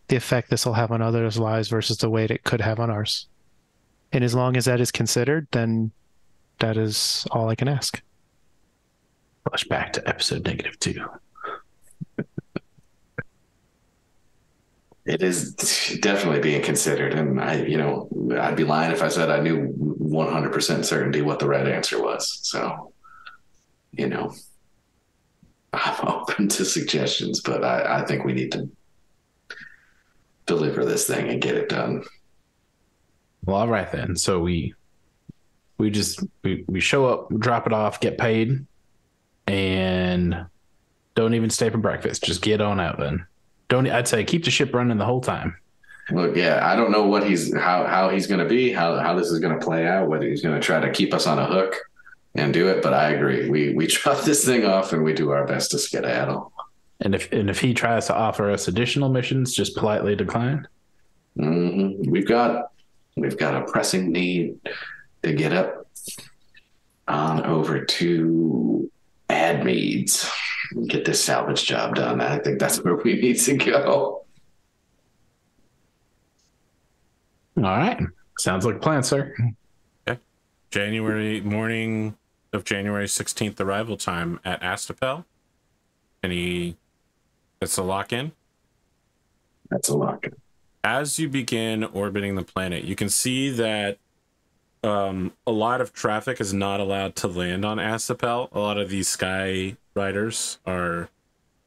the effect this will have on others' lives versus the weight it could have on ours. And as long as that is considered, then that is all I can ask. Flash back to episode negative two. It is definitely being considered and i you know i'd be lying if i said i knew 100% certainty what the right answer was. So you know i'm open to suggestions but i, I think we need to deliver this thing and get it done. Well all right then. So we we just we, we show up drop it off get paid and don't even stay for breakfast. Just get on out then don't I'd say keep the ship running the whole time. Look, yeah, I don't know what he's how how he's going to be, how how this is going to play out, whether he's going to try to keep us on a hook and do it. But I agree, we we drop this thing off and we do our best to skedaddle. And if and if he tries to offer us additional missions, just politely decline. Mm-hmm. We've got we've got a pressing need to get up on over to Admeads get this salvage job done. I think that's where we need to go. All right. Sounds like a plan, sir. Okay. January morning of January 16th arrival time at Astapel. Any that's a lock in? That's a lock in. As you begin orbiting the planet, you can see that um, a lot of traffic is not allowed to land on Astapel. A lot of these sky riders are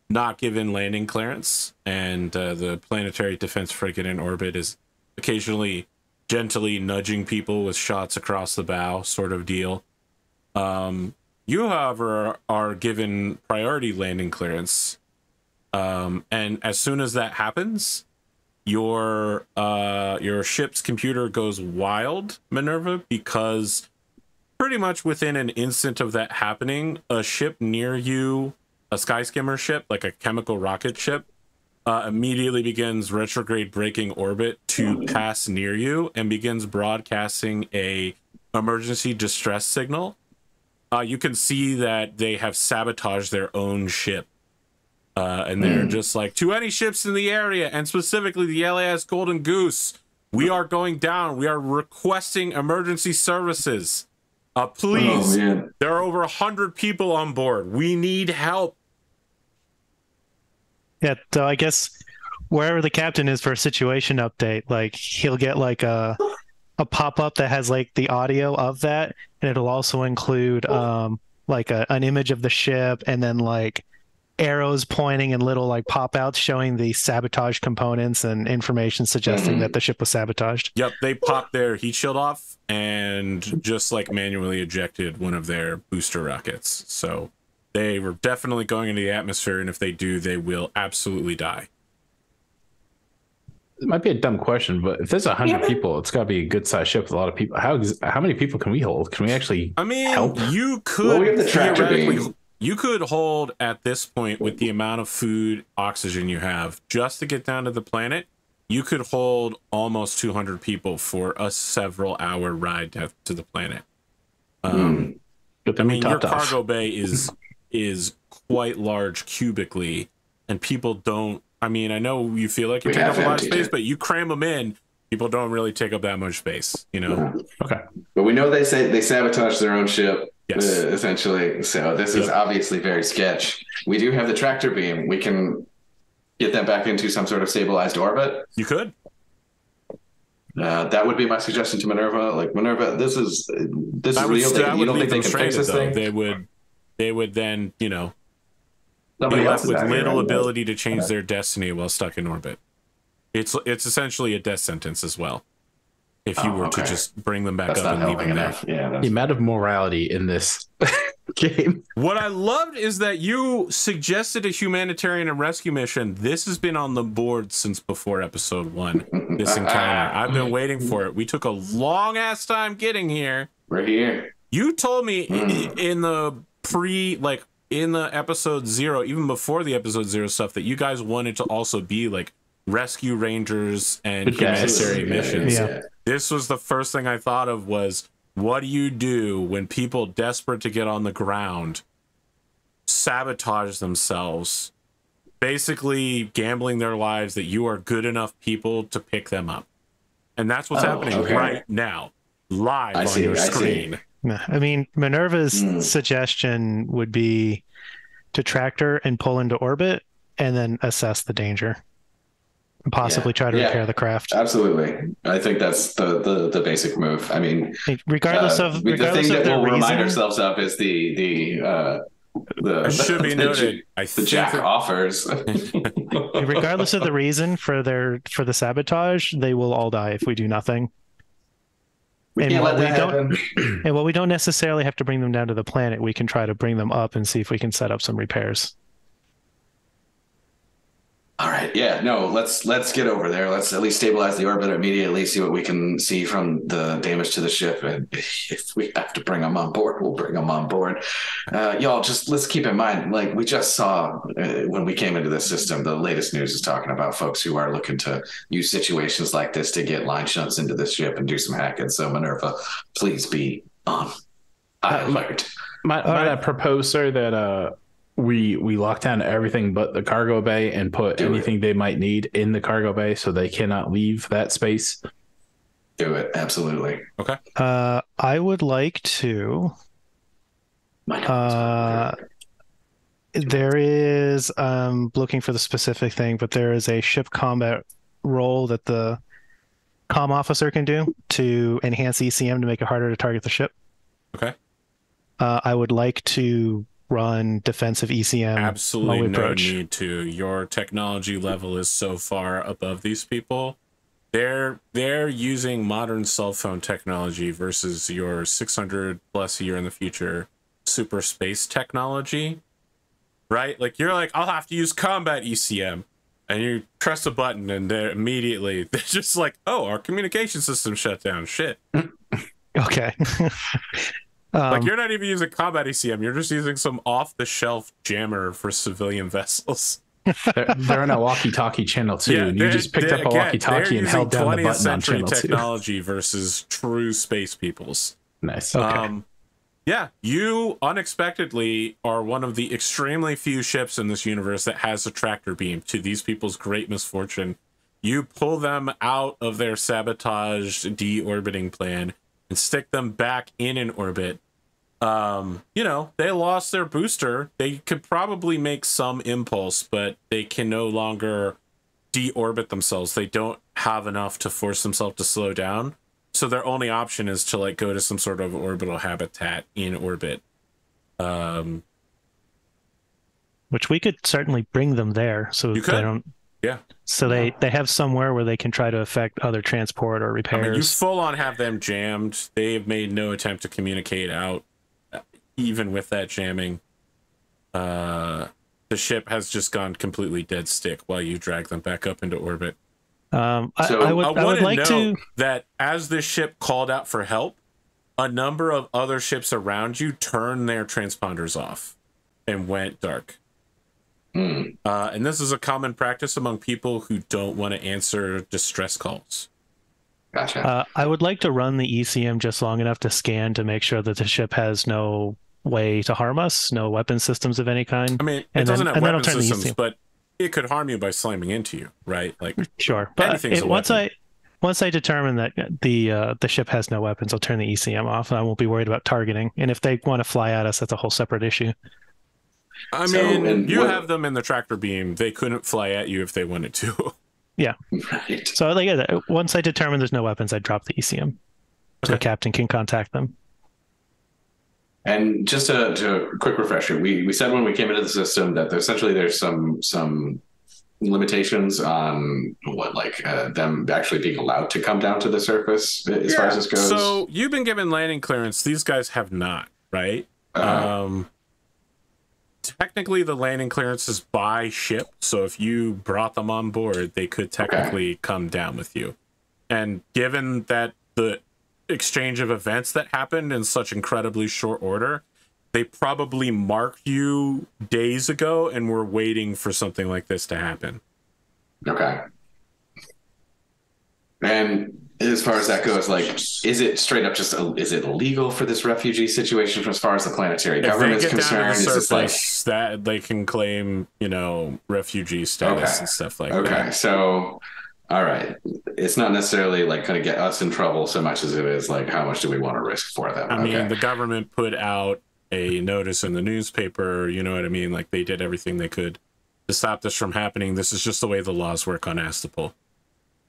not given landing clearance, and uh, the planetary defense frigate in orbit is occasionally gently nudging people with shots across the bow, sort of deal. Um, you, however, are given priority landing clearance, um, and as soon as that happens, your uh, your ship's computer goes wild, Minerva, because pretty much within an instant of that happening, a ship near you, a sky skimmer ship, like a chemical rocket ship, uh, immediately begins retrograde braking orbit to pass near you and begins broadcasting a emergency distress signal. Uh, you can see that they have sabotaged their own ship. Uh, and they're mm. just like, to any ships in the area, and specifically the LAS Golden Goose, we are going down. We are requesting emergency services. Uh, please, oh, there are over a hundred people on board. We need help. Yeah, so I guess wherever the captain is for a situation update, like he'll get like a a pop up that has like the audio of that, and it'll also include um like a, an image of the ship, and then like arrows pointing and little like pop outs showing the sabotage components and information suggesting Mhm. that the ship was sabotaged. Yep, they popped their heat shield off and just like manually ejected one of their booster rockets. So they were definitely going into the atmosphere, and if they do, they will absolutely die. It might be a dumb question, but if there's a hundred Yeah. people, it's got to be a good sized ship with a lot of people. How how many people can we hold? Can we actually? I mean, Help. you could Well, we have the tractor beam. You could hold at this point with the amount of food, oxygen you have, just to get down to the planet. You could hold almost 200 people for a several hour ride to, to the planet. Um, But I then we mean, your topped off. cargo bay is is quite large cubically, and people don't. I mean, I know you feel like you We take up a lot of space, it. but you cram them in. People don't really take up that much space, you know. Okay. But we know they say they sabotage their own ship, Yes. uh, essentially. So this is obviously very sketch. We do have the tractor beam. We can get them back into some sort of stabilized orbit. You could. Uh, that would be my suggestion to Minerva. Like Minerva, this is this is That would, real. They, you would don't think they can fix this though. thing? They would. They would then, you know, be Nobody left with little ability to change their destiny while stuck in orbit. It's it's essentially a death sentence as well. If you Oh, were to just bring them back That's up and leave helping them there. enough. Yeah. The amount of morality in this game. What I loved is that you suggested a humanitarian and rescue mission. This has been on the board since before episode one. This encounter. I've been waiting for it. We took a long ass time getting here. We're here. You told me i- Hmm. in the pre, like in the episode zero, even before the episode zero stuff, that you guys wanted to also be like rescue rangers and Yes. humanitarian missions. Yeah. This was the first thing I thought of was what do you do when people desperate to get on the ground sabotage themselves, basically gambling their lives that you are good enough people to pick them up. And that's what's Oh, happening okay. right now, live I on see, your I screen. No, I mean, Minerva's Hmm. suggestion would be to tractor and pull into orbit and then assess the danger. And possibly Yeah. try to Yeah. repair the craft. Absolutely. I think that's the the, the basic move. I mean, regardless uh, of the thing of that we'll reason, remind ourselves of is the the uh, the should be the, noted. I the Jack that- offers. regardless of the reason for their for the sabotage, they will all die if we do nothing. we And can't what let we that don't- And while we don't necessarily have to bring them down to the planet, we can try to bring them up and see if we can set up some repairs. All right. Yeah. No. Let's let's get over there. Let's at least stabilize the orbit immediately. See what we can see from the damage to the ship, and if we have to bring them on board, we'll bring them on board. Uh, y'all, just let's keep in mind, like we just saw uh, when we came into this system, the latest news is talking about folks who are looking to use situations like this to get line shunts into the ship and do some hacking. So Minerva, please be on high alert. Might, All might right. I propose, sir, that uh, we we lock down everything but the cargo bay and put Do it. anything they might need in the cargo bay so they cannot leave that space. Do it. Absolutely. Okay. Uh, I would like to. My God. Uh, there is um looking for the specific thing, but there is a ship combat role that the com officer can do to enhance ECM to make it harder to target the ship. Okay. Uh, I would like to run defensive ECM Absolutely no approach. need to. Your technology level is so far above these people. They're they're using modern cell phone technology versus your 600 plus year in the future super space technology. Right? Like you're like I'll have to use combat ECM and you press a button and they're immediately they're just like, "Oh, our communication system shut down." Shit. Okay. um, Like you're not even using combat ECM, you're just using some off-the-shelf jammer for civilian vessels. They're, they're on a walkie-talkie channel too, and you just picked up a walkie-talkie and held down the button on century channel two. technology versus true space peoples. Nice. Okay. Um, yeah, you unexpectedly are one of the extremely few ships in this universe that has a tractor beam. To these people's great misfortune, you pull them out of their sabotaged deorbiting plan and stick them back in an orbit. Um, you know, they lost their booster. They could probably make some impulse, but they can no longer deorbit themselves. They don't have enough to force themselves to slow down. So their only option is to like go to some sort of orbital habitat in orbit. Um, Which we could certainly bring them there, so You they don't. Yeah. So they they have somewhere where they can try to affect other transport or I repairs. mean, you full on have them jammed. They have made no attempt to communicate out, even with that jamming. Uh, the ship has just gone completely dead stick while you drag them back up into orbit. um, I, So, I would I I, want would to like to. that as this ship called out for help, a number of other ships around you turned their transponders off and went dark. Hmm. Uh, and this is a common practice among people who don't want to answer distress calls. Gotcha. Uh, I would like to run the ECM just long enough to scan to make sure that the ship has no way to harm us, no weapon systems of any kind. I mean, it And then- doesn't have and then I'll weapon turn the systems, but it could harm you by slamming into you, right? Like, Sure, but Anything's it, once. I once I determine that the uh, the ship has no weapons, I'll turn the ECM off, and I won't be worried about targeting. And if they want to fly at us, that's a whole separate issue. I So, mean, you what- have them in the tractor beam. They couldn't fly at you if they wanted to. Yeah. Right. So like I once I determine there's no weapons, I drop the ECM, so the captain can contact them. And just a, to a quick refresher, we, we said when we came into the system that there, essentially there's some some limitations on what like uh, them actually being allowed to come down to the surface as far as this goes. So you've been given landing clearance. These guys have not, right? Uh, Um, technically, the landing clearance is by ship. So if you brought them on board, they could technically come down with you. And given that the exchange of events that happened in such incredibly short order, they probably marked you days ago and were waiting for something like this to happen. okay. And as far as that goes, like, is it straight up just uh, is it illegal for this refugee situation as far as the planetary If they government is concerned? Is the this like that they can claim, you know, refugee status Okay. and stuff like Okay, that. Okay, so all right, it's not necessarily like going to get us in trouble so much as it is like how much do we want to risk for them? I mean, the government put out a notice in the newspaper. You know what I mean? Like they did everything they could to stop this from happening. This is just the way the laws work on Astapel.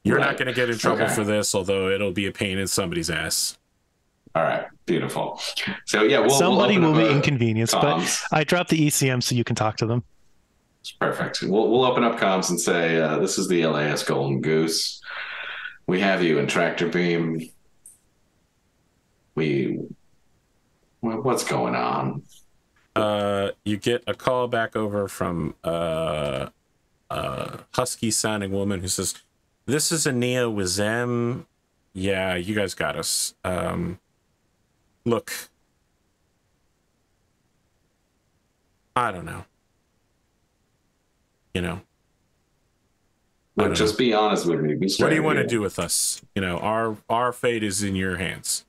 You're not going to get in trouble Okay. for this, although it'll be a pain in somebody's ass. all right, beautiful. So yeah, we'll, Somebody we'll will be up, inconvenienced, but. I dropped the ECM so you can talk to them. Perfect. We'll we'll open up comms and say uh, this is the LAS Golden Goose. We have you in tractor beam. We what's going on? Uh, you get a call back over from uh, a husky sounding woman who says, This is Ania Wizem. Yeah, you guys got us. Um, look, I don't know. You know, Look, just be honest with me. Be what do you want to do with us? You know, our our fate is in your hands.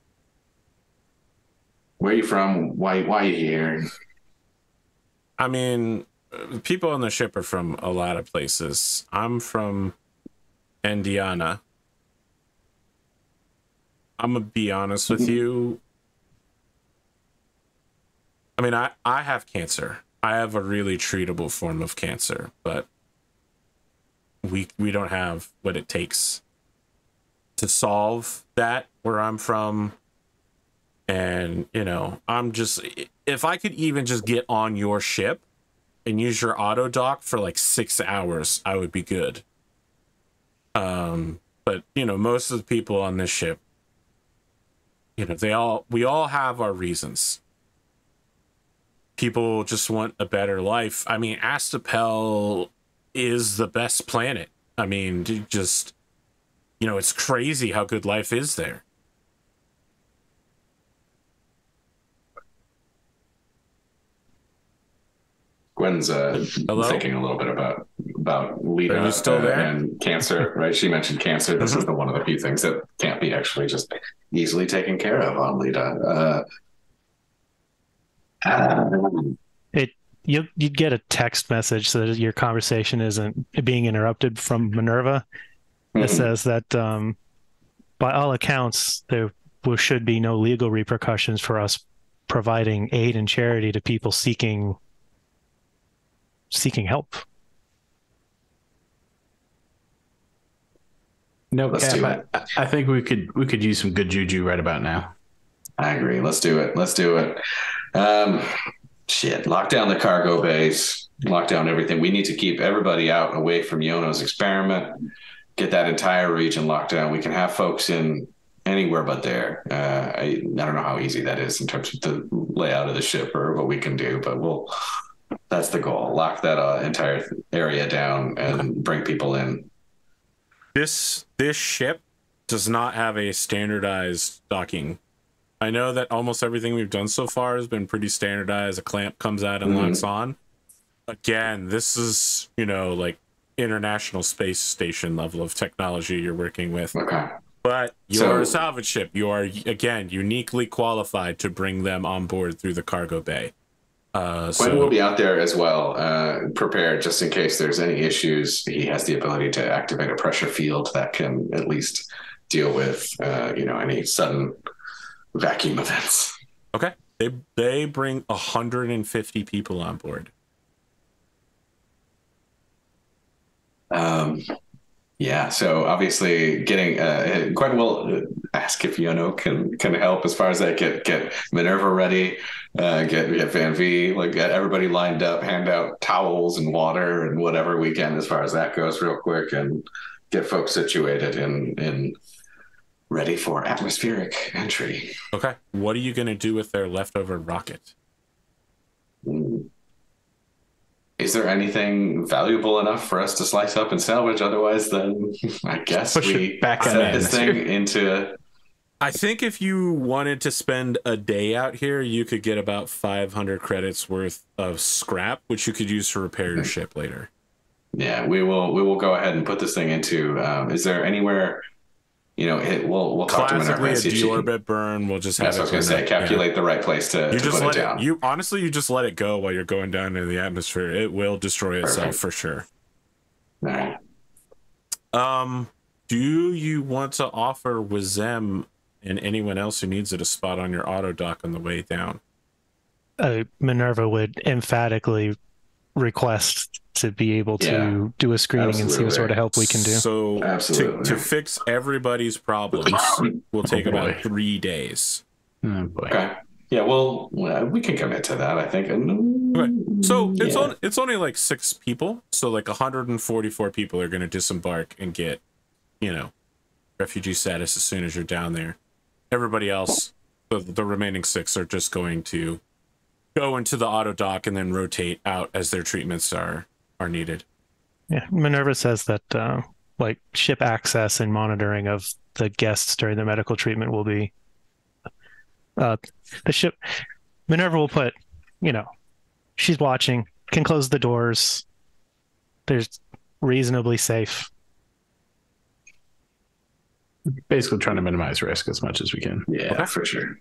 Where you from? Why why you here? I mean, uh, people on the ship are from a lot of places. I'm from Indiana. I'm gonna be honest with you. I mean, I I have cancer. I have a really treatable form of cancer, but we we don't have what it takes to solve that where I'm from. And, you know, I'm just if I could even just get on your ship and use your autodoc for like 6 hours, I would be good. Um, but, you know, most of the people on this ship you know, they all we all have our reasons. People just want a better life. I mean, Astapel is the best planet. I mean, just you know, it's crazy how good life is there. Gwen's uh, thinking a little bit about about Lita Are you still uh, there? and cancer, right? She mentioned cancer. This is the one of the few things that can't be actually just easily taken care of on Lita. Uh, um, You you'd get a text message so that your conversation isn't being interrupted from Minerva. It mhm. says that um, by all accounts there will, should be no legal repercussions for us providing aid and charity to people seeking seeking help. No, Let's Cap, do I, it. I think we could we could use some good juju right about now. I agree. Let's do it. Let's do it. Um, shit. Lock down the cargo base. Lock down everything. We need to keep everybody out away from Yono's experiment. Get that entire region locked down. We can have folks in anywhere but there. Uh, I, I don't know how easy that is in terms of the layout of the ship or what we can do, but we'll. That's the goal. Lock that uh, entire area down and bring people in. This this ship does not have a standardized docking. I know that almost everything we've done so far has been pretty standardized. A clamp comes out and Mhm. locks on. Again, this is, you know, like international space station level of technology you're working with. Okay. But you're a salvage ship. You are again uniquely qualified to bring them on board through the cargo bay. Uh, Quinn so will be out there as well, uh, prepared just in case there's any issues. He has the ability to activate a pressure field that can at least deal with, uh, you know, any sudden vacuum events. okay, they they bring 150 people on board. Um, yeah, so obviously getting uh, Gwen will ask if Yono can can help as far as that. Get get Minerva ready, uh, get get Van-Vee, like get everybody lined up, hand out towels and water and whatever we can as far as that goes, real quick, and get folks situated in in ready for atmospheric entry. Okay, what are you gonna do with their leftover rocket? Mm. Is there anything valuable enough for us to slice up and salvage? Otherwise, then I guess Push we it back set this atmosphere. thing into I think if you wanted to spend a day out here, you could get about 500 credits worth of scrap, which you could use to repair your ship later. Yeah, we will. We will go ahead and put this thing into. Um, is there anywhere? You know, it, we'll we'll talk to Minerva Classically, a and see if deorbit burn. We'll just have That's what I was it going to say. burn up. Yeah. Calculate the right place to, You to just put let it it, down. You honestly, you just let it go while you're going down into the atmosphere. It will destroy itself Perfect. for sure. All right. Um, do you want to offer Wizem and anyone else who needs it a spot on your autodoc on the way down? uh, Minerva would emphatically request to be able to Yeah, do a screening and see what sort of help we can do. So to, Absolutely. to fix everybody's problems will take Oh, about three days. Oh boy. Okay. Yeah. Well, well, we can commit to that. I think. Okay. So it's Yeah. on it's only like six people. So like 144 people are going to disembark and get, you know, refugee status as soon as you're down there. Everybody else, the, the remaining six, are just going to go into the autodoc and then rotate out as their treatments are are needed. Yeah, Minerva says that uh, like ship access and monitoring of the guests during the medical treatment will be uh, the ship. Minerva will put, you know, she's watching, can close the doors. There's reasonably safe. Basically, trying to minimize risk as much as we can. Yeah, Okay. for sure.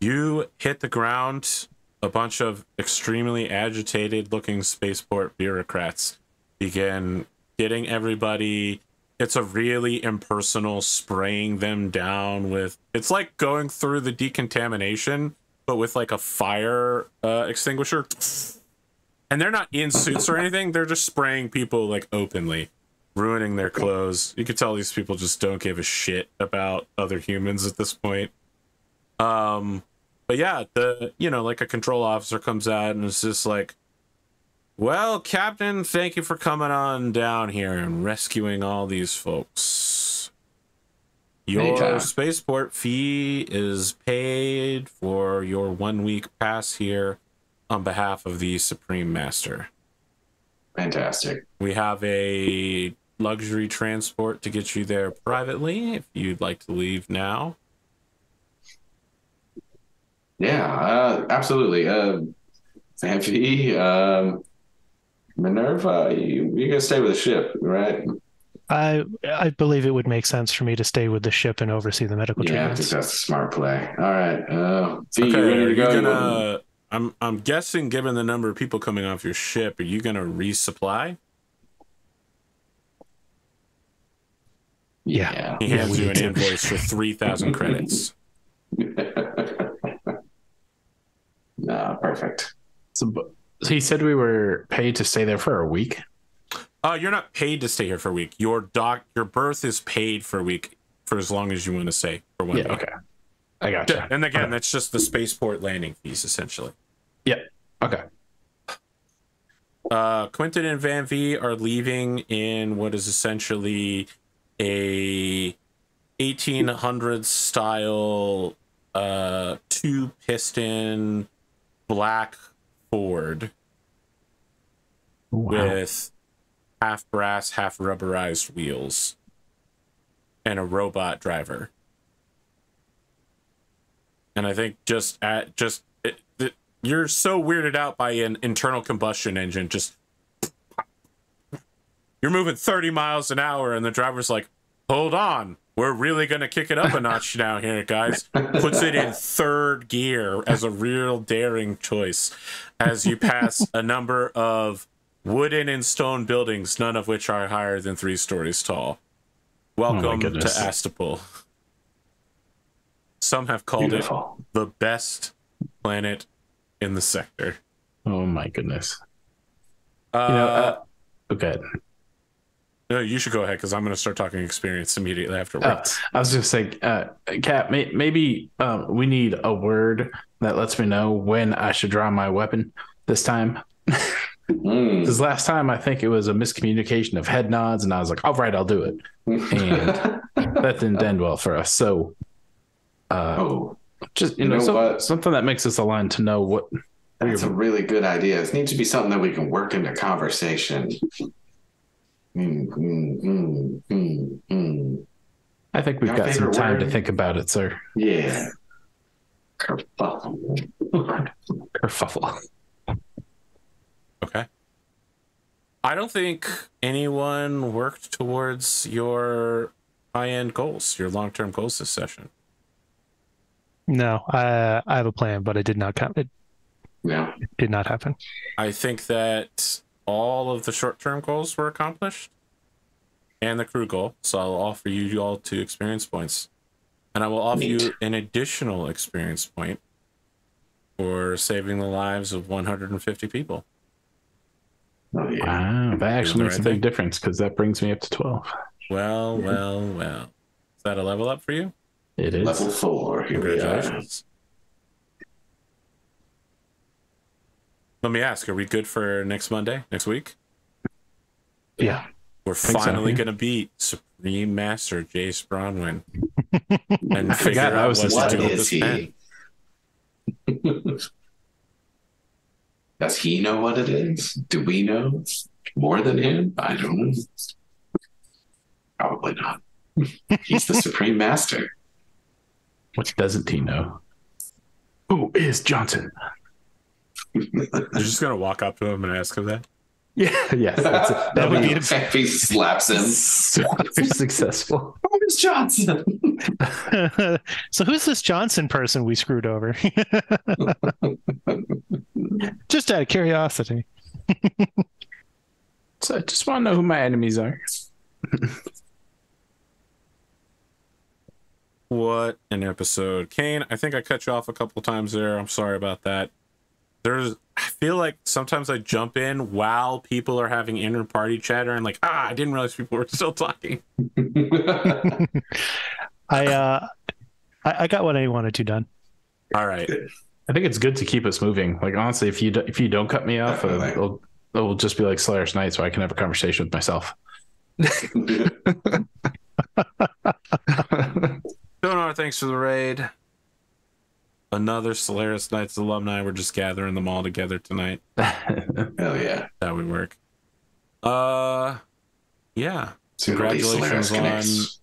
You hit the ground. A bunch of extremely agitated looking spaceport bureaucrats begin getting everybody. It's a really impersonal spraying them down with. It's like going through the decontamination, but with like a fire uh, extinguisher. And they're not in suits or anything. They're just spraying people like openly, ruining their clothes. You could tell these people just don't give a shit about other humans at this point. Um, but yeah, the you know, like a control officer comes out and it's just like, "Well, Captain, thank you for coming on down here and rescuing all these folks. Your Anytime. spaceport fee is paid for your one week pass here on behalf of the Supreme Master. Fantastic. We have a luxury transport to get you there privately if you'd like to leave now." Yeah, uh, absolutely. Uh, Van-Vee, um, Minerva, you, you're gonna stay with the ship, right? I I believe it would make sense for me to stay with the ship and oversee the medical Yeah, I think that's a smart play. All right. Uh, V, Okay, you ready are to go? Gonna? I'm I'm guessing, given the number of people coming off your ship, are you gonna resupply? Yeah. He Yeah, hands we you an need invoice for three thousand credits. no, perfect. So, so he said we were paid to stay there for a week. Oh, you're not paid to stay here for a week. Your doc, your berth is paid for a week for as long as you want to stay for one Yeah, week. okay. I gotcha. And again, Okay. that's just the spaceport landing fees essentially. Yeah. Okay. Uh, Quentin and Van-Vee are leaving in what is essentially a 1800s style uh, two piston black Ford Wow. with half brass, half rubberized wheels and a robot driver. And I think just at just it, it, you're so weirded out by an internal combustion engine just you're moving 30 miles an hour and the driver's like, "Hold on. We're really going to kick it up a notch now here, guys." Puts it in third gear as a real daring choice as you pass a number of wooden and stone buildings, none of which are higher than three stories tall. Welcome to goodness. Astapel. Some have called Beautiful. it the best planet in the sector. Oh my goodness. Uh, You know, uh, okay. No, you should go ahead because I'm going to start talking experience immediately afterwards. I was just saying, uh, Cap, may, maybe um, we need a word that lets me know when I should draw my weapon this time. Mm. Because last time I think it was a miscommunication of head nods, and I was like, "All right, I'll do it." And that didn't end well for us. So, uh, oh, just you, You know, know so- what? something that makes us aligned to know what. that's a really good idea. It needs to be something that we can work into conversation. Mm, mm, mm. I think we've Your got some favorite time to think about it, sir. Yeah. Kerfuffle. Kerfuffle. Okay. I don't think anyone worked towards your high end goals, your long term goals this session. No, I I have a plan, but it did not come. It Yeah. it did not happen. I think that all of the short term goals were accomplished and the crew goal. So I'll offer you all two experience points. And I will offer Neat. you an additional experience point for saving the lives of 150 people. Oh, yeah. Wow, that actually the makes a big thing. difference because that brings me up to twelve. Well, well, well. Is that a level up for you? It is. Level four. Here we are. Let me ask, are we good for next Monday, next week? Yeah. We're Think so, finally yeah. going to beat Supreme Master Jace Bronwyn and I figure forgot out I was what to do with is this he? Does he know what it is? Do we know more than him? I don't know. Probably not. He's the supreme master. What doesn't he know? Who is Johnson? You're just going to walk up to him and ask him that? Yeah, yes, that's it. That would be if he slaps him. super successful. Where's Johnson? so who's this Johnson person we screwed over? Just out of curiosity. So I just want to know who my enemies are. What an episode. Kain, I think I cut you off a couple times there. I'm sorry about that. There's I feel like sometimes I jump in while people are having inter party chatter and like, ah, I didn't realize people were still talking. I uh I, I got what I wanted to done. All right. I think it's good to keep us moving. Like honestly, if you do, if you don't cut me off, uh, Definitely. it'll, it'll just be like Slayer's Night, so I can have a conversation with myself. Donar, thanks for the raid. Another Solaris Knights alumni. We're just gathering them all together tonight. Hell yeah. That would work. Uh, yeah. Be Congratulations on Connects.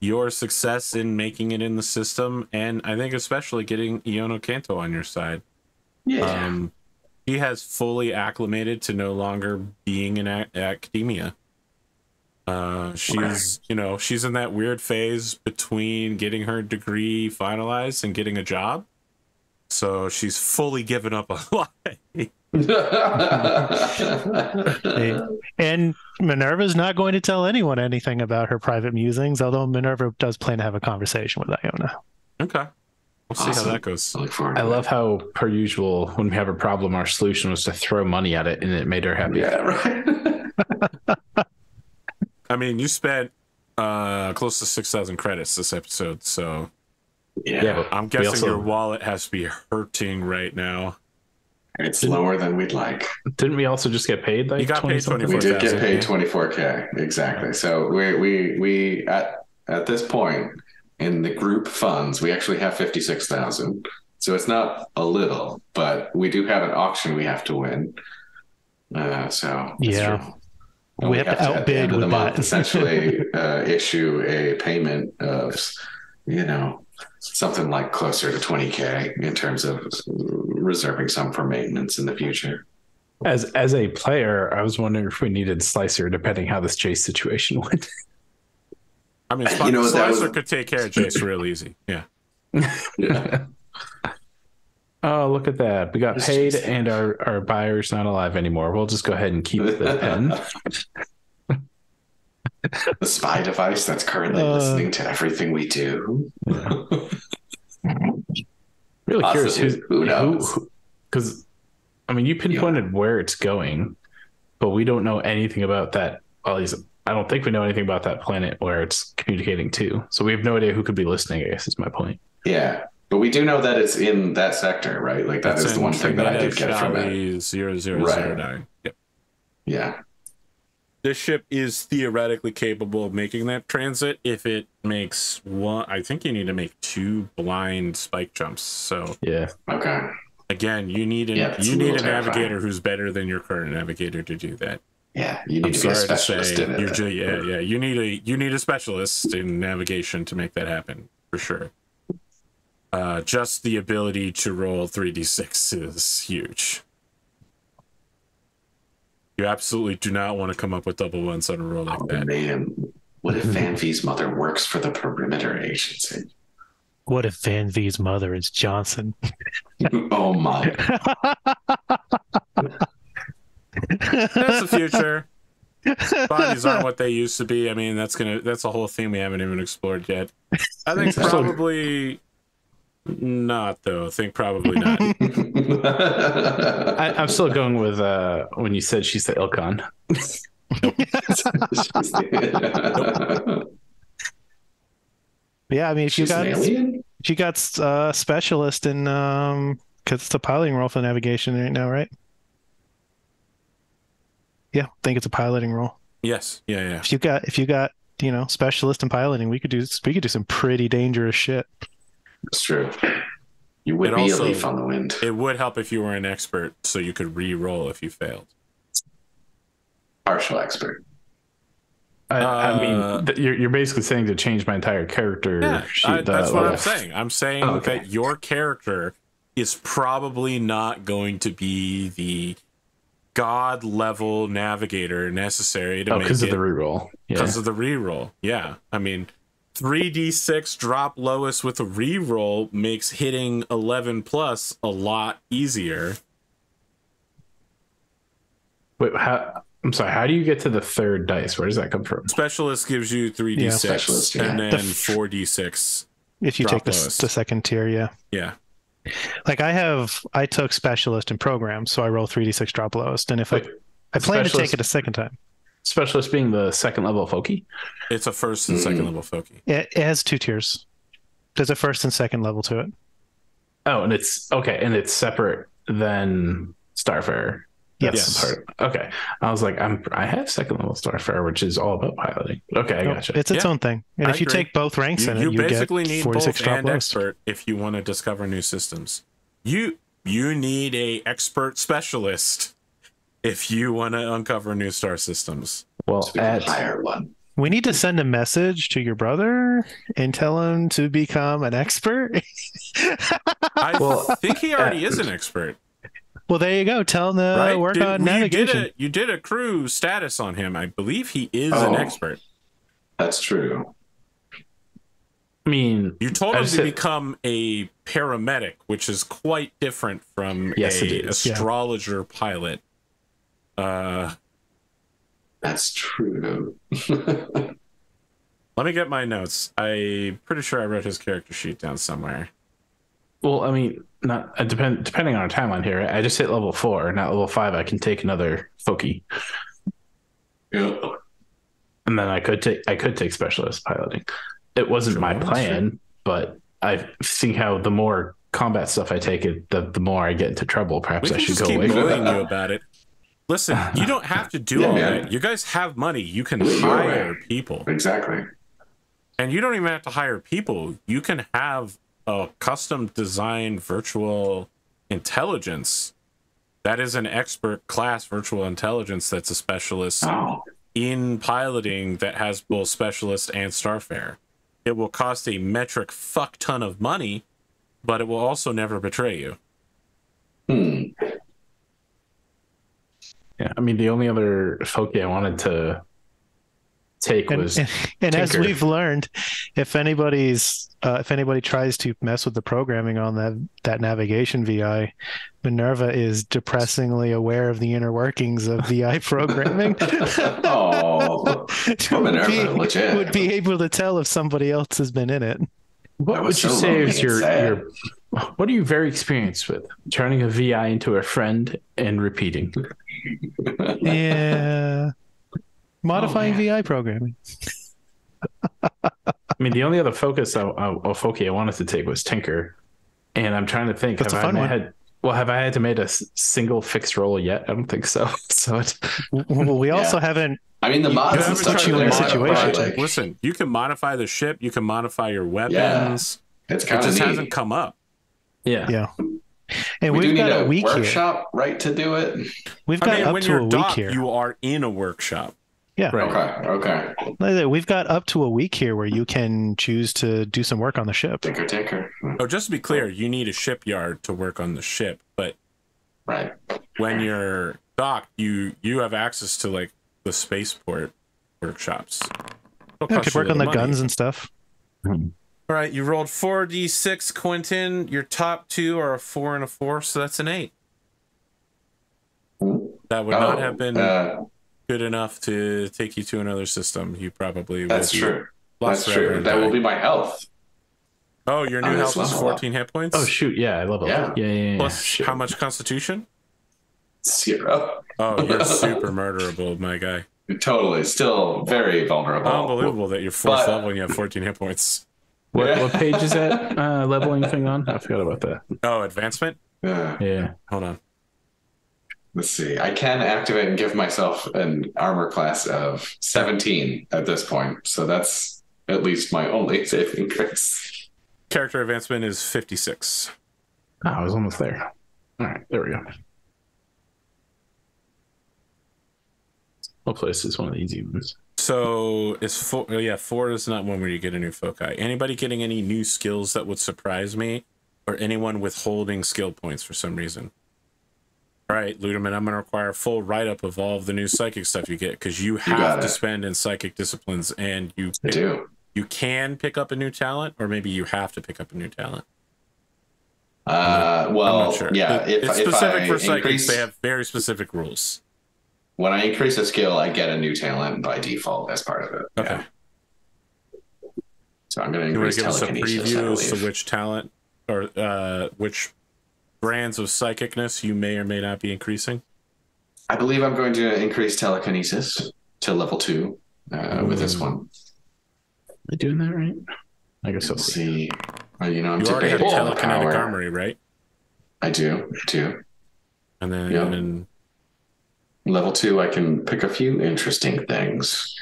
your success in making it in the system, and I think especially getting Iono Kanto on your side. Yeah. Um, he has fully acclimated to no longer being in a- academia. Uh, she's, you know, she's in that weird phase between getting her degree finalized and getting a job. So she's fully given up a lot. Hey, And Minerva's not going to tell anyone anything about her private musings, although Minerva does plan to have a conversation with Iona. okay. We'll see Awesome. how that goes. I look forward I love how, per usual, when we have a problem, our solution was to throw money at it, and it made her happy. Yeah, right. I mean, you spent uh close to six thousand credits this episode, so Yeah, Yeah, I'm guessing also- your wallet has to be hurting right now. it's lower than we'd like. Didn't we also just get paid like You got 20 paid something? We did get paid twenty four k exactly. So we we we at at this point in the group funds, we actually have fifty six thousand. So it's not a little, but we do have an auction we have to win. Uh, so that's Yeah. true. And We have to at the outbid end of the with month that. essentially uh, issue a payment of you know something like closer to twenty k in terms of reserving some for maintenance in the future. As as a player, I was wondering if we needed Slicer, depending how this chase situation went. I mean, You know, Slicer was- could take care of Jace real easy. Yeah. Yeah. Oh, look at that. We got paid and our, our buyer's not alive anymore. We'll just go ahead and keep the pen. the spy device that's currently Uh, listening to everything we do. Really curious who's, Who knows? Because, I mean, you pinpointed where it's going, but we don't know anything about that. At least, I don't think we know anything about that planet where it's communicating to. So we have no idea who could be listening, I guess is my point. Yeah. But we do know that it's in that sector, right? Like that That's is the one thing that I did get from it. Shally 0009. Yep. Yeah. This ship is theoretically capable of making that transit if it makes one. I think you need to make two blind spike jumps. So Yeah. Okay. again, you need an, Yeah, you a need a terrifying. navigator who's better than your current navigator to do that. Yeah. You need I'm to be a sorry to specialist say, in it. you ju- yeah, yeah, you need a you need a specialist in navigation to make that happen for sure. Uh, just the ability to roll 3d6 is huge. You absolutely do not want to come up with double ones on a roll like Oh, that. man. What if Van-Vee's mother works for the perimeter agency? What if Van-Vee's mother is Johnson? oh my. That's the future. Bodies aren't what they used to be. I mean, that's gonna that's a whole theme we haven't even explored yet. I think probably not though. I think probably not. I, I'm still going with uh, when you said she's the Ilcon. yeah, I mean, if you She's an got alien? if you got uh, specialist in um, because it's a piloting role for navigation right now, right? Yeah, I think it's a piloting role. yes. Yeah. Yeah. If you got if you got you know specialist in piloting, we could do we could do some pretty dangerous shit. It's true. You would It be also- a leaf on the wind. It would help if you were an expert, so you could re-roll if you failed. Partial expert. I, I Uh, mean, th- you're, you're basically saying to change my entire character Yeah, sheet. I- that's uh, what level. I'm saying. I'm saying Oh, okay. that your character is probably not going to be the god level navigator necessary to Oh, make because of the reroll. Yeah. because of the reroll. Yeah, I mean, three d six drop lowest with a reroll makes hitting eleven plus a lot easier. Wait, how? I'm sorry. How do you get to the third dice? Where does that come from? Specialist gives you three d Yeah. six Specialist, yeah. and The then f- four d six. If you take the, the second tier, yeah. Yeah, Like I have, I took specialist in programs, so I roll three d six drop lowest, and if Wait, I I plan to take it a second time. Specialist being the second level Foci. it's a first and second Mm. level Foci. It, it has two tiers. There's a first and second level to it. Oh, and it's okay, and it's separate than Starfarer. That's Yes. part. Okay, I was like, I'm I have second level Starfarer, which is all about piloting. Okay, I Nope, gotcha. It's its Yeah, own thing. And I if you agree. take both ranks You, in it, you you, basically get need 46 both drop and lowest. expert if you want to discover new systems. You you need a expert specialist if you want to uncover new star systems. well, So we at hire one. We need to send a message to your brother and tell him to become an expert. I Well, think he already is an expert, well, there you go. Tell him to right? work Did- on you navigation. did a you did a crew status on him. I believe he is an Oh. expert. That's true. I mean, You told him to said- become a paramedic, which is quite different from Yes, a it is. Yeah. astrologer pilot. Uh, That's true. let me get my notes. I'm pretty sure I wrote his character sheet down somewhere. well, I mean, not uh, depend depending on our timeline here. I just hit level four, not level five. I can take another Foci. Yeah. and then I could take I could take specialist piloting. It wasn't Sure, my that's plan, but I think how the more combat stuff I take, it the, the more I get into trouble. Perhaps We I should just go keep away. from bullying you about it. Listen, you don't have to do Yeah, all that. You guys have money. You can hire people. Exactly. And you don't even have to hire people. You can have a custom designed virtual intelligence that is an expert class virtual intelligence that's a specialist Oh, in piloting that has both specialist and starfare. It will cost a metric fuck ton of money, but it will also never betray you. hmm. Yeah, I mean the only other Foci I wanted to take And, was and, and as we've learned, if anybody's uh, if anybody tries to mess with the programming on that that navigation VI, Minerva is depressingly aware of the inner workings of VI programming. Oh, would, Minerva, be, legit. would be able to tell if somebody else has been in it. What would was you so say is your your what are you very experienced with? Turning a VI into a friend and repeating. Yeah. Modifying oh, man. VI programming. I mean, the only other focus I, I, or Foci I wanted to take was Tinker, and I'm trying to think. That's have a fun I one. had well, have I had to make a single fixed roll yet? I don't think so. So it's Well, we Yeah. also haven't. I mean, the You mods and haven't stuff. you to can modify, modify, situation. like, Listen, you can modify the ship, you can modify your weapons. Yeah, it's It kind of just neat. hasn't come up. yeah. Yeah. And we we do have need got a, a week here. workshop, right, to do it. We've I got mean, up when to a you're week docked, here. you are in a workshop. Yeah. Right. Okay, okay. Like I said, We've got up to a week here where you can choose to do some work on the ship. Tinker, tinker. Oh, just to be clear, you need a shipyard to work on the ship, but Right. when you're docked, you you have access to like the spaceport workshops. It'll Yeah, cost could work on the money. guns and stuff. All right, you rolled four d six, Quentin. Your top two are a four and a four, so that's an eight. That would not Oh, have been uh, good enough to take you to another system. You probably would that's be true. That's true. and That will be my health. Oh, your new on health is level up. 14 hit points. Oh shoot! Yeah, I love it. Yeah. Yeah, yeah, yeah. yeah. Plus Shit. how much Constitution? Zero. Oh, you're super murderable, my guy. Totally. Still very vulnerable. Unbelievable that you're fourth But- level and you have 14 hit points. What, Yeah. what page is that uh, leveling thing on? I forgot about that. Oh, advancement. Yeah. Yeah. Hold on. let's see. I can activate and give myself an armor class of 17 at this point. So that's at least my only saving grace. Character advancement is 56. Oh, I was almost there. All right, there we go. Hopefully, this is one of the easy ones. So is four? oh, Yeah, four is not one where you get a new foci. Anybody getting any new skills that would surprise me, or anyone withholding skill points for some reason? All right, Ludemann, I'm going to require a full write up of all of the new psychic stuff you get because you have got to it. spend in psychic disciplines, and you I do. you can pick up a new talent, or maybe you have to pick up a new talent. Uh, I'm well, not sure. yeah. If, it's if specific I for psychics. increase, They have very specific rules. When I increase a skill, I get a new talent by default as part of it. Okay. Yeah. So I'm going to increase to give us a telekinesis. I preview as to believe. which talent or uh, which brands of psychicness you may or may not be increasing? I believe I'm going to increase telekinesis to level two uh, with this Ooh. one. Am I doing that right? I guess so. Let's see. Well, you know, I'm You already have debating telekinetic power. armory, right? I do. I do. And then Yeah. and Level two, I can pick a few interesting things.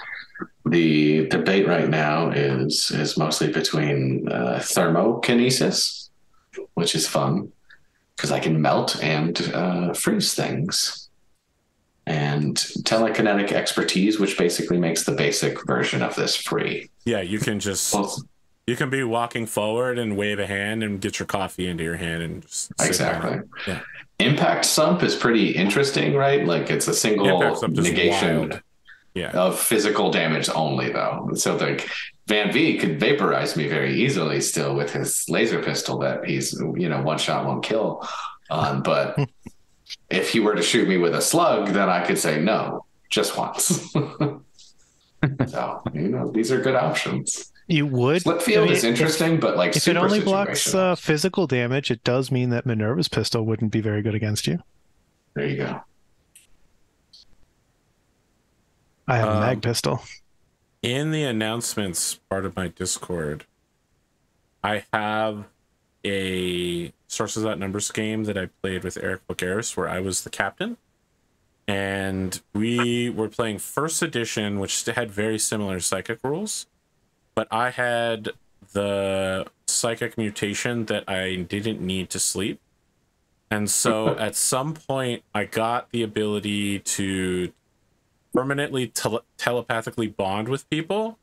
The debate right now is is mostly between uh, thermokinesis, which is fun because I can melt and uh, freeze things, and telekinetic expertise, which basically makes the basic version of this free. yeah, you can just Well, you can be walking forward and wave a hand and get your coffee into your hand and just sit exactly. down. Yeah. Impact sump is pretty interesting, right? Like it's a single Impact sump is negation. Yeah. of physical damage only, though. So like Van-Vee could vaporize me very easily still with his laser pistol that he's you know one shot one kill on. But if he were to shoot me with a slug, then I could say no, just once. so you know these are good options. You would. Split field I mean, is interesting, but like If, if it only blocks uh, physical damage, it does mean that Minerva's pistol wouldn't be very good against you. there you go. I have a Um, mag pistol. in the announcements part of my Discord, I have a Stars Without Number game that I played with Eric Bogaris where I was the captain. And we were playing first edition, which had very similar psychic rules. But I had the psychic mutation that I didn't need to sleep. And so at some point, I got the ability to permanently tele- telepathically bond with people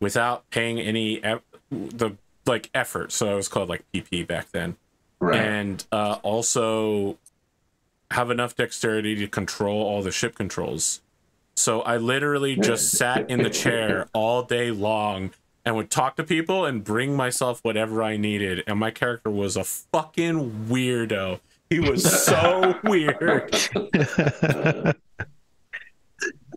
without paying any e- the like effort. So it was called like PP back then, Right. and uh, also have enough dexterity to control all the ship controls. So I literally just sat in the chair all day long and would talk to people and bring myself whatever I needed. And my character was a fucking weirdo. He was so weird.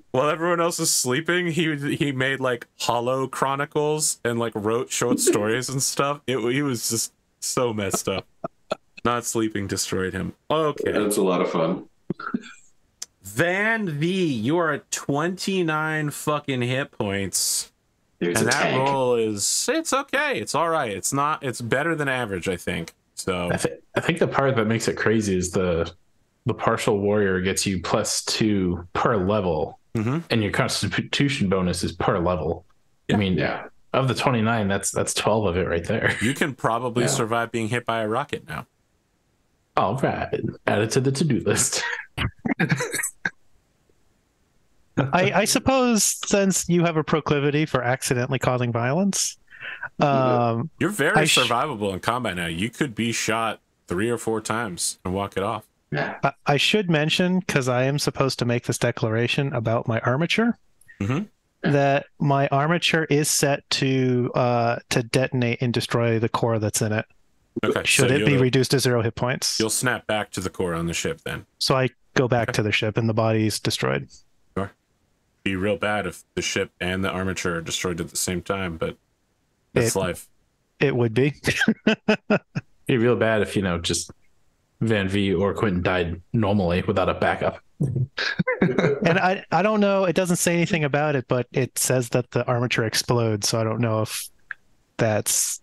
While everyone else was sleeping, he he made like hollow chronicles and like wrote short stories and stuff. It he was just so messed up. Not sleeping destroyed him. Okay. That's a lot of fun. Van-Vee, you are at 29 fucking hit points. There's and a that tank. roll is it's okay. It's all right. It's not it's better than average, I think. So I, th- I think the part that makes it crazy is the the partial warrior gets you plus two per level, Mhm. and your constitution bonus is per level. Yeah. I mean, Yeah. of the twenty nine, that's that's twelve of it right there. you can probably Yeah. survive being hit by a rocket now. All right, add it to the to do list. I, I suppose since you have a proclivity for accidentally causing violence, um, You're very sh- survivable in combat now. You could be shot three or four times and walk it off. Yeah. I, I should mention because I am supposed to make this declaration about my armature Mhm. that my armature is set to uh, to detonate and destroy the core that's in it. Okay. Should so it be reduced to zero hit points? You'll snap back to the core on the ship then. So I go back to the ship and the body's destroyed. Be real bad if the ship and the armature are destroyed at the same time, but that's It- life. It would be. Be real bad if you know just Van-Vee or Quentin died normally without a backup. and I I don't know. It doesn't say anything about it, but it says that the armature explodes. So I don't know if that's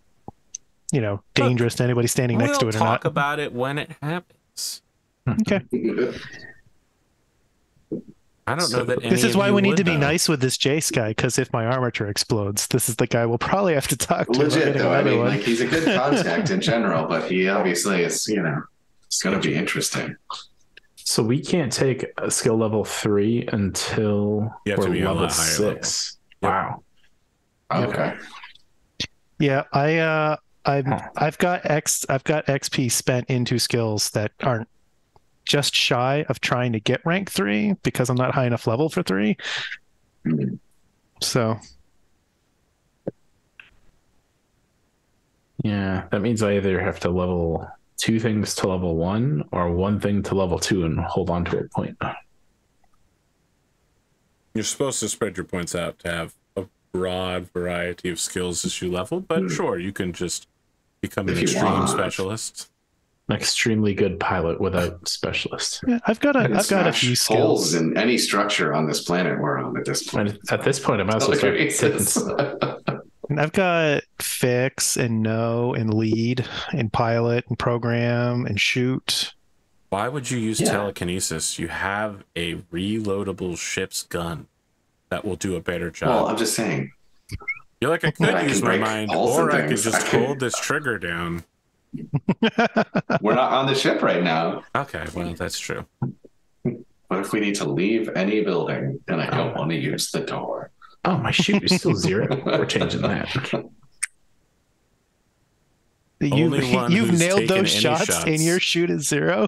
you know dangerous to anybody standing next to it or not. talk about it when it happens. Okay. I don't know that any This is why we need to be though. nice with this Jace guy, because if my armature explodes, this is the guy we'll probably have to talk to. Legit though. I another mean, one. like he's a good contact in general, but he obviously is, you know, it's gonna be interesting. So we can't take a skill level three until You have to we're be on a level lot six. Yep. Wow. Okay. Yeah, I uh I've Huh. I've got X I've got XP spent into skills that aren't just shy of trying to get rank three because I'm not high enough level for three. Hmm. So Yeah, that means I either have to level two things to level one or one thing to level two and hold on to a point. You're supposed to spread your points out to have a broad variety of skills as you level, but Hmm. sure, you can just become an If you extreme want. specialist. An extremely good pilot without specialist. yeah, I've got a I can I've got a few holes skills. in any structure on this planet we're on at this point. And at this point, I might as well start taking. And I've got fix and know and lead and pilot and program and shoot. Why would you use Yeah. telekinesis? You have a reloadable ship's gun that will do a better job. well, I'm just saying. You're like, I Well, could I use my mind, holes in or I could just I could- hold this trigger down. We're not on the ship right now. Okay, well, that's true. What if we need to leave any building and I don't want to use the door? Oh, my shoot is still zero. We're changing that. You, Only one you've who's nailed taken those any shots, shots. and your shoot is zero.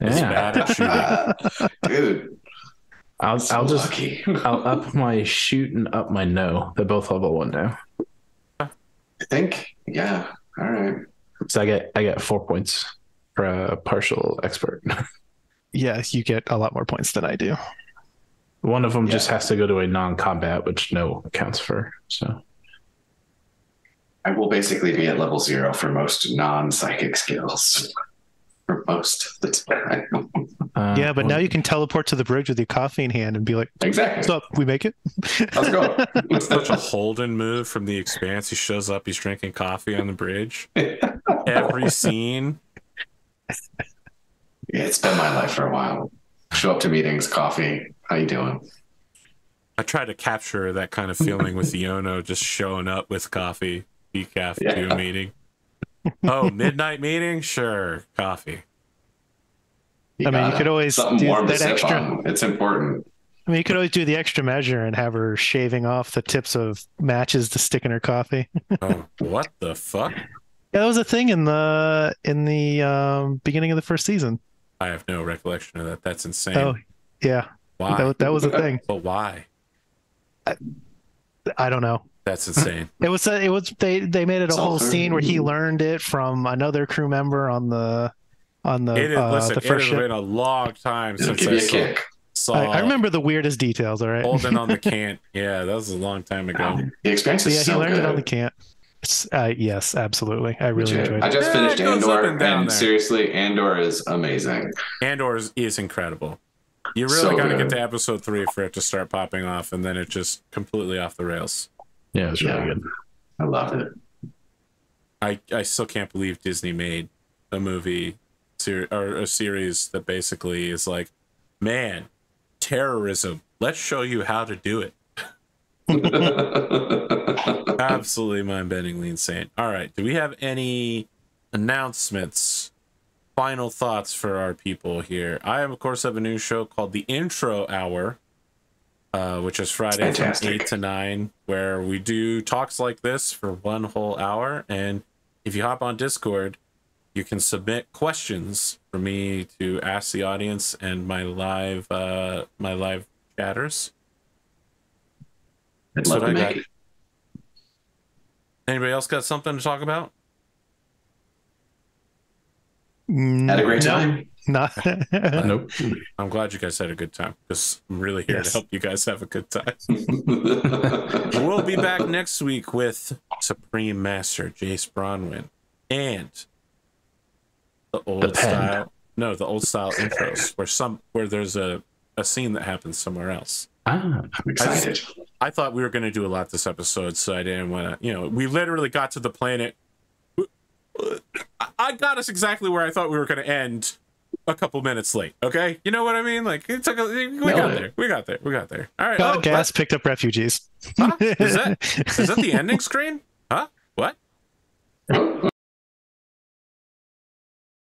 It's Yeah, bad at shooting. Dude, I'll so I'll just lucky. I'll up my shoot and up my no. They're both level one now. I think, yeah. All right. So I get I get four points for a partial expert. Yeah, you get a lot more points than I do. One of them just has to go to a non-combat, which no counts for. So I will basically be at level zero for most non psychic skills for most of the time. Uh, yeah, but now you can teleport to the bridge with your coffee in hand and be like, Exactly. "What's up? We make it." Let's go. Such a Holden move from The Expanse. He shows up, he's drinking coffee on the bridge. Every scene. Yeah, it's been my life for a while. Show up to meetings, coffee. How you doing? I try to capture that kind of feeling with Iono just showing up with coffee, decaf to a meeting. Oh, midnight meeting? Sure, coffee. You I mean, you could always something do warm that extra- on. It's important. I mean, you could always do the extra measure and have her shaving off the tips of matches to stick in her coffee. Oh, what the fuck? Yeah, that was a thing in the in the um, beginning of the first season. I have no recollection of that. That's insane. Oh, yeah, why? that, that was a thing. but why? I, I don't know. That's insane. It was a, it was they they made it a It's all whole scene where he learned it from another crew member on the on the It is, uh, listen, the it first has ship. been a long time It'll since I saw, kick. saw I, I remember the weirdest details. All right. Holden on the cant. Yeah, that was a long time ago. The experience is yeah, he learned good. it on the camp. It's, uh, yes, absolutely. I really Legit. enjoyed I just Yeah, finished it up Andor, and and there. seriously, Andor is amazing. Andor is, is incredible. You really So got to good. get to episode three for it to start popping off, and then it just completely off the rails. Yeah, it's was really Yeah. good. I love it. I, I still can't believe Disney made a movie ser- or a series that basically is like, man, terrorism. Let's show you how to do it. Absolutely mind-bendingly insane. All right, do we have any announcements? Final thoughts for our people here. I, of course, have a new show called The Intro Hour, uh, which is Friday from eight to nine, where we do talks like this for one whole hour. And if you hop on Discord, you can submit questions for me to ask the audience and my live uh, my live chatters. That's what I got. Anybody else got something to talk about? Had a great time. Not. Nope. I'm glad you guys had a good time because I'm really here Yes. to help you guys have a good time. we'll be back next week with Supreme Master Jace Bronwyn and the old The style. No, the old style intros where some where there's a a scene that happens somewhere else. Ah, I'm excited. I thought we were going to do a lot this episode, so I didn't want to. You know, we literally got to the planet. I- I got us exactly where I thought we were going to end. A couple minutes late. Okay, you know what I mean? Like it took. A, we got there. We got there. We got there. All right. Oh, gas picked up refugees. Huh? Is that is that the ending screen? Huh? What?